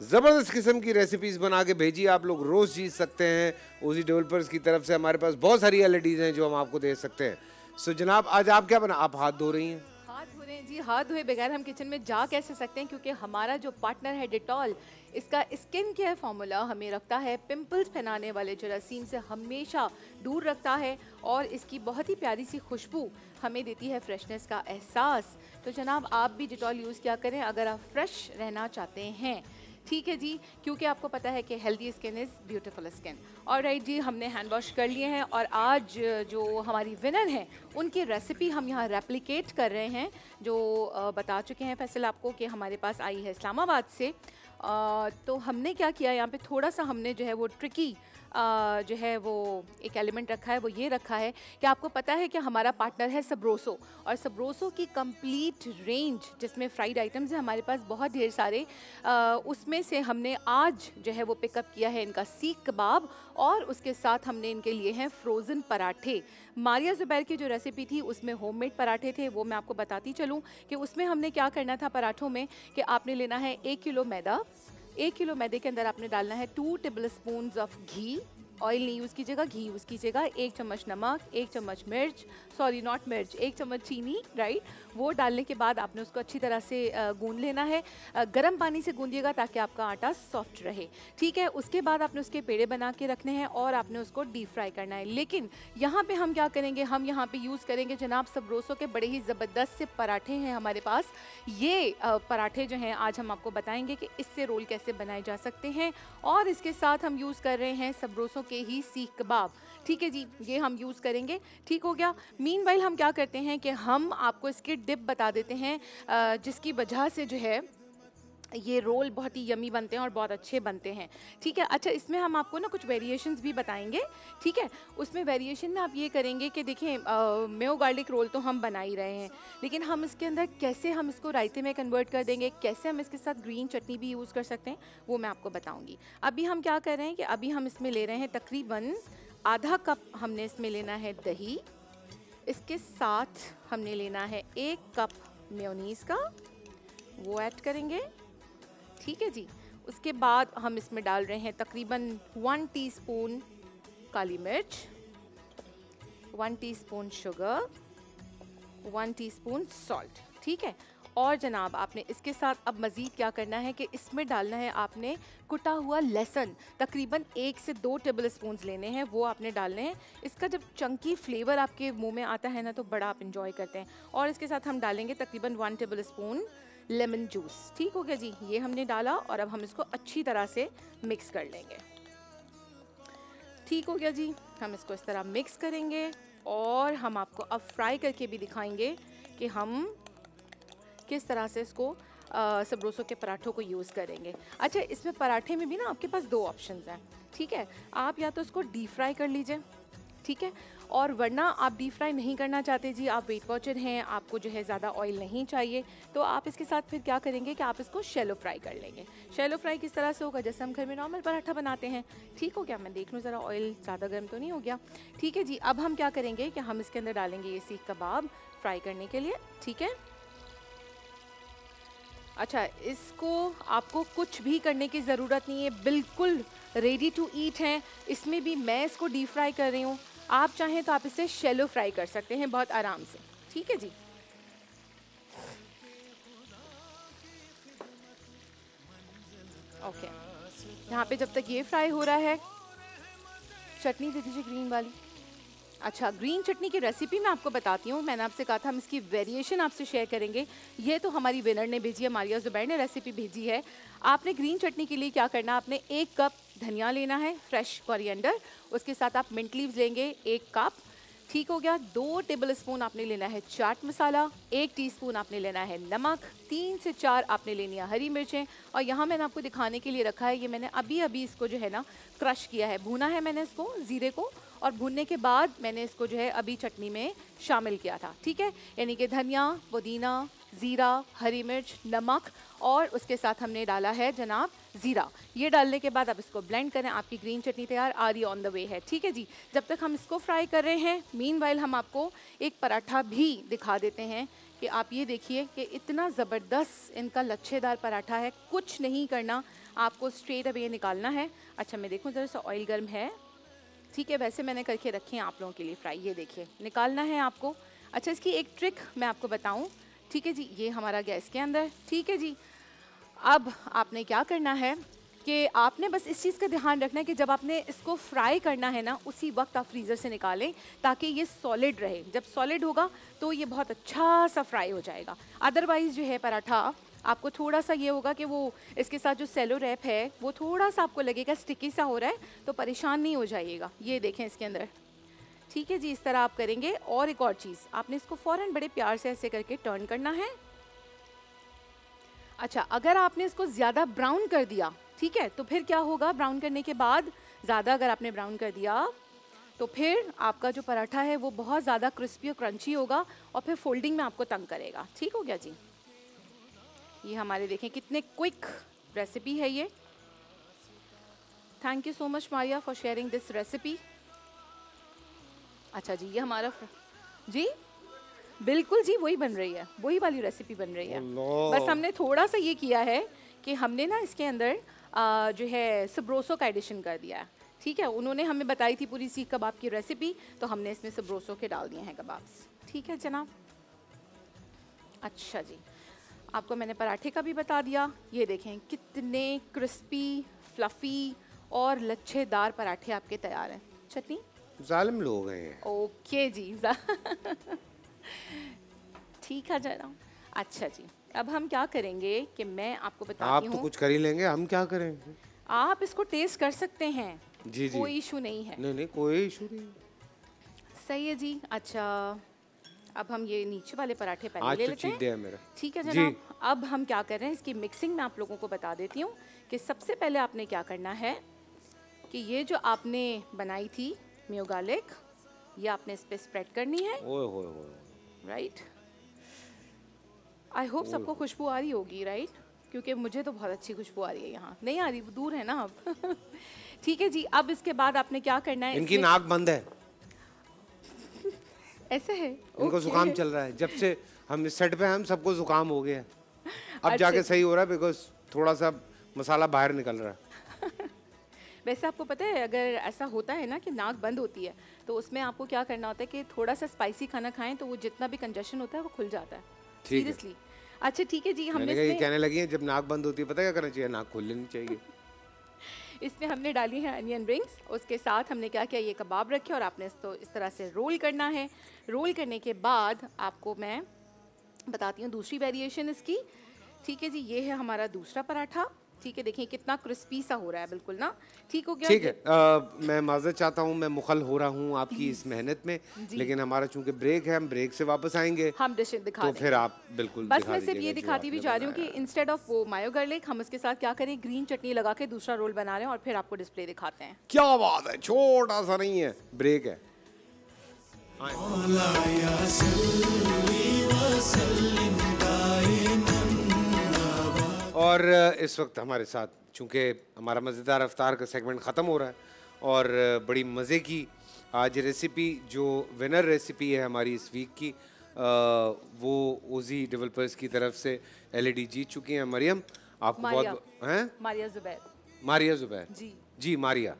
ज़बरदस्त किस्म की रेसिपीज़ बना के भेजिए, आप लोग रोज़ जीत सकते हैं। ओजी डेवलपर्स की तरफ़ से हमारे पास बहुत सारी एल हैं जो हम आपको दे सकते हैं। सो जनाब, आज आप क्या बना? आप हाथ धो रही हैं? हाथ धो रहे हैं जी हाथ धोए बगैर हम किचन में जा कैसे सकते हैं? क्योंकि हमारा जो पार्टनर है डिटॉल इसका स्किन केयर फार्मूला हमें रखता है पिंपल्स फैलाने वाले जरासीम से हमेशा दूर रखता है और इसकी बहुत ही प्यारी सी खुशबू हमें देती है फ्रेशनेस का एहसास। तो जनाब, आप भी डिटॉल यूज़ किया करें अगर आप फ्रेश रहना चाहते हैं। ठीक है जी, क्योंकि आपको पता है कि healthy skin is beautiful skin और राइट जी, हमने हैंड वॉश कर लिए हैं और आज जो हमारी विनर हैं, उनकी रेसिपी हम यहाँ रेप्लिकेट कर रहे हैं, जो बता चुके हैं फैसल आपको कि हमारे पास आई है इस्लामाबाद से। तो हमने क्या किया? यहाँ पे थोड़ा सा हमने जो है वो ट्रिकी जो है वो एक एलिमेंट रखा है, वो ये रखा है कि आपको पता है कि हमारा पार्टनर है सबरोसो और सबरोसो की कंप्लीट रेंज जिसमें फ्राइड आइटम्स हैं, हमारे पास बहुत ढेर सारे। उसमें से हमने आज जो है वो पिकअप किया है इनका सीख कबाब और उसके साथ हमने इनके लिए हैं फ्रोज़न पराठे। मारिया ज़ुबैर की जो रेसिपी थी, उसमें होममेड पराठे थे, वो मैं आपको बताती चलूँ कि उसमें हमने क्या करना था पराठों में कि आपने लेना है एक किलो मैदा एक किलो मैदे के अंदर आपने डालना है two tablespoon of ghee. Oil नहीं यूज़ कीजिएगा, घी यूज़ कीजिएगा। एक चम्मच नमक, एक चम्मच मिर्च सॉरी नॉट मिर्च, एक चम्मच चीनी राइट वो डालने के बाद आपने उसको अच्छी तरह से गूंद लेना है। गर्म पानी से गूंदिएगा ताकि आपका आटा सॉफ्ट रहे। ठीक है, उसके बाद आपने उसके पेड़े बना के रखने हैं और आपने उसको डीप फ्राई करना है। लेकिन यहाँ पे हम क्या करेंगे? हम यहाँ पे यूज़ करेंगे जनाब सबरोसों के बड़े ही ज़बरदस्त से पराठे हैं हमारे पास। ये पराठे जो हैं आज हम आपको बताएँगे कि इससे रोल कैसे बनाए जा सकते हैं। और इसके साथ हम यूज़ कर रहे हैं सबरोसों के ही सीख कबाब। ठीक है जी, ये हम यूज़ करेंगे। ठीक हो गया। मीन हम क्या करते हैं कि हम आपको इसके डिप बता देते हैं जिसकी वजह से जो है, ये रोल बहुत ही यमी बनते हैं और बहुत अच्छे बनते हैं। ठीक है? अच्छा इसमें हम आपको ना कुछ वेरिएशंस भी बताएँगे। ठीक है? उसमें वेरिएशन में आप ये करेंगे कि देखें मेयो गार्लिक रोल तो हम बना ही रहे हैं, लेकिन हम इसके अंदर कैसे हम इसको रायते में कन्वर्ट कर देंगे, कैसे हम इसके साथ ग्रीन चटनी भी यूज़ कर सकते हैं, वो मैं आपको बताऊँगी। अभी हम क्या कर रहे हैं कि अभी हम इसमें ले रहे हैं तकरीबन आधा कप हमने इसमें लेना है दही। इसके साथ हमने लेना है एक कप मेयोनीज़ का। वो ऐड करेंगे। ठीक है जी। उसके बाद हम इसमें डाल रहे हैं तकरीबन वन टीस्पून काली मिर्च, one teaspoon sugar, one teaspoon salt. ठीक है? और जनाब, आपने इसके साथ अब मज़ीद क्या करना है कि इसमें डालना है आपने कुटा हुआ लहसुन। तकरीबन एक से दो टेबल स्पून लेने हैं, वो आपने डालने हैं। इसका जब चंकी फ्लेवर आपके मुँह में आता है ना तो बड़ा आप इंजॉय करते हैं। और इसके साथ हम डालेंगे तकरीबन one tablespoon lemon juice ठीक हो गया जी? ये हमने डाला और अब हम इसको अच्छी तरह से मिक्स कर लेंगे। ठीक हो गया जी? हम इसको इस तरह मिक्स करेंगे और हम आपको अब फ्राई करके भी दिखाएँगे कि हम किस तरह से इसको सबरोसों के पराठों को यूज़ करेंगे। अच्छा इसमें पराठे में भी ना आपके पास दो ऑप्शन हैं, ठीक है? आप या तो इसको डीप फ्राई कर लीजिए, ठीक है? और वरना आप डीप फ्राई नहीं करना चाहते जी, आप वेट वॉचर हैं, आपको जो है ज़्यादा ऑयल नहीं चाहिए तो आप इसके साथ फिर क्या करेंगे कि आप इसको शेलो फ्राई कर लेंगे। शेलो फ्राई किस तरह से होगा? जैसे हम घर में नॉर्मल पराठा बनाते हैं, ठीक हो गया? मैं देख लूँ ज़रा ऑयल ज़्यादा गर्म तो नहीं हो गया, ठीक है जी? अब हम क्या करेंगे कि हम इसके अंदर डालेंगे ये सीख कबाब फ्राई करने के लिए, ठीक है? अच्छा इसको आपको कुछ भी करने की ज़रूरत नहीं है, बिल्कुल रेडी टू ईट है। इसमें भी मैं इसको डीप फ्राई कर रही हूँ। आप चाहें तो आप इसे शेलो फ्राई कर सकते हैं बहुत आराम से। ठीक है जी? ओके यहाँ पे जब तक ये फ्राई हो रहा है, चटनी दे दीजिए ग्रीन वाली। अच्छा ग्रीन चटनी की रेसिपी मैं आपको बताती हूँ। मैंने आपसे कहा था हम इसकी वेरिएशन आपसे शेयर करेंगे। ये तो हमारी विनर ने भेजी है, मारिया जुबैर ने रेसिपी भेजी है। आपने ग्रीन चटनी के लिए क्या करना है आपने एक कप धनिया लेना है फ्रेश कोरिएंडर उसके साथ आप मिंट लीव्स लेंगे, एक कप ठीक हो गया, दो टेबल स्पून आपने लेना है चाट मसाला, एक टीस्पून आपने लेना है नमक, तीन से चार आपने लेनी है हरी मिर्चें। और यहाँ मैंने आपको दिखाने के लिए रखा है, ये मैंने अभी अभी इसको जो है ना क्रश किया है। भुना है मैंने इसको, ज़ीरे को। और भुनने के बाद मैंने इसको जो है अभी चटनी में शामिल किया था, ठीक है? यानी कि धनिया, पुदीना, ज़ीरा, हरी मिर्च, नमक और उसके साथ हमने डाला है जनाब ज़ीरा। ये डालने के बाद आप इसको ब्लेंड करें, आपकी ग्रीन चटनी तैयार आ रही ऑन द वे है, ठीक है जी? जब तक हम इसको फ्राई कर रहे हैं मीन हम आपको एक पराठा भी दिखा देते हैं कि आप ये देखिए कि इतना ज़बरदस्त इनका लच्छेदार पराठा है, कुछ नहीं करना, आपको स्ट्रेट अब ये निकालना है। अच्छा मैं देखूँ, ज़रा सा ऑयल गर्म है। ठीक है, वैसे मैंने करके रखे हैं आप लोगों के लिए फ्राई, ये देखिए, निकालना है आपको। अच्छा इसकी एक ट्रिक मैं आपको बताऊँ, ठीक है जी, ये हमारा गैस के अंदर, ठीक है जी। अब आपने क्या करना है कि आपने बस इस चीज़ का ध्यान रखना है कि जब आपने इसको फ्राई करना है ना, उसी वक्त आप फ्रीज़र से निकालें, ताकि ये सॉलिड रहे। जब सॉलिड होगा तो ये बहुत अच्छा सा फ्राई हो जाएगा। अदरवाइज़ जो है पराठा आपको थोड़ा सा ये होगा कि वो इसके साथ जो सेलो रैप है, वो थोड़ा सा आपको लगेगा स्टिकी सा हो रहा है तो परेशान नहीं हो जाइएगा। ये देखें इसके अंदर। ठीक है जी, इस तरह आप करेंगे। और एक और चीज़, आपने इसको फ़ौरन बड़े प्यार से ऐसे करके टर्न करना है। अच्छा अगर आपने इसको ज़्यादा ब्राउन कर दिया, ठीक है तो फिर क्या होगा? ब्राउन करने के बाद ज़्यादा अगर आपने ब्राउन कर दिया तो फिर आपका जो पराठा है, वो बहुत ज़्यादा क्रिस्पी और क्रंची होगा और फिर फोल्डिंग में आपको तंग करेगा। ठीक हो गया जी? ये हमारे देखें कितने क्विक रेसिपी है ये। Thank you so much Maria for sharing this recipe अच्छा जी ये हमारा फ्र- जी? बिल्कुल जी वही बन रही है। वही वाली रेसिपी बन रही है। बस हमने थोड़ा सा ये किया है कि हमने ना इसके अंदर आ, जो है सब्रोसो का एडिशन कर दिया है। ठीक है? उन्होंने हमें बताई थी पूरी सीख कबाब की रेसिपी तो हमने इसमें सब्रोसो के डाल दिए हैं कबाब्स। ठीक है जनाब? अच्छा जी। आपको मैंने पराठे का भी बता दिया। ये देखें कितने क्रिस्पी फ्लफ़ी और लच्छेदार पराठे आपके तैयार हैं। चटनी? जालिम लोग हैं ओके जी ठीक है जरा अच्छा जी अब हम क्या करेंगे कि मैं आपको बताती आप तो कुछ कर ही लेंगे हम क्या करेंगे आप इसको टेस्ट कर सकते हैं। जी जी। कोई इशू नहीं है। नहीं नहीं कोई इशू नहीं। सही है जी अच्छा। अब हम ये नीचे वाले पराठे पहले ले तो लेते है। हैं ठीक है जनाब अब हम क्या कर रहे हैं इसकी मिक्सिंग मैं आप लोगों को बता देती हूँ कि सबसे पहले आपने क्या करना है कि ये जो आपने बनाई थी म्यो गार्लिक ये आपने इस पे स्प्रेड करनी है। राइट आई होप सबको खुशबू आ रही होगी राइट क्योंकि मुझे तो बहुत अच्छी खुशबू आ रही है यहाँ। नहीं आ रही दूर है ना अब। [laughs] ठीक है जी अब इसके बाद आपने क्या करना है इनकी नाक बंद है। ऐसे है? इनको जुकाम चल रहा है। जब से हम सेट पे हैं हम सबको जुकाम हो गया है। अब अच्छा। जाके सही हो रहा है बिकॉज़ थोड़ा सा मसाला बाहर निकल रहा है। [laughs] वैसे आपको पता है अगर ऐसा होता है ना कि नाक बंद होती है तो उसमें आपको क्या करना होता है कि थोड़ा सा स्पाइसी खाना खाएँ तो वो जितना भी कंजेशन होता है वो खुल जाता है। सीरियसली अच्छा ठीक है जी हमने कहने लगी है जब नाक बंद होती है पता क्या करना चाहिए? नाक खोल लेनी चाहिए। [laughs] इसमें हमने डाली है अनियन रिंग्स, उसके साथ हमने क्या किया, ये कबाब रखे और आपने इसको इस तरह से रोल करना है। रोल करने के बाद आपको मैं बताती हूँ दूसरी वेरिएशन इसकी। ठीक है जी, ये है हमारा दूसरा पराठा। ठीक है देखिए कितना क्रिस्पी सा हो रहा है बिल्कुल ना? ठीक हो गया? ठीक है अ, मैं माजरत चाहता हूँ मैं मुखल हो रहा हूँ आपकी इस मेहनत में लेकिन हमारा चूँकि ब्रेक है हम ब्रेक से वापस आएँगे। हम डिश दिखा तो फिर आप बिल्कुल बस मैं सिर्फ़ ये दिखाती हुई जा रही हूँ कि इंस्टेड ऑफ़ वो मायो गार्लिक हम उसके साथ क्या करें? ग्रीन चटनी लगा के दूसरा रोल बना रहे हैं और फिर आपको डिस्प्ले दिखाते हैं। क्या बात है छोटा सा नहीं है ब्रेक है। और इस वक्त हमारे साथ चूँकि हमारा मज़ेदार अफ्तार का सेगमेंट ख़त्म हो रहा है और बड़ी मज़े की आज रेसिपी जो विनर रेसिपी है हमारी इस वीक की अ, वो ओजी डेवलपर्स की तरफ़ से एलईडी जीत चुकी हैं। मरियम आपको मारिया। बहुत हैं? मारिया जुबैर। मारिया जुबैर। जी। जी मारिया।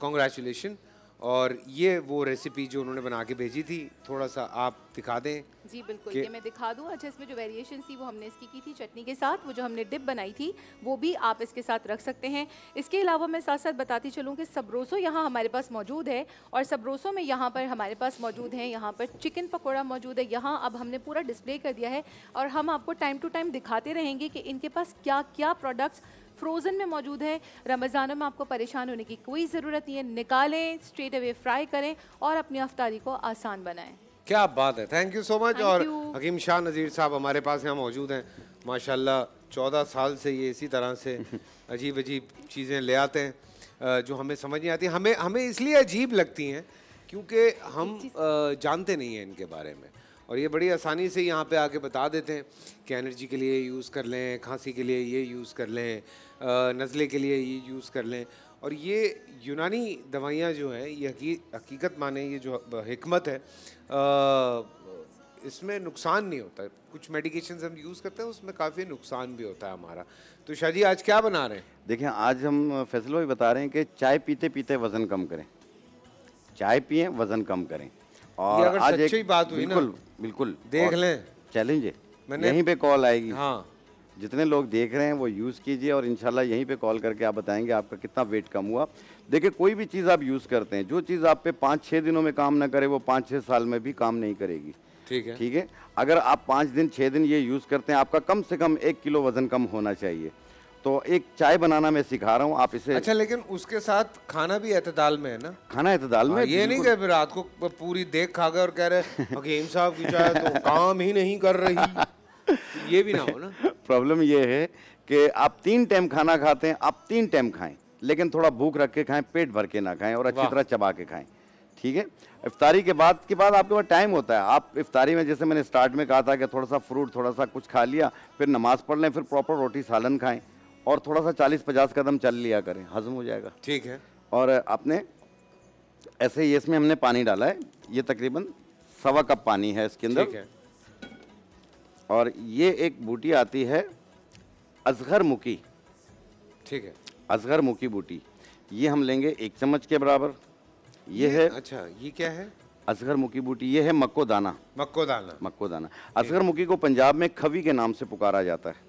कॉन्ग्रेचुलेशन और ये वो रेसिपी जो उन्होंने बना के भेजी थी थोड़ा सा आप दिखा दें जी बिल्कुल। ये मैं दिखा दूँ। अच्छा इसमें जो वेरिएशन थी वो हमने इसकी की थी चटनी के साथ। वो जो हमने डिप बनाई थी वो भी आप इसके साथ रख सकते हैं। इसके अलावा मैं साथ साथ बताती चलूँ कि सबरोसो यहाँ हमारे पास मौजूद है और सबरोसो में यहाँ पर हमारे पास मौजूद है। यहाँ पर चिकन पकौड़ा मौजूद है। यहाँ अब हमने पूरा डिस्प्ले कर दिया है और हम आपको टाइम टू टाइम दिखाते रहेंगे कि इनके पास क्या क्या प्रोडक्ट्स फ्रोज़न में मौजूद है। रमज़ानों में आपको परेशान होने की कोई ज़रूरत नहीं है। निकालें स्ट्रेट अवे फ्राई करें और अपनी अफ्तारी को आसान बनाएँ। क्या बात है। थैंक यू सो मच और हकीम शाह नज़ीर साहब हमारे पास यहाँ मौजूद हैं। माशाल्लाह चौदह साल से ये इसी तरह से [laughs] अजीब अजीब चीज़ें ले आते हैं जो हमें समझ नहीं आती। हमें हमें इसलिए अजीब लगती हैं क्योंकि हम जानते नहीं हैं इनके बारे में। और ये बड़ी आसानी से यहाँ पे आके बता देते हैं कि एनर्जी के लिए यूज़ कर लें खांसी के लिए ये यूज़ कर लें नज़ले के लिए ये यूज़ कर लें। और ये यूनानी दवाइयाँ जो हैं ये हकी, हकीकत माने ये जो हमत है इसमें नुकसान नहीं होता है। कुछ मेडिकेशन हम यूज़ करते हैं उसमें काफ़ी नुकसान भी होता है हमारा। तो शाह जी आज क्या बना रहे हैं? देखिए आज हम फैसलों भी बता रहे हैं कि चाय पीते पीते वज़न कम करें। चाय पिए वज़न कम करें। और अगर आज एक बात हुई ना, बिल्कुल बिल्कुल। देख लें। चैलेंज है। यहीं पे कॉल आएगी। हाँ। जितने लोग देख रहे हैं वो यूज़ कीजिए और इंशाल्लाह यहीं पे कॉल करके आप बताएँगे आपका कितना वेट कम हुआ। देखिए कोई भी चीज़ आप यूज़ करते हैं जो चीज़ आप पे पाँच छः दिनों में काम ना करे वो पाँच छः साल में भी काम नहीं करेगी। ठीक है। ठीक है? अगर आप पाँच दिन छः दिन ये यूज़ करते हैं आपका कम से कम एक किलो वज़न कम होना चाहिए। तो एक चाय बनाना मैं सिखा रहा हूँ आप इसे अच्छा लेकिन उसके साथ खाना भी एतदाल में है ना? खाना एतदाल में? हाँ, ये नहीं बिल्कुल- कि रात को पूरी देख खा गए और कह रहे [laughs] हकीम साहब की चाय तो काम ही नहीं कर रही। [laughs] [laughs] ये भी ना हो ना। प्रॉब्लम ये है कि आप तीन टाइम खाना खाते हैं आप तीन टाइम खाएँ लेकिन थोड़ा भूख रख के खाएँ पेट भर के ना खाएँ और अच्छी तरह चबा के खाएँ ठीक है? इफ्तारी के बाद के बाद आपके पास टाइम होता है। आप इफ्तारी में जैसे मैंने स्टार्ट में कहा था कि थोड़ा सा फ्रूट थोड़ा सा कुछ खा लिया फिर नमाज़ पढ़ लें फिर प्रॉपर रोटी सालन खाएँ और थोड़ा सा चालीस पचास कदम चल लिया करें हजम हो जाएगा। ठीक है। और आपने ऐसे ही इसमें हमने पानी डाला है ये तकरीबन सवा कप पानी है इसके अंदर। ठीक है। और ये एक बूटी आती है असगर मुखी ठीक है। असगर मुखी बूटी। ये हम लेंगे एक चम्मच के बराबर। ये ये है अच्छा ये क्या है? असगर मुखी बूटी। ये है मक्को दाना। मक्को दाना। मक्को दाना। असगर मुखी को पंजाब में खवी के नाम से पुकारा जाता है।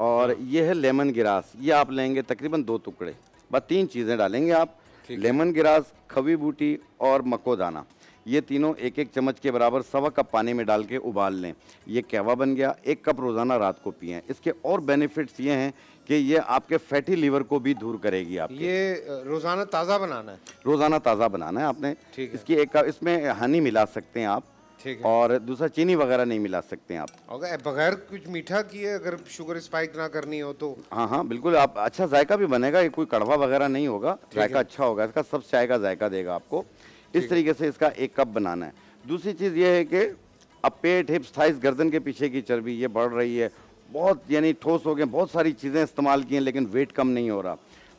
और ये है लेमन गिरास। ये आप लेंगे तकरीबन दो टुकड़े। बस तीन चीज़ें डालेंगे आप। लेमन गिरास खवी बूटी और मक्को दाना। ये तीनों एक एक चम्मच के बराबर सवा कप पानी में डाल के उबाल लें। ये कहवा बन गया। एक कप रोज़ाना रात को पिएँ। इसके और बेनिफिट्स ये हैं कि ये आपके फैटी लीवर को भी दूर करेगी आप ये रोज़ाना ताज़ा बनाना है। रोज़ाना ताज़ा बनाना है आपने। ठीक है। इसकी एक कप इसमें हनी मिला सकते हैं आप। ठीक है। और दूसरा चीनी वगैरह नहीं मिला सकते हैं आप। अगर बगैर कुछ मीठा किए अगर शुगर स्पाइक ना करनी हो तो? हाँ हाँ बिल्कुल। आप अच्छा जायका भी बनेगा। ये कोई कड़वा वगैरह नहीं होगा। जायका अच्छा होगा। इसका सब चाय का जायका देगा आपको। इस तरीके से इसका एक कप बनाना है। दूसरी चीज़ ये है कि अब पेट हिप्स थाइस गर्दन के पीछे की चर्बी ये बढ़ रही है। बहुत यानी ठोस हो गए बहुत सारी चीज़ें इस्तेमाल की हैं लेकिन वेट कम नहीं हो रहा।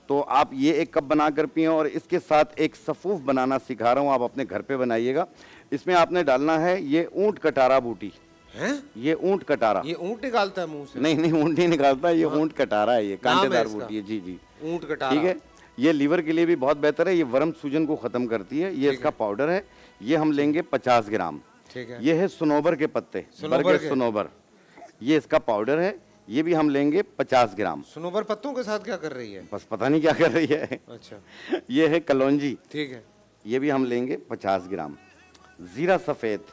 तो आप ये एक कप बना कर पिए और इसके साथ एक सफ़ूफ बनाना सिखा रहा हूँ आप अपने घर पे बनाइएगा। इसमें आपने डालना है ये ऊँट कटारा बूटी। हैं? ये ऊँट कटारा। ये ऊँट निकालता है मुँह से? नहीं नहीं ऊँट नहीं निकालता ये ऊँट कटारा है ये कांटेदार बूटी है जी जी। ऊँट कटारा। ठीक है? ये लीवर के लिए भी बहुत बेहतर है ये वर्म सूजन को ख़त्म करती है ये इसका पाउडर है ये हम लेंगे पचास ग्राम। ठीक है। ये है सुनोबर के पत्ते सुनोबर के? सुनोबर। ये इसका पाउडर है ये भी हम लेंगे पचास ग्राम। सुनोबर पत्तों के साथ क्या कर रही है? बस पता नहीं क्या कर रही है। अच्छा। [laughs] ये है कलौजी। ठीक है। ये भी हम लेंगे पचास ग्राम। ज़ीरा सफ़ेद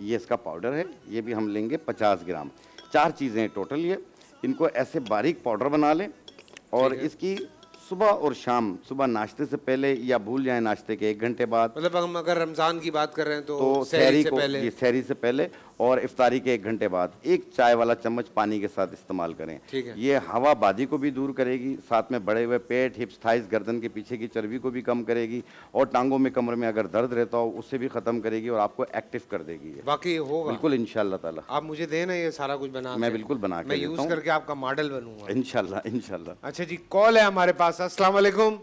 ये इसका पाउडर है ये भी हम लेंगे पचास ग्राम। चार चीज़ें हैं टोटल ये। इनको ऐसे बारीक पाउडर बना लें और इसकी सुबह और शाम सुबह नाश्ते से पहले या भूल जाए नाश्ते के एक घंटे बाद। मतलब हम अगर रमज़ान की बात कर रहे हैं तो, तो सहरी से को पहले। ये सहरी से पहले और इफ्तारी के एक घंटे बाद एक चाय वाला चम्मच पानी के साथ इस्तेमाल करें। ठीक है। ये हवा बादी को भी दूर करेगी साथ में बड़े हुए पेट हिप्स थाइस गर्दन के पीछे की चर्बी को भी कम करेगी और टांगों में कमर में अगर दर्द रहता हो उससे भी ख़त्म करेगी और आपको एक्टिव कर देगी बाकी ये होगा। बिल्कुल इंशाल्लाह ताला। आप मुझे देना ये सारा कुछ बना मैं बिल्कुल बना के मैं यूज़ करके आपका मॉडल बनूँगा। इंशाल्लाह इंशाल्लाह। अच्छा जी कॉल है हमारे पास। अस्सलाम वालेकुम।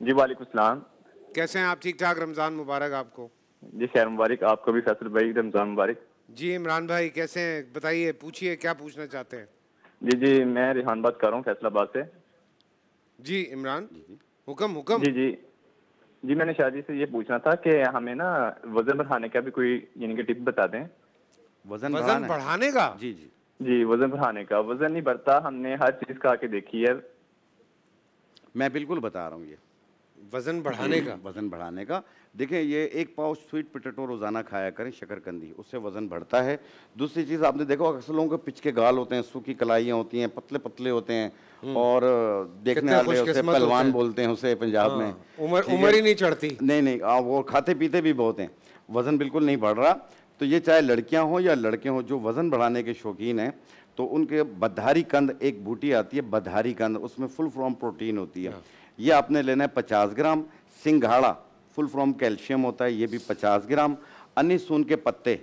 जी वालेकुम सलाम। कैसे हैं आप? ठीक ठाक रमज़ान मुबारक आपको। जी खैर मुबारक आपको भी फैसल भाई रमज़ान मुबारक। जी इमरान भाई कैसे हैं? बताइए पूछिए क्या पूछना चाहते हैं? जी जी मैं रिहान बात कर रहा हूँ फैसलाबाद से। जी इमरान? हुक्म हुक्म। जी जी। जी मैंने शादी से ये पूछना था कि हमें ना वज़न बढ़ाने का भी कोई यानी कि टिप बता दें। वज़न वज़न बढ़ाने का? जी जी। जी वज़न बढ़ाने का। वज़न नहीं बढ़ता हमने हर चीज़ खा के देखी है। मैं बिल्कुल बता रहा हूँ ये। वज़न बढ़ाने का। वज़न बढ़ाने का। देखिए ये एक पाव स्वीट पोटैटो रोज़ाना खाया करें शकरकंदी उससे वज़न बढ़ता है। दूसरी चीज़ आपने देखा अक्सर लोगों के पिच के गाल होते हैं सूखी कलाइयाँ होती हैं पतले पतले होते हैं और देखने वाले उसे पहलवान बोलते हैं उसे पंजाब हाँ, में उम्र- उम्र ही नहीं चढ़ती। नहीं नहीं वो खाते पीते भी बहुत हैं। वज़न बिल्कुल नहीं बढ़ रहा। तो ये चाहे लड़कियाँ हों या लड़के हों जो वज़न बढ़ाने के शौकीन हैं तो उनके बधारी कंद एक बूटी आती है बधारी कंद उसमें फुल फ्रॉम प्रोटीन होती है। ये आपने लेना है पचास ग्राम सिंघाड़ा फुल फ्रॉम कैल्शियम होता है, ये भी पचास ग्राम। अनिसून के पत्ते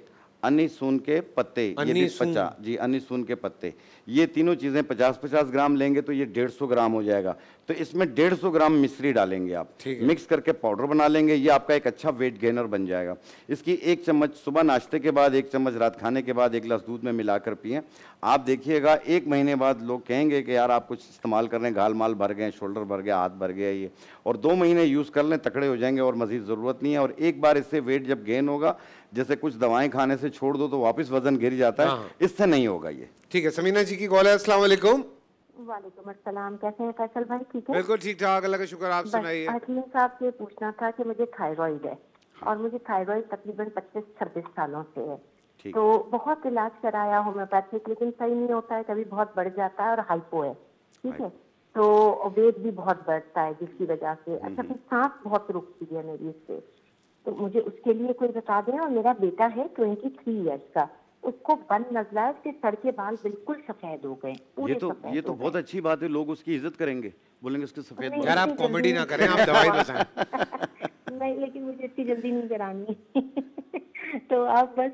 अनिसून के पत्ते ये। पचास जी अनिसून के पत्ते। ये तीनों चीज़ें पचास पचास ग्राम लेंगे तो ये डेढ़ सौ ग्राम हो जाएगा। तो इसमें डेढ़ सौ ग्राम मिश्री डालेंगे आप। मिक्स करके पाउडर बना लेंगे ये आपका एक अच्छा वेट गेनर बन जाएगा। इसकी एक चम्मच सुबह नाश्ते के बाद एक चम्मच रात खाने के बाद एक गिलास दूध में मिलाकर पिए। आप देखिएगा एक महीने बाद लोग कहेंगे कि यार आप कुछ इस्तेमाल कर रहे हैं घाल माल भर गए शोल्डर भर गया हाथ भर गया ये। और दो महीने यूज़ कर लें तकड़े हो जाएँगे और मज़ीद ज़रूरत नहीं है। और एक बार इससे वेट जब गेन होगा जैसे कुछ दवाएँ खाने से छोड़ दो तो वापस वज़न गिर जाता है। हाँ। इससे नहीं होगा ये। ठीक है समीना जी की कॉल है। अस्सलाम वालेकुम। वालेकुम अस्सलाम। कैसे हैं फैसल भाई? ठीक है? बिल्कुल ठीक ठाक अल्लाह का शुक्र आप सुनाइए। साहब से पूछना था कि मुझे थायराइड है और मुझे थायराइड तकरीबन 25-26 सालों से है। तो बहुत इलाज कराया होम्योपैथिक लेकिन सही नहीं होता है कभी बहुत बढ़ जाता है और हाइपो है। ठीक है? तो वेट भी बहुत बढ़ता है जिसकी वजह से। अच्छा फिर सांस बहुत रुकती है मेरी इससे। तो मुझे उसके लिए कोई बता दें और मेरा बेटा है ट्वेंटी थ्री ईयर्स का। उसको बंद नजला है उसके सर के बाल बिल्कुल सफ़ेद हो गए ये तो ये तो बहुत अच्छी बात है लोग उसकी इज़्ज़त करेंगे। बोलेंगे उसके सफ़ेद यार आप कॉमेडी ना करें आप दवाई बताएँ [laughs] नहीं लेकिन मुझे इतनी जल्दी नहीं करानी। [laughs] तो आप बस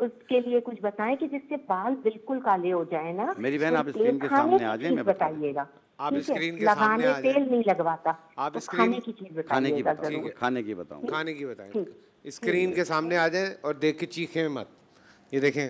उसके लिए कुछ बताएँ कि जिससे बाल बिल्कुल काले हो जाए ना मेरी बहन, आप स्क्रीन के सामने आ जाएँ, चीज़ मैं बताइएगा। आप स्क्रीन के सामने लगाने आ जाएँ। तेल नहीं लगवाता आप तो स्क्रीन खाने की चीज़ खाने की बताओ खाने की बताऊँ खाने की बताएँ। स्क्रीन के सामने आ जाएँ और देख के चीखें मत। ये देखें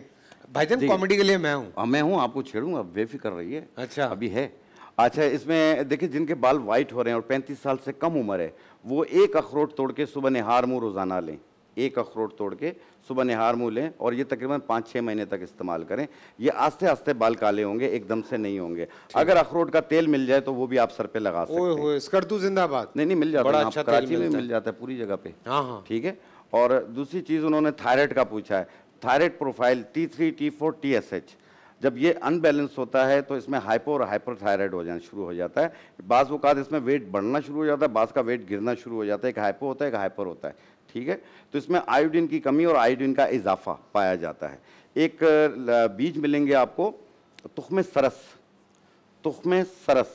भाईजान जी। कॉमेडी के लिए मैं हूँ। हाँ मैं हूँ आपको छेड़ूँगा बेफिक्र रहिए। अच्छा। अभी है। अच्छा इसमें देखिए जिनके बाल वाइट हो रहे हैं और पैंतीस साल से कम उम्र है वो एक अखरोट तोड़ के सुबह निहार मुँह रोज़ाना लें। एक अखरोट तोड़ के सुबह निहार मुँह लें और ये तकरीबन पाँच छः महीने तक इस्तेमाल करें। ये आस्ते आस्ते बाल काले होंगे एकदम से नहीं होंगे। अगर अखरोट का तेल मिल जाए तो वो भी आप सर पे लगा सकते हैं। जिंदाबाद। नहीं नहीं मिल जाता बड़ा अच्छा कराची में मिल जाता है पूरी जगह पे। हाँ हाँ। ठीक है? और दूसरी चीज़ उन्होंने थायराइड का पूछा है। Thyroid profile T three T four T S H जब ये अनबैलेंस होता है तो इसमें हाइपो और हाइपर थायराइड हो जाना शुरू हो जाता है। बाज़ अवत इसमें वेट बढ़ना शुरू हो जाता है बाज़ का वेट गिरना शुरू हो जाता है। एक हाइपो होता है एक हाइपर होता है। ठीक है? तो इसमें आयोडीन की कमी और आयोडीन का इजाफा पाया जाता है। एक बीज मिलेंगे आपको, तुख्म सरस तुख्म सरस।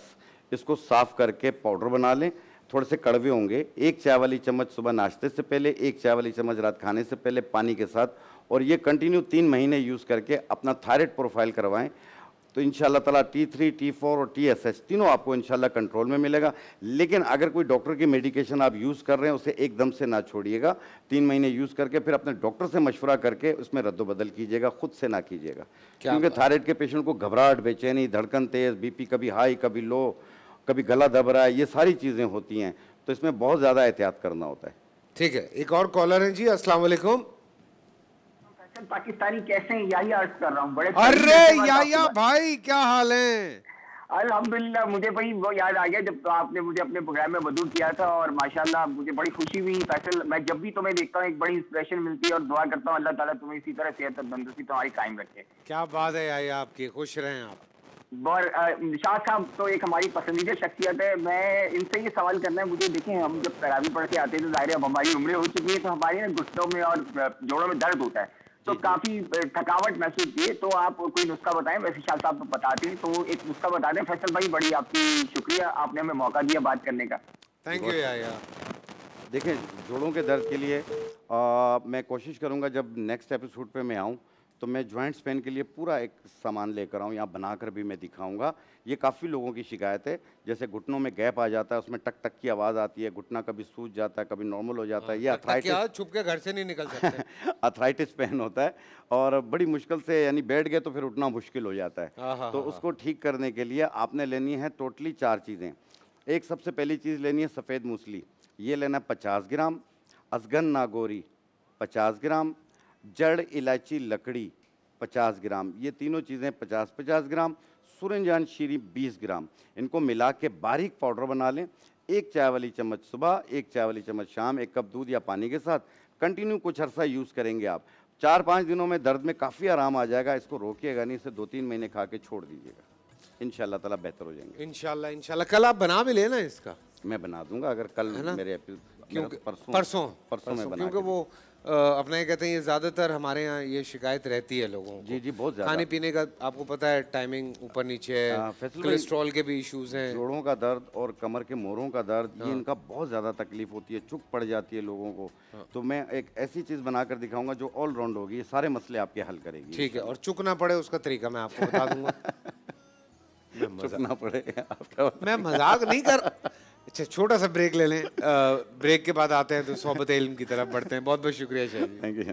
इसको साफ़ करके पाउडर बना लें। थोड़े से कड़वे होंगे। एक चाय वाली चम्मच सुबह नाश्ते से पहले, एक चाय वाली चम्मच रात खाने से पहले पानी के साथ। और ये कंटिन्यू तीन महीने यूज़ करके अपना थायराइड प्रोफ़ाइल करवाएँ। तो इन ताला टी थ्री टी फोर और टी एस एच तीनों आपको इंशाल्लाह कंट्रोल में मिलेगा। लेकिन अगर कोई डॉक्टर की मेडिकेशन आप यूज़ कर रहे हैं उसे एकदम से ना छोड़िएगा। तीन महीने यूज़ करके फिर अपने डॉक्टर से मशवरा करके उसमें रद्दबदल कीजिएगा खुद से ना कीजिएगा। क्योंकि थायराइड के पेशेंट को घबराहट बेचैनी धड़कन तेज़ बीपी कभी हाई कभी लो कभी गला दब रहा है ये सारी चीज़ें होती हैं। तो इसमें बहुत ज़्यादा एहतियात करना होता है। ठीक है एक और कॉलर है जी अस्सलाम वालेकुम। पाकिस्तानी कैसे हैं? यही अर्ज़ कर रहा हूँ। बड़े अरे याया भाई क्या हाल है? अल्हम्दुलिल्लाह मुझे भाई वो याद आ गया जब आपने मुझे अपने प्रोग्राम में मदू किया था और माशाल्लाह मुझे बड़ी खुशी हुई। फैसल मैं जब भी तुम्हें देखता हूँ एक बड़ी इंस्पिरेशन मिलती है और दुआ करता हूँ अल्लाह ताला तुम्हें इसी तरह सेहत और तंदुरुस्ती तुम्हारी कायम रखे। क्या बात है याया आपकी खुश रहें आप। और शाह साहब तो एक हमारी पसंदीदा शख्सियत है। मैं इनसे ये सवाल करना है मुझे देखें हम जब तरावी पढ़ के आते हैं तो ज़ाहिर है अब हमारी उम्रें हो चुकी है तो हमारे ना घुटनों में और जोड़ों में दर्द होता है। तो काफ़ी थकावट महसूस की। तो आप कोई नुस्खा बताएँ वैसे शाह साहब बताते हैं। तो एक नुस्खा बता दें। फैसल भाई बड़ी आपकी शुक्रिया। आपने हमें मौका दिया बात करने का। थैंक यू देखें जोड़ों के दर्द के लिए आ, मैं कोशिश करूँगा जब नेक्स्ट एपिसोड पे मैं आऊँ तो मैं जॉइंट्स पेन के लिए पूरा एक सामान लेकर आऊँ यहाँ बनाकर भी मैं दिखाऊँगा। ये काफ़ी लोगों की शिकायत है। जैसे घुटनों में गैप आ जाता है उसमें टक टक की आवाज़ आती है घुटना कभी सूज जाता है कभी नॉर्मल हो जाता है ये अथराइटिस छुप के घर से नहीं निकल सकते। [laughs] अथराइटिस पेन होता है और बड़ी मुश्किल से यानी बैठ गए तो फिर उठना मुश्किल हो जाता है। हाँ, हाँ, तो हाँ, उसको ठीक करने के लिए आपने लेनी है टोटली चार चीज़ें। एक सबसे पहली चीज़ लेनी है सफ़ेद मूसली। ये लेना है पचास ग्राम असगन नागोरी पचास ग्राम जड़ इलायची लकड़ी पचास ग्राम ये तीनों चीज़ें पचास पचास ग्राम सूरजजान शीरी बीस ग्राम। इनको मिला के बारीक पाउडर बना लें। एक चाय वाली चम्मच सुबह एक चाय वाली चम्मच शाम एक कप दूध या पानी के साथ। कंटिन्यू कुछ अरसा यूज़ करेंगे आप। चार पाँच दिनों में दर्द में काफ़ी आराम आ जाएगा। इसको रोकिएगा नहीं इसे दो तीन महीने खा के छोड़ दीजिएगा। इन ताला बेहतर हो जाएँगे। इंशाल्लाह इंशाल्लाह। कल आप बना भी लेना इसका? मैं बना दूँगा अगर कल मेरे क्योंकि परसों परसों। परसों में बना क्योंकि वो अपना ये कहते हैं ये ज़्यादातर हमारे यहाँ ये शिकायत रहती है लोगों को। जी जी बहुत ज़्यादा। खाने पीने का आपको पता है टाइमिंग ऊपर नीचे है हाँ, कोलेस्ट्रॉल के भी इश्यूज़ हैं। जोड़ों का दर्द और कमर के मोरों का दर्द ये हाँ। इनका बहुत ज़्यादा तकलीफ़ होती है चुक पड़ जाती है लोगों को। हाँ। तो मैं एक ऐसी चीज़ बनाकर दिखाऊँगा जो ऑल राउंड होगी ये सारे मसले आपके हल करेगी। ठीक है और चुकना पड़े उसका तरीका मैं आपको बता दूँगा। [laughs] मैं मज़ाक नहीं कर [laughs] अच्छा छोटा सा ब्रेक ले लें। ब्रेक के बाद आते हैं तो सोबत इल्म की तरफ़ बढ़ते हैं। बहुत बहुत शुक्रिया शाह थैंक यू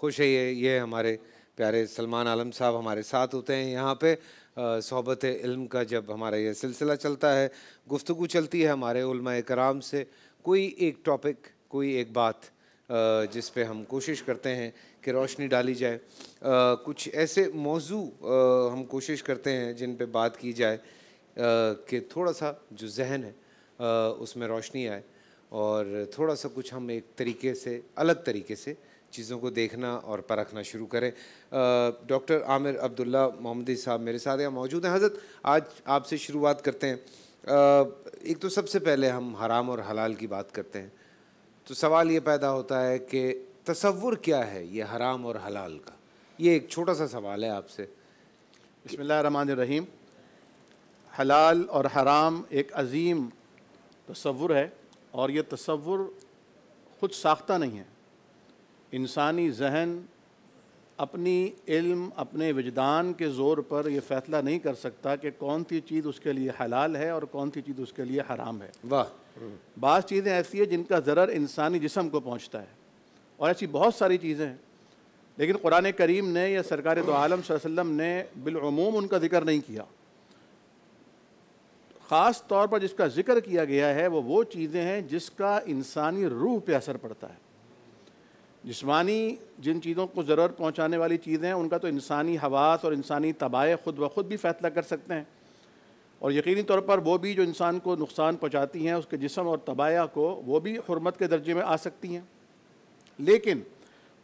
खुश है ये ये हमारे प्यारे सलमान आलम साहब हमारे साथ होते हैं यहाँ पे। सोहबत इल्म का जब हमारा ये सिलसिला चलता है गुफ्तु चलती है हमारे कराम से कोई एक टॉपिक कोई एक बात जिस पे हम कोशिश करते हैं कि रोशनी डाली जाए। कुछ ऐसे मौजू हम कोशिश करते हैं जिन पे बात की जाए कि थोड़ा सा जो जहन है उसमें रोशनी आए और थोड़ा सा कुछ हम एक तरीके से, अलग तरीके से चीज़ों को देखना और परखना शुरू करें। डॉक्टर आमिर अब्दुल्ला मोहम्मदी साहब मेरे साथ यहाँ मौजूद हैं। हज़रत, आज आपसे शुरुआत करते हैं। एक तो सबसे पहले हम हराम और हलाल की बात करते हैं। तो सवाल ये पैदा होता है कि तसव्वुर क्या है ये हराम और हलाल का? ये एक छोटा सा सवाल है आपसे। बसमीम हलाल और हराम एक अजीम तसव्वुर है और ये तसव्वुर ख़ुद साख्ता नहीं है। इंसानी जहन अपनी इल्म अपने वजदान के ज़ोर पर यह फ़ैसला नहीं कर सकता कि कौन सी चीज़ उसके लिए हलाल है और कौन सी चीज़ उसके लिए हराम है। वाह। बाज़ चीज़ें ऐसी हैं जिनका ज़रर इंसानी जिसम को पहुँचता है। और ऐसी बहुत सारी चीज़ें हैं। लेकिन कुरान करीम ने या सरकार दो आलम वसल्लम ने बिलूम उनका ज़िक्र नहीं किया। ख़ास तौर पर जिसका ज़िक्र किया गया है, वो वो चीज़ें हैं जिसका इंसानी रूह पे असर पड़ता है। जिस्मानी जिन चीज़ों को ज़रूरत पहुँचाने वाली चीज़ें हैं, उनका तो इंसानी हवास और इंसानी तबाह ख़ुद ब खुद भी फ़ैसला कर सकते हैं। और यकीनी तौर पर वो भी जो इंसान को नुकसान पहुँचाती हैं, उसके जिसम और तबाह को, वो भी हरमत के दर्जे में आ सकती हैं। लेकिन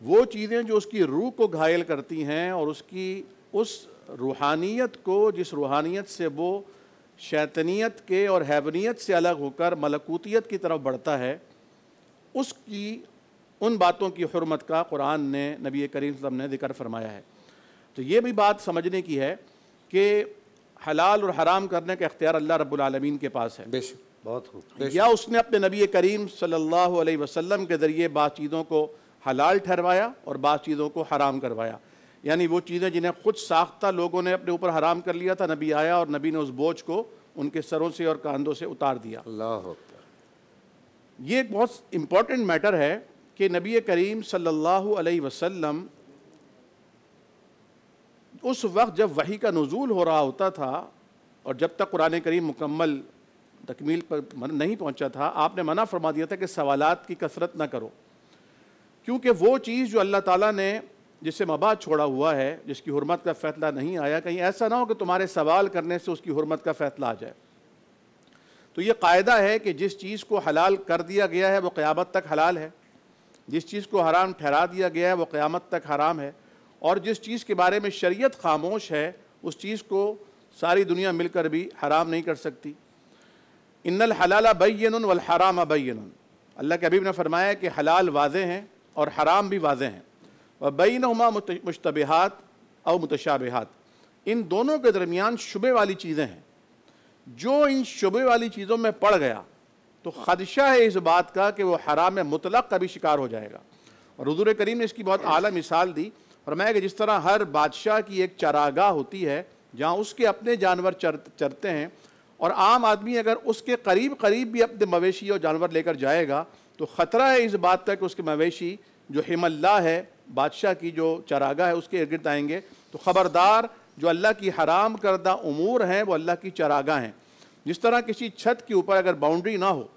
वो चीज़ें जो उसकी रूह को घायल करती हैं और उसकी, उस रूहानियत को, जिस रूहानियत से वो शैतनीत के और हैवनीत से अलग होकर मलकूतियत की तरफ़ बढ़ता है, उसकी, उन बातों की हरमत का कुरान ने, नबी करीम वसल्लम ने ज़िक्र फरमाया है। तो ये भी बात समझने की है कि हलाल और हराम करने का इख्तियार अल्लाह रब्बुल आलमीन के पास है। बेशक। बहुत खूब। या उसने अपने नबी करीम सल्लल्लाहु अलैहि वसल्लम के ज़रिए बात चीज़ों को हलाल ठहरवाया और बात चीज़ों को हराम करवाया। यानी वो चीज़ें जिन्हें खुद साख्ता लोगों ने अपने ऊपर हराम कर लिया था नबी आया और नबी ने उस बोझ को उनके सरों से और कांधों से उतार दिया। अल्लाह ये एक बहुत इंपॉर्टेंट मैटर है कि नबी करीम सल्लल्लाहु अलैहि वसल्लम उस वक्त जब वही का नज़ूल हो रहा होता था और जब तक कुरान करीम मुकम्मल तकमील पर नहीं पहुँचा था, आपने मना फरमा दिया था कि सवालात की कसरत ना करो। क्योंकि वो चीज़ जो अल्लाह ताला ने जिससे मबाद छोड़ा हुआ है, जिसकी हरमत का फ़ैसला नहीं आया, कहीं ऐसा ना हो कि तुम्हारे सवाल करने से उसकी हरमत का फ़ैसला आ जाए। तो ये कायदा है कि जिस चीज़ को हलाल कर दिया गया है, वो क़यामत तक हलाल है। जिस चीज़ को हराम ठहरा दिया गया है, वो क़यामत तक हराम है। और जिस चीज़ के बारे में शरीयत खामोश है, उस चीज़ को सारी दुनिया मिलकर भी हराम नहीं कर सकती। इन्नल हलाला बैन वल हराम बैन अल्लाह के हबीब ने फरमाया कि हलाल वाजे हैं और हराम भी वाजे हैं। व बैन उमा मुश्तबहात और मुतशाबहात. इन दोनों के दरमियान शुबे वाली चीज़ें हैं। जो इन शुबे वाली चीज़ों में पड़ गया तो खदशा है इस बात का कि वो हराम मुतलक का भी शिकार हो जाएगा। और हजूर करीम ने इसकी बहुत आला मिसाल दी। फरमाया कि जिस तरह हर बादशाह की एक चरागाह होती है, जहाँ उसके अपने जानवर चर, चरते हैं और आम आदमी अगर उसके करीब करीब भी अपने मवेशी और जानवर लेकर जाएगा तो ख़तरा है इस बात का कि उसके मवेशी जो हिमल्ला है, बादशाह की जो चरागा है, उसके इर्द गिर्द आएँगे। तो ख़बरदार जो अल्लाह की हराम करदा उमूर हैं, वो अल्लाह की चरागा हैं। जिस तरह किसी छत के ऊपर अगर बाउंड्री ना हो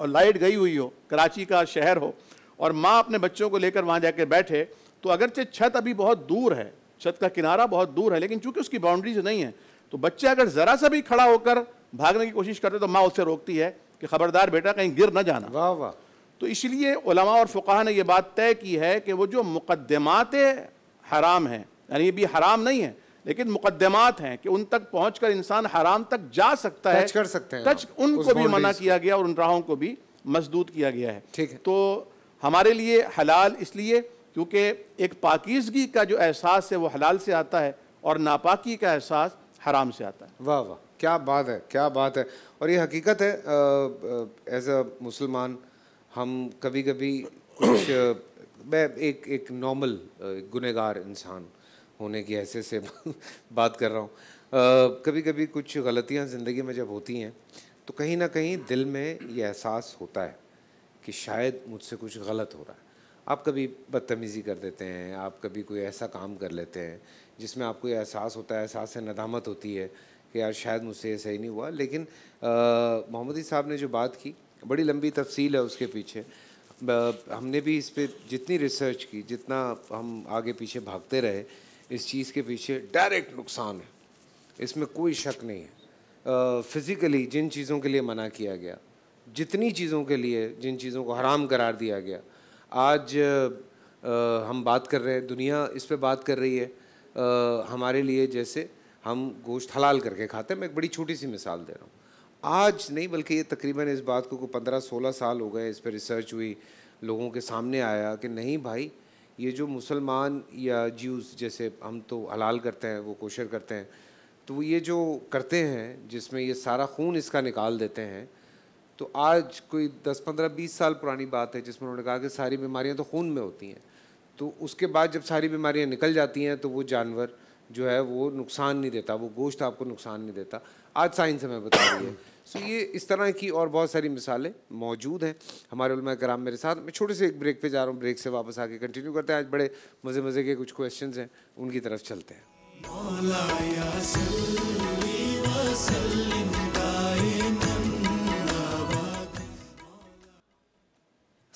और लाइट गई हुई हो, कराची का शहर हो, और माँ अपने बच्चों को लेकर वहाँ जाकर बैठे तो अगरचे छत अभी बहुत दूर है। छत का किनारा बहुत दूर है, लेकिन चूँकि उसकी बाउंड्रीज नहीं है तो बच्चे अगर ज़रा सा भी खड़ा होकर भागने की कोशिश करते तो माँ उससे रोकती है कि खबरदार बेटा कहीं गिर ना जाना। वाह वाह। तो इसलिए उलमा और फ़ुकाहा ने यह बात तय की है कि वो जो मुकदमात हराम हैं यानी ये भी हराम नहीं है लेकिन मुकदमात हैं कि उन तक पहुंचकर इंसान हराम तक जा सकता है। कर सकते हैं टच उनको भी मना किया गया और उन राहों को भी मजदूद किया गया है। ठीक है। तो हमारे लिए हलाल इसलिए क्योंकि एक पाकिजगी का जो एहसास है वो हलाल से आता है और नापाकी का एहसास हराम से आता है। वाह वाह, क्या बात है, क्या बात है। और ये हकीकत है एज अ मुसलमान, हम कभी कभी कुछ मैं एक एक नॉर्मल गुनहगार इंसान होने की हैसियत से [laughs] बात कर रहा हूँ। कभी कभी कुछ गलतियाँ ज़िंदगी में जब होती हैं तो कहीं ना कहीं दिल में ये एहसास होता है कि शायद मुझसे कुछ गलत हो रहा है। आप कभी बदतमीज़ी कर देते हैं, आप कभी कोई ऐसा काम कर लेते हैं जिसमें आपको ये एहसास होता है एहसास से नदामत होती है कि यार शायद मुझसे ये सही नहीं हुआ। लेकिन मोहम्मदी साहब ने जो बात की बड़ी लंबी तफसील है उसके पीछे। हमने भी इस पर जितनी रिसर्च की जितना हम आगे पीछे भागते रहे इस चीज़ के पीछे डायरेक्ट नुकसान है। इसमें कोई शक नहीं है। फिज़िकली जिन चीज़ों के लिए मना किया गया जितनी चीज़ों के लिए जिन चीज़ों को हराम करार दिया गया आज अ, हम बात कर रहे हैं दुनिया इस पर बात कर रही है हमारे लिए जैसे हम गोश्त हलाल करके खाते हैं। मैं एक बड़ी छोटी सी मिसाल दे रहा हूँ। आज नहीं, बल्कि ये तकरीबन इस बात को पंद्रह सोलह साल हो गए, इस पर रिसर्च हुई, लोगों के सामने आया कि नहीं भाई, ये जो मुसलमान या ज्यूज़ जैसे हम तो हलाल करते हैं, वो कोशर करते हैं तो ये जो करते हैं, जिसमें ये सारा खून इसका निकाल देते हैं तो आज कोई दस पंद्रह बीस साल पुरानी बात है, जिसमें उन्होंने कहा कि सारी बीमारियाँ तो खून में होती हैं। तो उसके बाद जब सारी बीमारियाँ निकल जाती हैं तो वो जानवर जो है, वो नुकसान नहीं देता, वो गोश्त आपको नुकसान नहीं देता। आज साइंस हमें बता रही है। सो ये इस तरह की और बहुत सारी मिसालें मौजूद हैं हमारे कराम मेरे साथ। मैं छोटे से एक ब्रेक पे जा रहा हूँ ब्रेक से वापस आके कंटिन्यू करते हैं। आज बड़े मज़े मज़े के कुछ क्वेश्चन हैं, उनकी तरफ़ चलते हैं।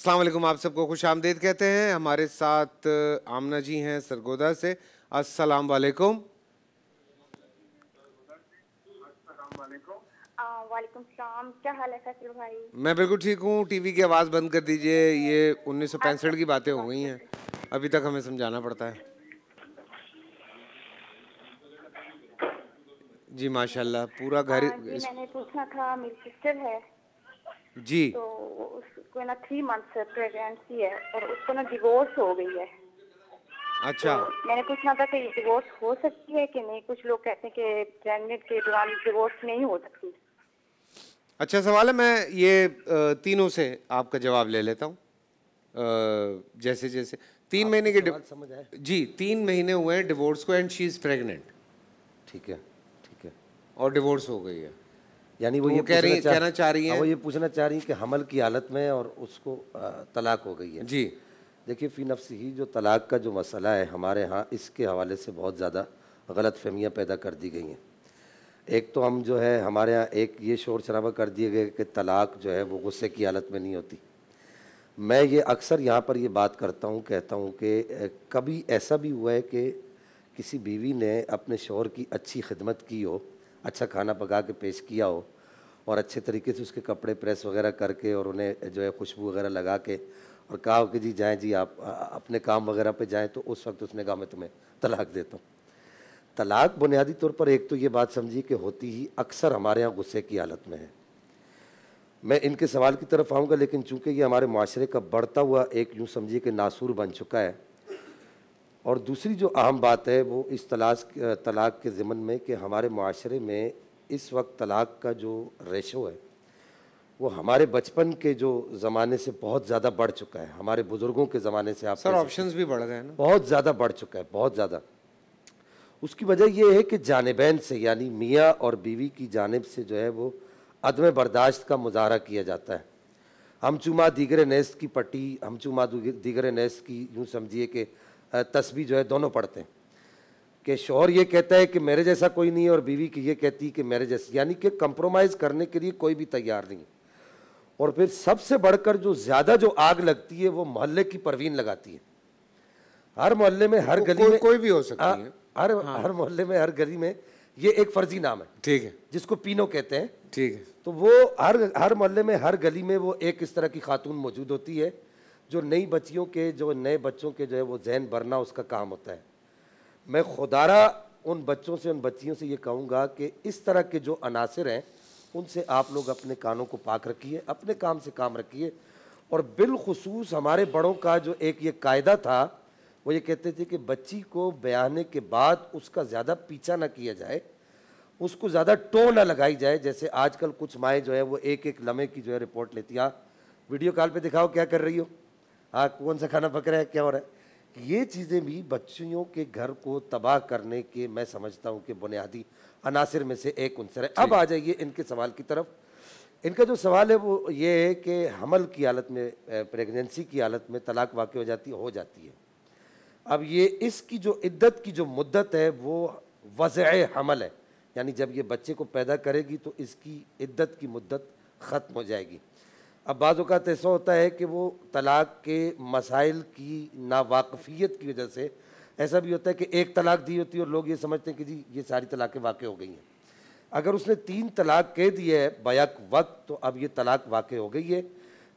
अस्सलाम वालेकुम आप सबको खुश आमदीद कहते हैं। हमारे साथ आमना जी हैं सरगोदा से। अस्सलाम वालेकुम वालेकुम क्या हाल है फैसल भाई? मैं बिल्कुल ठीक हूँ। टीवी की आवाज़ बंद कर दीजिए। ये उन्नीस सौ पैंसठ की बातें हो गई हैं। अभी तक हमें समझाना पड़ता है। जी माशाल्लाह। पूरा घर हाँ, जी मैंने पूछना था मेरी सिस्टर है। जी। तो उसको ना थ्री मंथ्स प्रेगनेंसी है और उसको ना डिवोर्स हो गई है। अच्छा। तो मैंने पूछना था कि डिवोर्स हो सकती है कि नहीं? कुछ लोग कहते हैं कि प्रेगनेंट के दौरान डिवोर्स नहीं हो सकती। अच्छा सवाल है मैं ये तीनों से आपका जवाब ले लेता हूँ। जैसे जैसे। तीन महीने के समझ आए जी तीन महीने हुए हैं डिवोर्स को एंड शी इज़ प्रेग्नेंट ठीक है ठीक है। और डिवोर्स हो गई है। यानी वो तो ये कह रही कहना चाह रही है वो ये पूछना चाह रही हैं कि हमल की हालत में और उसको तलाक हो गई है। जी। देखिए फ़ी नफ्स ही जो तलाक का जो मसला है हमारे यहाँ इसके हवाले से बहुत ज़्यादा गलत फहमियाँ पैदा कर दी गई हैं। एक तो हम जो है हमारे यहाँ एक ये शोर शराबा कर दिए गए कि तलाक जो है वो गुस्से की हालत में नहीं होती। मैं ये अक्सर यहाँ पर ये बात करता हूँ कहता हूँ कि कभी ऐसा भी हुआ है कि किसी बीवी ने अपने शोहर की अच्छी खिदमत की हो अच्छा खाना पका के पेश किया हो और अच्छे तरीके से उसके कपड़े प्रेस वगैरह करके और उन्हें जो है खुशबू वगैरह लगा के और कहा हो कि जी जाएँ जी, आप अपने काम वगैरह पे जाएँ तो उस वक्त उसने कहा, मैं तुम्हें तलाक देता हूँ। तलाक बुनियादी तौर पर एक तो ये बात समझिए कि होती ही अक्सर हमारे यहाँ गुस्से की हालत में है। मैं इनके सवाल की तरफ़ आऊँगा, लेकिन चूँकि ये हमारे माशरे का बढ़ता हुआ एक यूँ समझिए कि नासूर बन चुका है और दूसरी जो अहम बात है वो इस तलाश तलाक के ज़िमन में कि हमारे माशरे में इस वक्त तलाक का जो रेशो है वो हमारे बचपन के जो ज़माने से बहुत ज़्यादा बढ़ चुका है। हमारे बुज़ुर्गों के ज़माने से आप सर ऑप्शंस भी बढ़ गए हैं ना। बहुत ज़्यादा बढ़ चुका है बहुत ज़्यादा। उसकी वजह यह है कि जानबैन से यानी मियाँ और बीवी की जानब से जो है वो अदम बर्दाश्त का मुजाहरा किया जाता है। हम चुमा दीगर नेस्त की पट्टी हम चुमा दीगर नेस्त की यूँ समझिए कि तस्बी जो है दोनों पढ़ते हैं। कि शोहर ये कहता है कि मेरे जैसा कोई नहीं है और बीवी की ये कहती है कि मेरे जैसा। यानी कि कंप्रोमाइज़ करने के लिए कोई भी तैयार नहीं और फिर सबसे बढ़कर जो ज़्यादा जो आग लगती है वो मोहल्ले की परवीन लगाती है। हर मोहल्ले में हर गली कोई- में कोई भी हो सकती हाँ, है। हर हाँ। हर मोहल्ले में हर गली में ये एक फर्जी नाम है। ठीक है। जिसको पीनो कहते हैं। ठीक है। तो वो हर हर मोहल्ले में हर गली में वो एक इस तरह की खातून मौजूद होती है। जो नई बच्चियों के, जो नए बच्चों के जो है वो जहन भरना उसका काम होता है। मैं खुदारा उन बच्चों से, उन बच्चियों से ये कहूँगा कि इस तरह के जो अनासर हैं, उनसे आप लोग अपने कानों को पाक रखिए, अपने काम से काम रखिए। और बिलखसूस हमारे बड़ों का जो एक ये कायदा था, वो ये कहते थे कि बच्ची को बयाने के बाद उसका ज़्यादा पीछा ना किया जाए, उसको ज़्यादा टो ना लगाई जाए। जैसे आजकल कुछ माएँ जो है वो एक एक लम्हे की जो है रिपोर्ट लेती हैं। वीडियो कॉल पे दिखाओ क्या कर रही हो? हाँ कौन सा खाना पक रहा है क्या हो रहा है? ये चीज़ें भी बच्चियों के घर को तबाह करने के मैं समझता हूँ कि बुनियादी अनासर में से एक उनसर है। अब आ जाइए इनके सवाल की तरफ़। इनका जो सवाल है वो ये है कि हमल की हालत में प्रेगनेंसी की हालत में तलाक वाक़ हो जाती हो जाती है। अब ये इसकी जो इद्दत की जो मुद्दत है वो वज़ हमल है। यानी जब ये बच्चे को पैदा करेगी तो इसकी इद्दत की मुद्दत ख़त्म हो जाएगी। अब बाज़ अवत ऐसा होता है कि वो तलाक़ के मसाइल की नावाकफ़ियत की वजह से ऐसा भी होता है कि एक तलाक दी होती है और लोग ये समझते हैं कि जी ये सारी तलाक़ें वाक़ हो गई हैं। अगर उसने तीन तलाक कह दिए है बैक वक्त तो अब ये तलाक वाक़ हो गई है।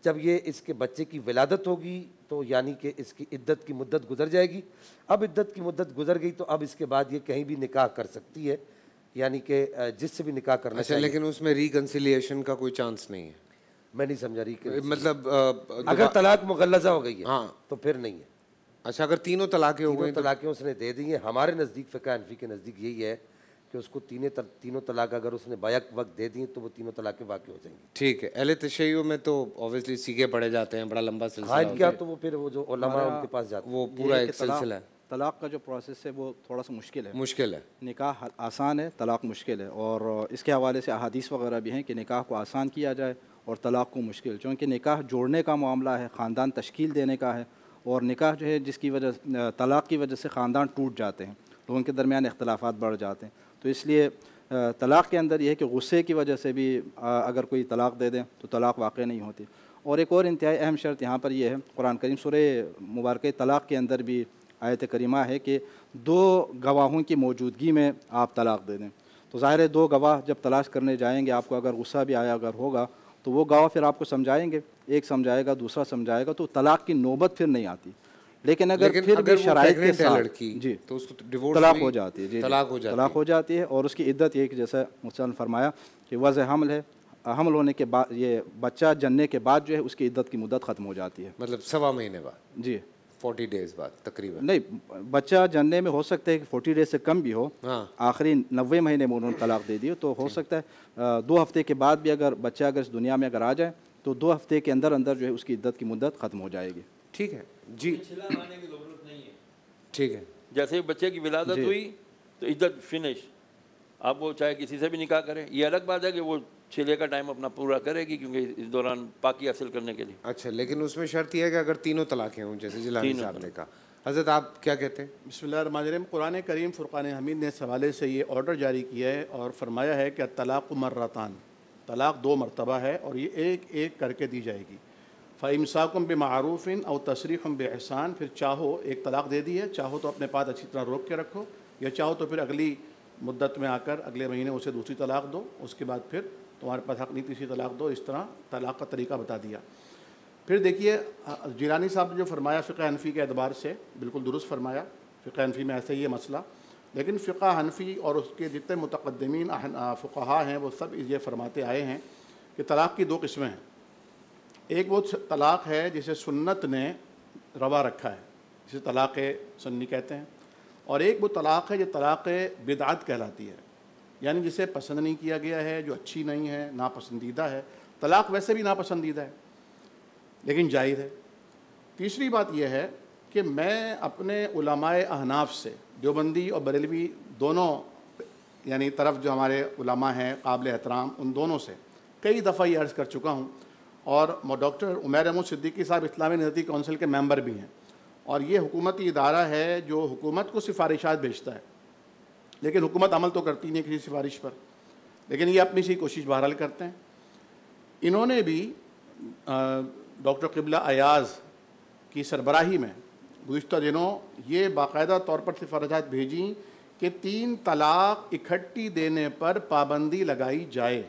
जब ये इसके बच्चे की विलादत होगी तो यानी कि इसकी इद्दत की मुद्दत गुजर जाएगी। अब इद्दत की मुद्दत गुजर गई तो अब इसके बाद ये कहीं भी निकाह कर सकती है। यानी कि जिससे भी निकाह करना अच्छा चाहिए। लेकिन उसमें रिकन्सिलिएशन का कोई चांस नहीं है। मैं नहीं समझा रही कि मतलब अ, अगर तलाक मुगलजा हो गई है हाँ। तो फिर नहीं है। अच्छा अगर तीनों तलाक़ें हो गई तो तलाक़ें उसने दे दी हैं। हमारे नज़दीक फ़िका हनफी के नज़दीक यही है कि उसको तीनों तल, तीनों तलाक अगर उसने बैक वक्त दे दी तो वो तीनों तलाक़ें वाक़ हो जाएँगी। ठीक है। अहले तशैय में तो ऑब्वियसली सीखे पढ़े जाते हैं बड़ा लंबा सिलसिला हाँ क्या तो वो फिर वो जो उलमा उनके पास जाते वो पूरा एक सिलसिला है। तलाक का जो प्रोसेस है वो थोड़ा सा मुश्किल है। मुश्किल है। निकाह आसान है तलाक मुश्किल है। और इसके हवाले से अहादीस वगैरह भी हैं कि निकाह को आसान किया जाए और तलाक को मुश्किल, चूँकि निकाह जोड़ने का मामला है, ख़ानदान तश्कील देने का है, और निकाह जो है, जिसकी वजह तलाक की वजह से ख़ानदान टूट जाते हैं, लोगों के दरमियान इख्तलाफात बढ़ जाते हैं। तो इसलिए तलाक के अंदर यह है कि गुस्से की वजह से भी अगर कोई तलाक दे दें तो तलाक वाक़ नहीं होती। और एक और इंतहाई अहम शर्त यहाँ पर यह है, कुरान करीम सुर मुबारक तलाक के अंदर भी आयत करीमा है कि दो गवाहों की मौजूदगी में आप तलाक दे दें। तो ज़ाहिर दो गवाह जब तलाश करने जाएँगे, आपको अगर गुस्सा भी आया अगर होगा तो वो गवाह फिर आपको समझाएँगे। एक समझाएगा दूसरा समझाएगा तो तलाक की नौबत फिर नहीं आती। लेकिन अगर लेकिन फिर अगर भी वो के साथ लड़की, जी। तो उसको तो तलाक हो जाती है जी तलाक हो जाती तलाक हो। जाती है और उसकी इद्दत ये जैसा मुसल फरमाया कि वज़ हमल है हमल होने के बाद ये बच्चा जनने के बाद जो है उसकी इद्दत की मुद्दत ख़त्म हो जाती है। मतलब सवा महीने बाद। जी। फोर्टी डेज़ बाद तकरीबन। नहीं बच्चा जनने में हो सकता है कि फोर्टी डेज़ से कम भी हो। हाँ। आखिरी नब्बे महीने में उन्होंने तलाक दे दी तो हो सकता है दो हफ़्ते के बाद भी अगर बच्चा अगर इस दुनिया में अगर आ जाए तो दो हफ़्ते के अंदर अंदर जो है उसकी इद्दत की मुद्दत ख़त्म हो जाएगी। ठीक है। जी। ठीक है। जैसे ही बच्चे की विलादत हुई तो इज़्ज़त फिनिश आप वो चाहे किसी से भी निकाह करें ये अलग बात है कि वो छिले का टाइम अपना पूरा करेगी क्योंकि इस दौरान पाकि हासिल करने के लिए। अच्छा लेकिन उसमें शर्त यह है कि अगर तीनों तलाक़ें हों जैसे साहब ने कहा हज़रत आप क्या कहते हैं? बिस्मिल्लाहिर्रहमानिर्रहीम कुरान करीम फ़ुरक़ान हमीद ने इस हवाले से ये ऑर्डर जारी किया है और फरमाया है कि तलाक़ मर्रतान तलाक़ दो मरतबा है और ये एक एक करके दी जाएगी। फ़ाइमसाकुम बेमारूफ़िन और तशरीफ़म बेहसान फिर चाहो एक तलाक़ दे दी है चाहो तो अपने पास अच्छी तरह रोक के रखो या चाहो तो फिर अगली मुद्दत में आकर अगले महीने उसे दूसरी तलाक़ दो उसके बाद फिर तुम्हारे पास हक नहीं तीसरी तलाक़ दो। इस तरह तलाक़ का तरीका बता दिया। फिर देखिए जिलानी साहब ने जो फरमाया फ़िका हनफी के अतबार से, बिल्कुल दुरुस्त फरमाया फ़िका हनफी में ऐसा ही है मसला। लेकिन फ़िका हनफी और उसके जितने मुतकदमीन फ़ुकहा हैं, वो सब ये फरमाते आए हैं कि तलाक़ की दो किस्में हैं। एक वो तलाक़ है जिसे सुन्नत ने रवा रखा है, जिसे तलाक़ सुन्नी कहते हैं, और एक वो तलाक़ है जो तलाक़ बिदात कहलाती है। यानी जिसे पसंद नहीं किया गया है, जो अच्छी नहीं है, नापसंदीदा है, तलाक़ वैसे भी नापसंदीदा है, लेकिन ज़ाहिर है। तीसरी बात यह है कि मैं अपने उलमाए अहनाफ से, देवबंदी और बरेलवी दोनों, यानी तरफ़ जो हमारे उलमा हैं, काबिल एहतराम, उन दोनों से कई दफ़ा ये अर्ज़ कर चुका हूँ। और डॉक्टर उमैर अहमद सिद्दीकी साहब इस्लामी नजदी कौंसिल के मेंबर भी हैं। और ये हुकूमती इदारा है जो हुकूमत को सिफारिशात भेजता है। लेकिन हुकूमत अमल तो करती नहीं किसी सिफारिश पर। लेकिन ये अपनी सी कोशिश बहरहाल करते हैं। इन्होंने भी डॉक्टर किबला अयाज की सरबराही में गुज्त दिनों ये बाकायदा तौर पर सिफारजात भेजी कि तीन तलाक इकट्ठी देने पर पाबंदी लगाई जाए।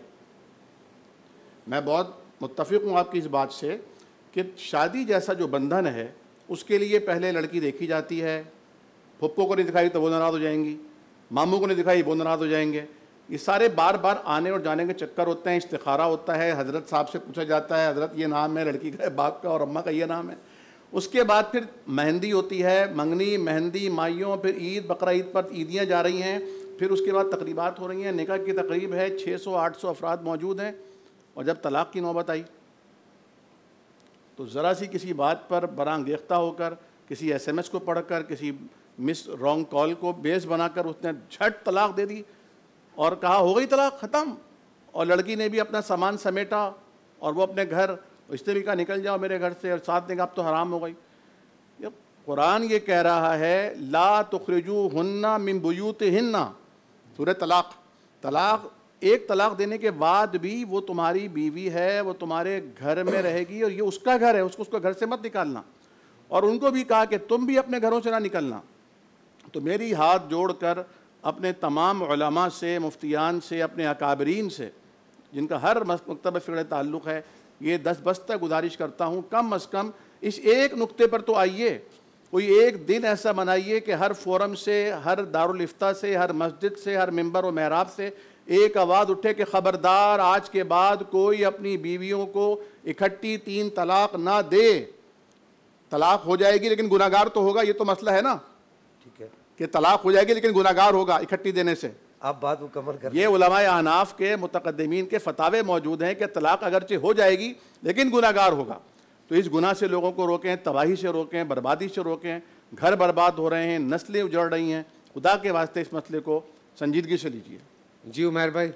मैं बहुत मुतफ़ हूँ आपकी इस बात से कि शादी जैसा जो बंधन है, उसके लिए पहले लड़की देखी जाती है पप्पो को नहीं दिखाई तो वो नाराज़ हो जाएँगी। मामू को नहीं दिखाई, वो नाराज़ हो जाएँगे। ये सारे बार बार आने और जाने के चक्कर होते हैं इस्तारा होता है, हज़रत साहब से पूछा जाता है, हज़रत ये नाम है, लड़की का बाप का और अम्मा का ये नाम है। उसके बाद फिर मेहंदी होती है, मंगनी, मेहंदी, माइयों, फिर ईद, बकरा ईद पर ईदियाँ जा रही हैं, फिर उसके बाद तकरीबात हो रही हैं। निकाह की तकरीब है 600-800 अफराद मौजूद हैं और जब तलाक़ की नौबत आई तो ज़रा सी किसी बात पर बरांगेख्ता होकर, किसी एसएमएस को पढ़कर, किसी मिस रॉन्ग कॉल को बेस बनाकर उसने झट तलाक दे दी और कहा, हो गई तलाक, ख़त्म. और लड़की ने भी अपना सामान समेटा और वो अपने घर इसने भी कहा निकल जाओ मेरे घर से और साथ कहा अब तो हराम हो गई। ये कुरान ये कह रहा है, ला तुखरजू हन्ना मिन बुयूत हिन्ना सूर्य तलाक। तलाक, एक तलाक देने के बाद भी वो तुम्हारी बीवी है, वो तुम्हारे घर में रहेगी और ये उसका घर है, उसको उसको घर से मत निकालना। और उनको भी कहा कि तुम भी अपने घरों से ना निकलना। तो मेरी हाथ जोड़कर अपने तमाम उलमा से, मुफ्तियान से, अपने अकाबरीन से, जिनका हर मकतब फ़िक्र ताल्लुक़ है, ये दस बस्ता गुजारिश करता हूँ, कम अज़ कम इस एक नुक्ते पर तो आइए, कोई एक दिन ऐसा बनाइए कि हर फोरम से, हर दारुलफ्ता से, हर मस्जिद से, हर मेंबर व महराब से एक आवाज़ उठे कि ख़बरदार आज के बाद कोई अपनी बीवियों को इकट्ठी तीन तलाक ना दे। तलाक हो जाएगी, लेकिन गुनागार तो होगा, ये तो मसला है ना? कि तलाक हो जाएगी लेकिन गुनागार होगा इकट्ठी देने से। आप बात मुकम्मल कर ये उलमा अनाफ के मुतकदमीन के फतावे मौजूद हैं कि तलाक अगरचे हो जाएगी लेकिन गुनागार होगा। तो इस गुनाह से लोगों को रोकें तबाही से रोकें बर्बादी से रोकें घर बर्बाद हो रहे हैं नस्लें उजड़ रही हैं। खुदा के वास्ते इस मसले को संजीदगी से लीजिए। जी उमर भाई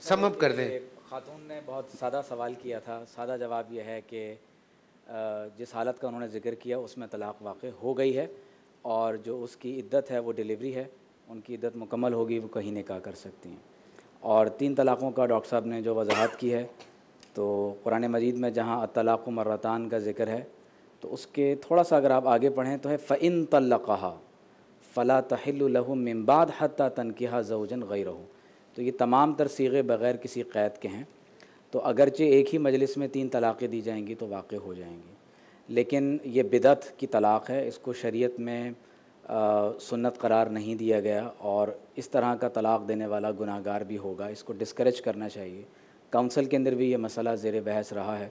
सम अप कर दें। खातून ने बहुत सादा सवाल किया था। सादा जवाब यह है कि जिस हालत का उन्होंने ज़िक्र किया उसमें तलाक वाक़ हो गई है। और जो उसकी इद्दत है, वो डिलीवरी है। उनकी इद्दत मुकम्मल होगी, वो कहीं निकाह कर सकती हैं। और तीन तलाक़ों का डॉक्टर साहब ने जो वजाहत की है तो कुरान मजीद में जहाँ तलाक़ मर्रतान का ज़िक्र है तो उसके थोड़ा सा अगर आप आगे पढ़ें तो है फ़िन तल्लक़हा, फ़ला तहलहु मिम्बाद हत्ता तनकिहा जौजन गई रहो तो ये तमाम तर सीगे बग़ैर किसी क़ैद के हैं। तो अगरचे एक ही मजलिस में तीन तलाक़ें दी जाएँगी तो वाक़ हो जाएँगी। लेकिन ये बिदत की तलाक़ है इसको शरीयत में आ, सुन्नत करार नहीं दिया गया और इस तरह का तलाक़ देने वाला गुनाहगार भी होगा इसको डिस्करेज करना चाहिए। काउंसिल के अंदर भी ये मसला ज़ेर बहस रहा है